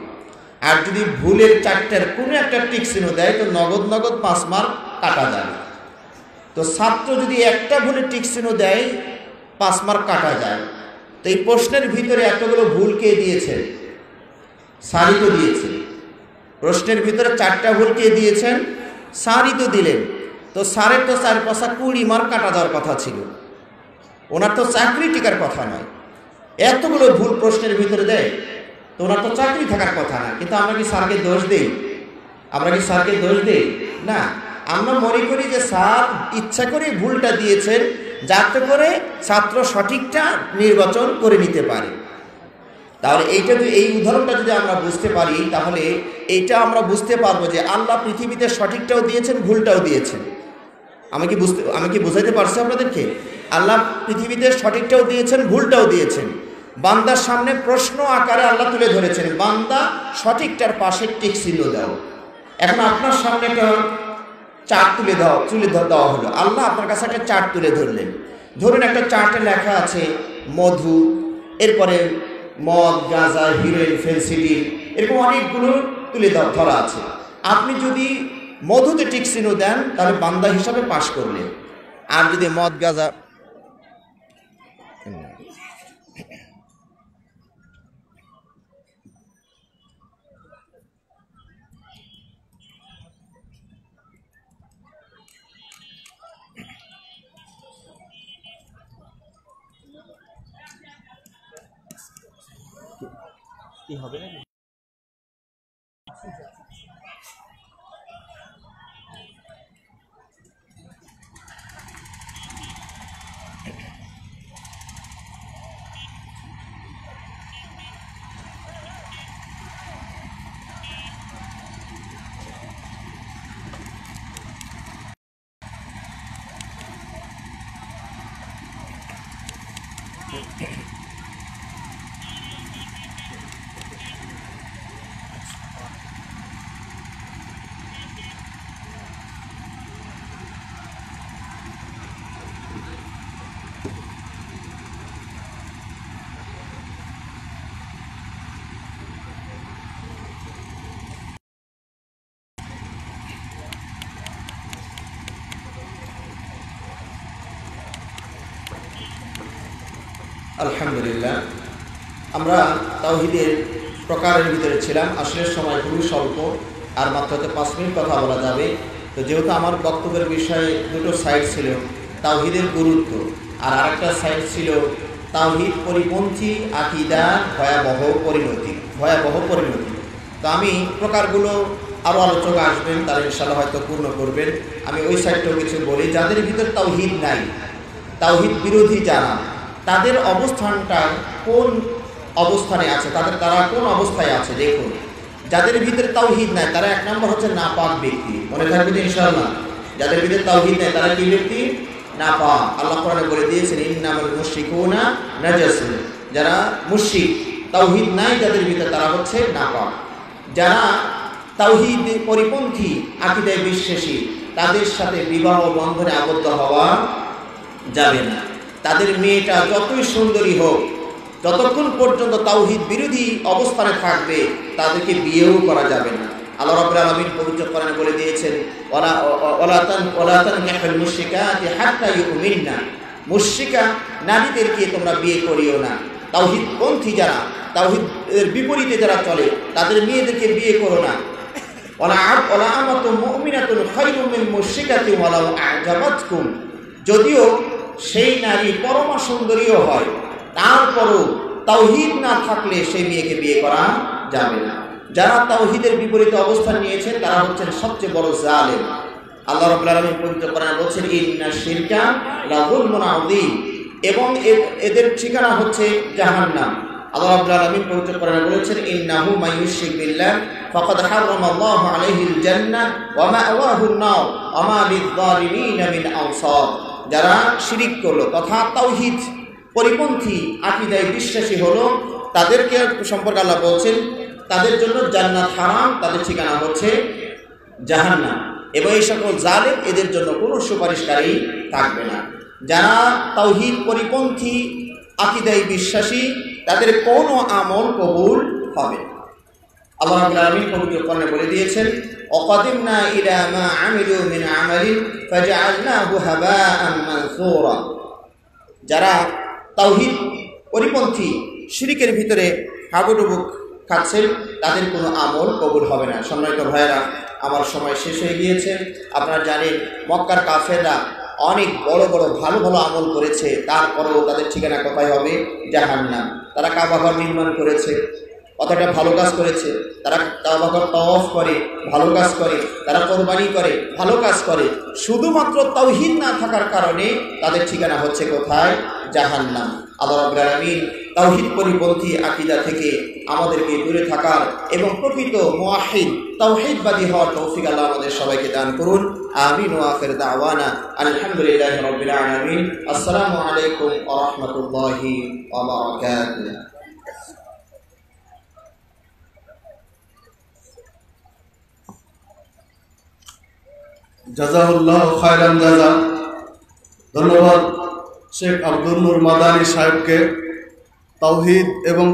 আর যদি ভুলের চারটার কোনো একটা টিক চিহ্ন দেয়, তো নগদ নগদ পাঁচ মার্ক কাটা যাবে। তো ছাত্র যদি একটা ভুলে টিক চিহ্ন দেয়, পাঁচ মার্ক কাটা যায়। তো এই প্রশ্নের ভিতরে এতগুলো ভুল কে দিয়েছে? সারি তো দিয়েছে। প্রশ্নের ভিতরে চারটা ভুল কে দিয়েছেন? সারি তো দিলেন। তো সারের তো চার পাশা কুড়ি মার্ক কাটা যাওয়ার কথা ছিল। ওনার তো চাকরি টিকার কথা নয়। এতগুলো ভুল প্রশ্নের ভিতরে দেয়, তো ওনার তো চাকরি থাকার কথা না। কিন্তু আমরা কি স্যারকে দোষ দিই? আমরা কি স্যারকে দোষ দিই? না, আমরা মনে করি যে স্যার ইচ্ছা করে ভুলটা দিয়েছেন যাতে করে ছাত্র সঠিকটা নির্বাচন করে নিতে পারে। তাহলে এইটা এই উদাহরণটা যদি আমরা বুঝতে পারি, তাহলে এইটা আমরা বুঝতে পারব যে আল্লাহ পৃথিবীতে সঠিকটাও দিয়েছেন, ভুলটাও দিয়েছেন। আমি কি বুঝতে আমি কি বুঝাইতে পারছি আপনাদেরকে? আল্লাহ পৃথিবীতে সঠিকটাও দিয়েছেন, ভুলটাও দিয়েছেন। বান্দার সামনে প্রশ্ন আকারে আল্লাহ তুলে ধরেছেন, বান্দা সঠিকটার পাশে টিক চিহ্ন দাও। এখন আপনার সামনে একটা চার্ট তুলে দাও, তুলে দেওয়া হলো। আল্লাহ আপনার কাছে একটা চার্ট তুলে ধরলেন। ধরুন একটা চার্টে লেখা আছে, মধু, এরপরে মদ, গাঁজা, হিরোইন, ফেন্সিডিল, এরকম অনেকগুলো তুলে ধরা আছে। আপনি যদি মধুতে টিক চিহ্ন দেন তাহলে বান্দা হিসাবে পাশ করলেন আর যদি মদ গাঁজা আলহামদুলিল্লাহ আমরা তাওহিদের প্রকারের ভিতরে ছিলাম। আসলে সময় খুবই স্বল্প, আর মাত্র হয়তো পাঁচ মিনিট কথা বলা যাবে। তো যেহেতু আমার বক্তব্যের বিষয়ে দুটো সাইড ছিল, তাওহিদের গুরুত্ব, আর আরেকটা সাইড ছিল তাওহিদ পরিপন্থী আকিদা ভয়াবহ পরিণতি ভয়াবহ পরিণতি। তো আমি প্রকারগুলো আরও আলোচক আসবেন, তারা ইনশাল্লাহ হয়তো পূর্ণ করবেন। আমি ওই সাইডটাও কিছু বলি। যাদের ভিতর তাওহিদ নাই, তাওহিদ বিরোধী যারা, তাদের অবস্থানটা কোন অবস্থানে আছে। তাদের তারা কোন অবস্থায় আছে? দেখুন, যাদের ভিতরে তাওহিদ নাই, তারা এক নম্বর হচ্ছে নাপাক ব্যক্তি। মনে থাকবে তো ইনশাআল্লাহ? যাদের ভিতরে তাওহিদ নাই, তারা কি ব্যক্তি? নাপাক। আল্লাহ কোরআনে বলে দিয়েছেন, ইন্নামাল মুশরিকুনা নাজাসুন। যারা মুশরিক, তাওহিদ নাই যাদের ভিতরে, তারা হচ্ছে না নাপাক। যারা তাওহিদ পরিপন্থী, আকিদায় বিশ্বাসী, তাদের সাথে বিবাহ বন্ধনে আবদ্ধ হওয়া যাবে না। তাদের মেয়েটা যতই সুন্দরী হোক যতক্ষণ পর্যন্ত তাওহিদ বিরোধী অবস্থানে থাকবে, তাদেরকে বিয়েও করা যাবে না। আল্লাহ রাব্বুল আলামিন পবিত্র কোরআনে বলে দিয়েছেন ওয়ালা ওয়ালাতান ওয়ালাতান কাহিল মুশরিকাতি হাত্তা ইউমিননা। মুশরিকা নারীদেরকে তোমরা বিয়ে করিও না। তাওহিদ পন্থী যারা তাওহিদ এর বিপরীতে যারা চলে, তাদের মেয়েদেরকে বিয়ে করো না। ওলা আব, ওলা আমাতু মুমিনাতুন খায়রুম মিন মুশরিকাতি ওয়ালাউ আ'জাবাতকুম। যদিও সেই নারী পরমা সুন্দরীও হয় তারপরও তাওহিদ না থাকলে সেই মেয়েকে বিয়ে করা যাবে না। যারা তাওহিদের বিপরীতে অবস্থান নিয়েছেন তারা হচ্ছেন সবচেয়ে বড় জালেম। আল্লাহ রাব্বুল আলামিন পবিত্র কোরআনে বলছেন, ইন্না শিরকা লা যুলমুন আযীম। এবং এদের ঠিকানা হচ্ছে জাহান্নাম। আল্লাহ রাব্বুল আলামিন পবিত্র কোরআনে বলেছেন, ইন্নাহু মাইয়ুশরিক বিল্লাহ, ফাকাদ হারাম আল্লাহু আলাইহিল জান্নাহ ওয়া মা'ওয়াহুন নার ওয়া মা লিয-যালিমিন মিন আনসার। যারা শিরিক করল, তথা তাওহীদ পরিপন্থী আকীদায় বিশ্বাসী হলো, তাদেরকে সম্পর্কে আল্লাহ বলছেন, তাদের জন্য জান্নাত হারাম, তাদের ঠিকানা হচ্ছে জাহান্না এবং এই সকল জালেম এদের জন্য কোনো সুপারিশকারী থাকবে না। যারা তাওহিদ পরিপন্থী আকিদাই বিশ্বাসী, তাদের কোনো আমল কবুল হবে। আল্লাহ বলে দিয়েছেন মা যারা তাওহিদ পরিপন্থী শিরিকের ভিতরে হাবুডুবু খাচ্ছেন তাদের কোনো আমল কবুল হবে না। সম্মানিত ভাইয়েরা, আমার সময় শেষ হয়ে গিয়েছে। আপনারা জানেন, মক্কার কাফেররা অনেক বড় বড়, ভালো ভালো আমল করেছে। তারপরেও তাদের ঠিকানা কোথায় হবে? জাহান্নাম। তারা কাবাঘর নির্মাণ করেছে। কতটা ভালো কাজ করেছে। তারা তওয়াফ করে, ভালো কাজ করে, তারা কোরবানি করে, ভালো কাজ করে। শুধুমাত্র তাওহিদ না থাকার কারণে তাদের ঠিকানা হচ্ছে কোথায়? জাহান্নাম। আল্লাহ রাব্বুল আলামিন তাওহিদ পরিপন্থী আকীদা থেকে আমাদেরকে দূরে থাকার এবং প্রকৃত মুয়াহিদ তাওহিদবাদী হওয়ার তৌফিক আল্লাহ আমাদের সবাইকে দান করুন। আমিন ওয়া আখির দাওয়ানা। আলহামদুলিল্লাহি রাব্বিল আলামিন। আসসালামু আলাইকুম ওয়া রাহমাতুল্লাহি জাজাউল্লাহ খায়রান জাজা। ধন্যবাদ শেখ আব্দুল নূর মাদানী সাহেবকে। তাওহিদ এবং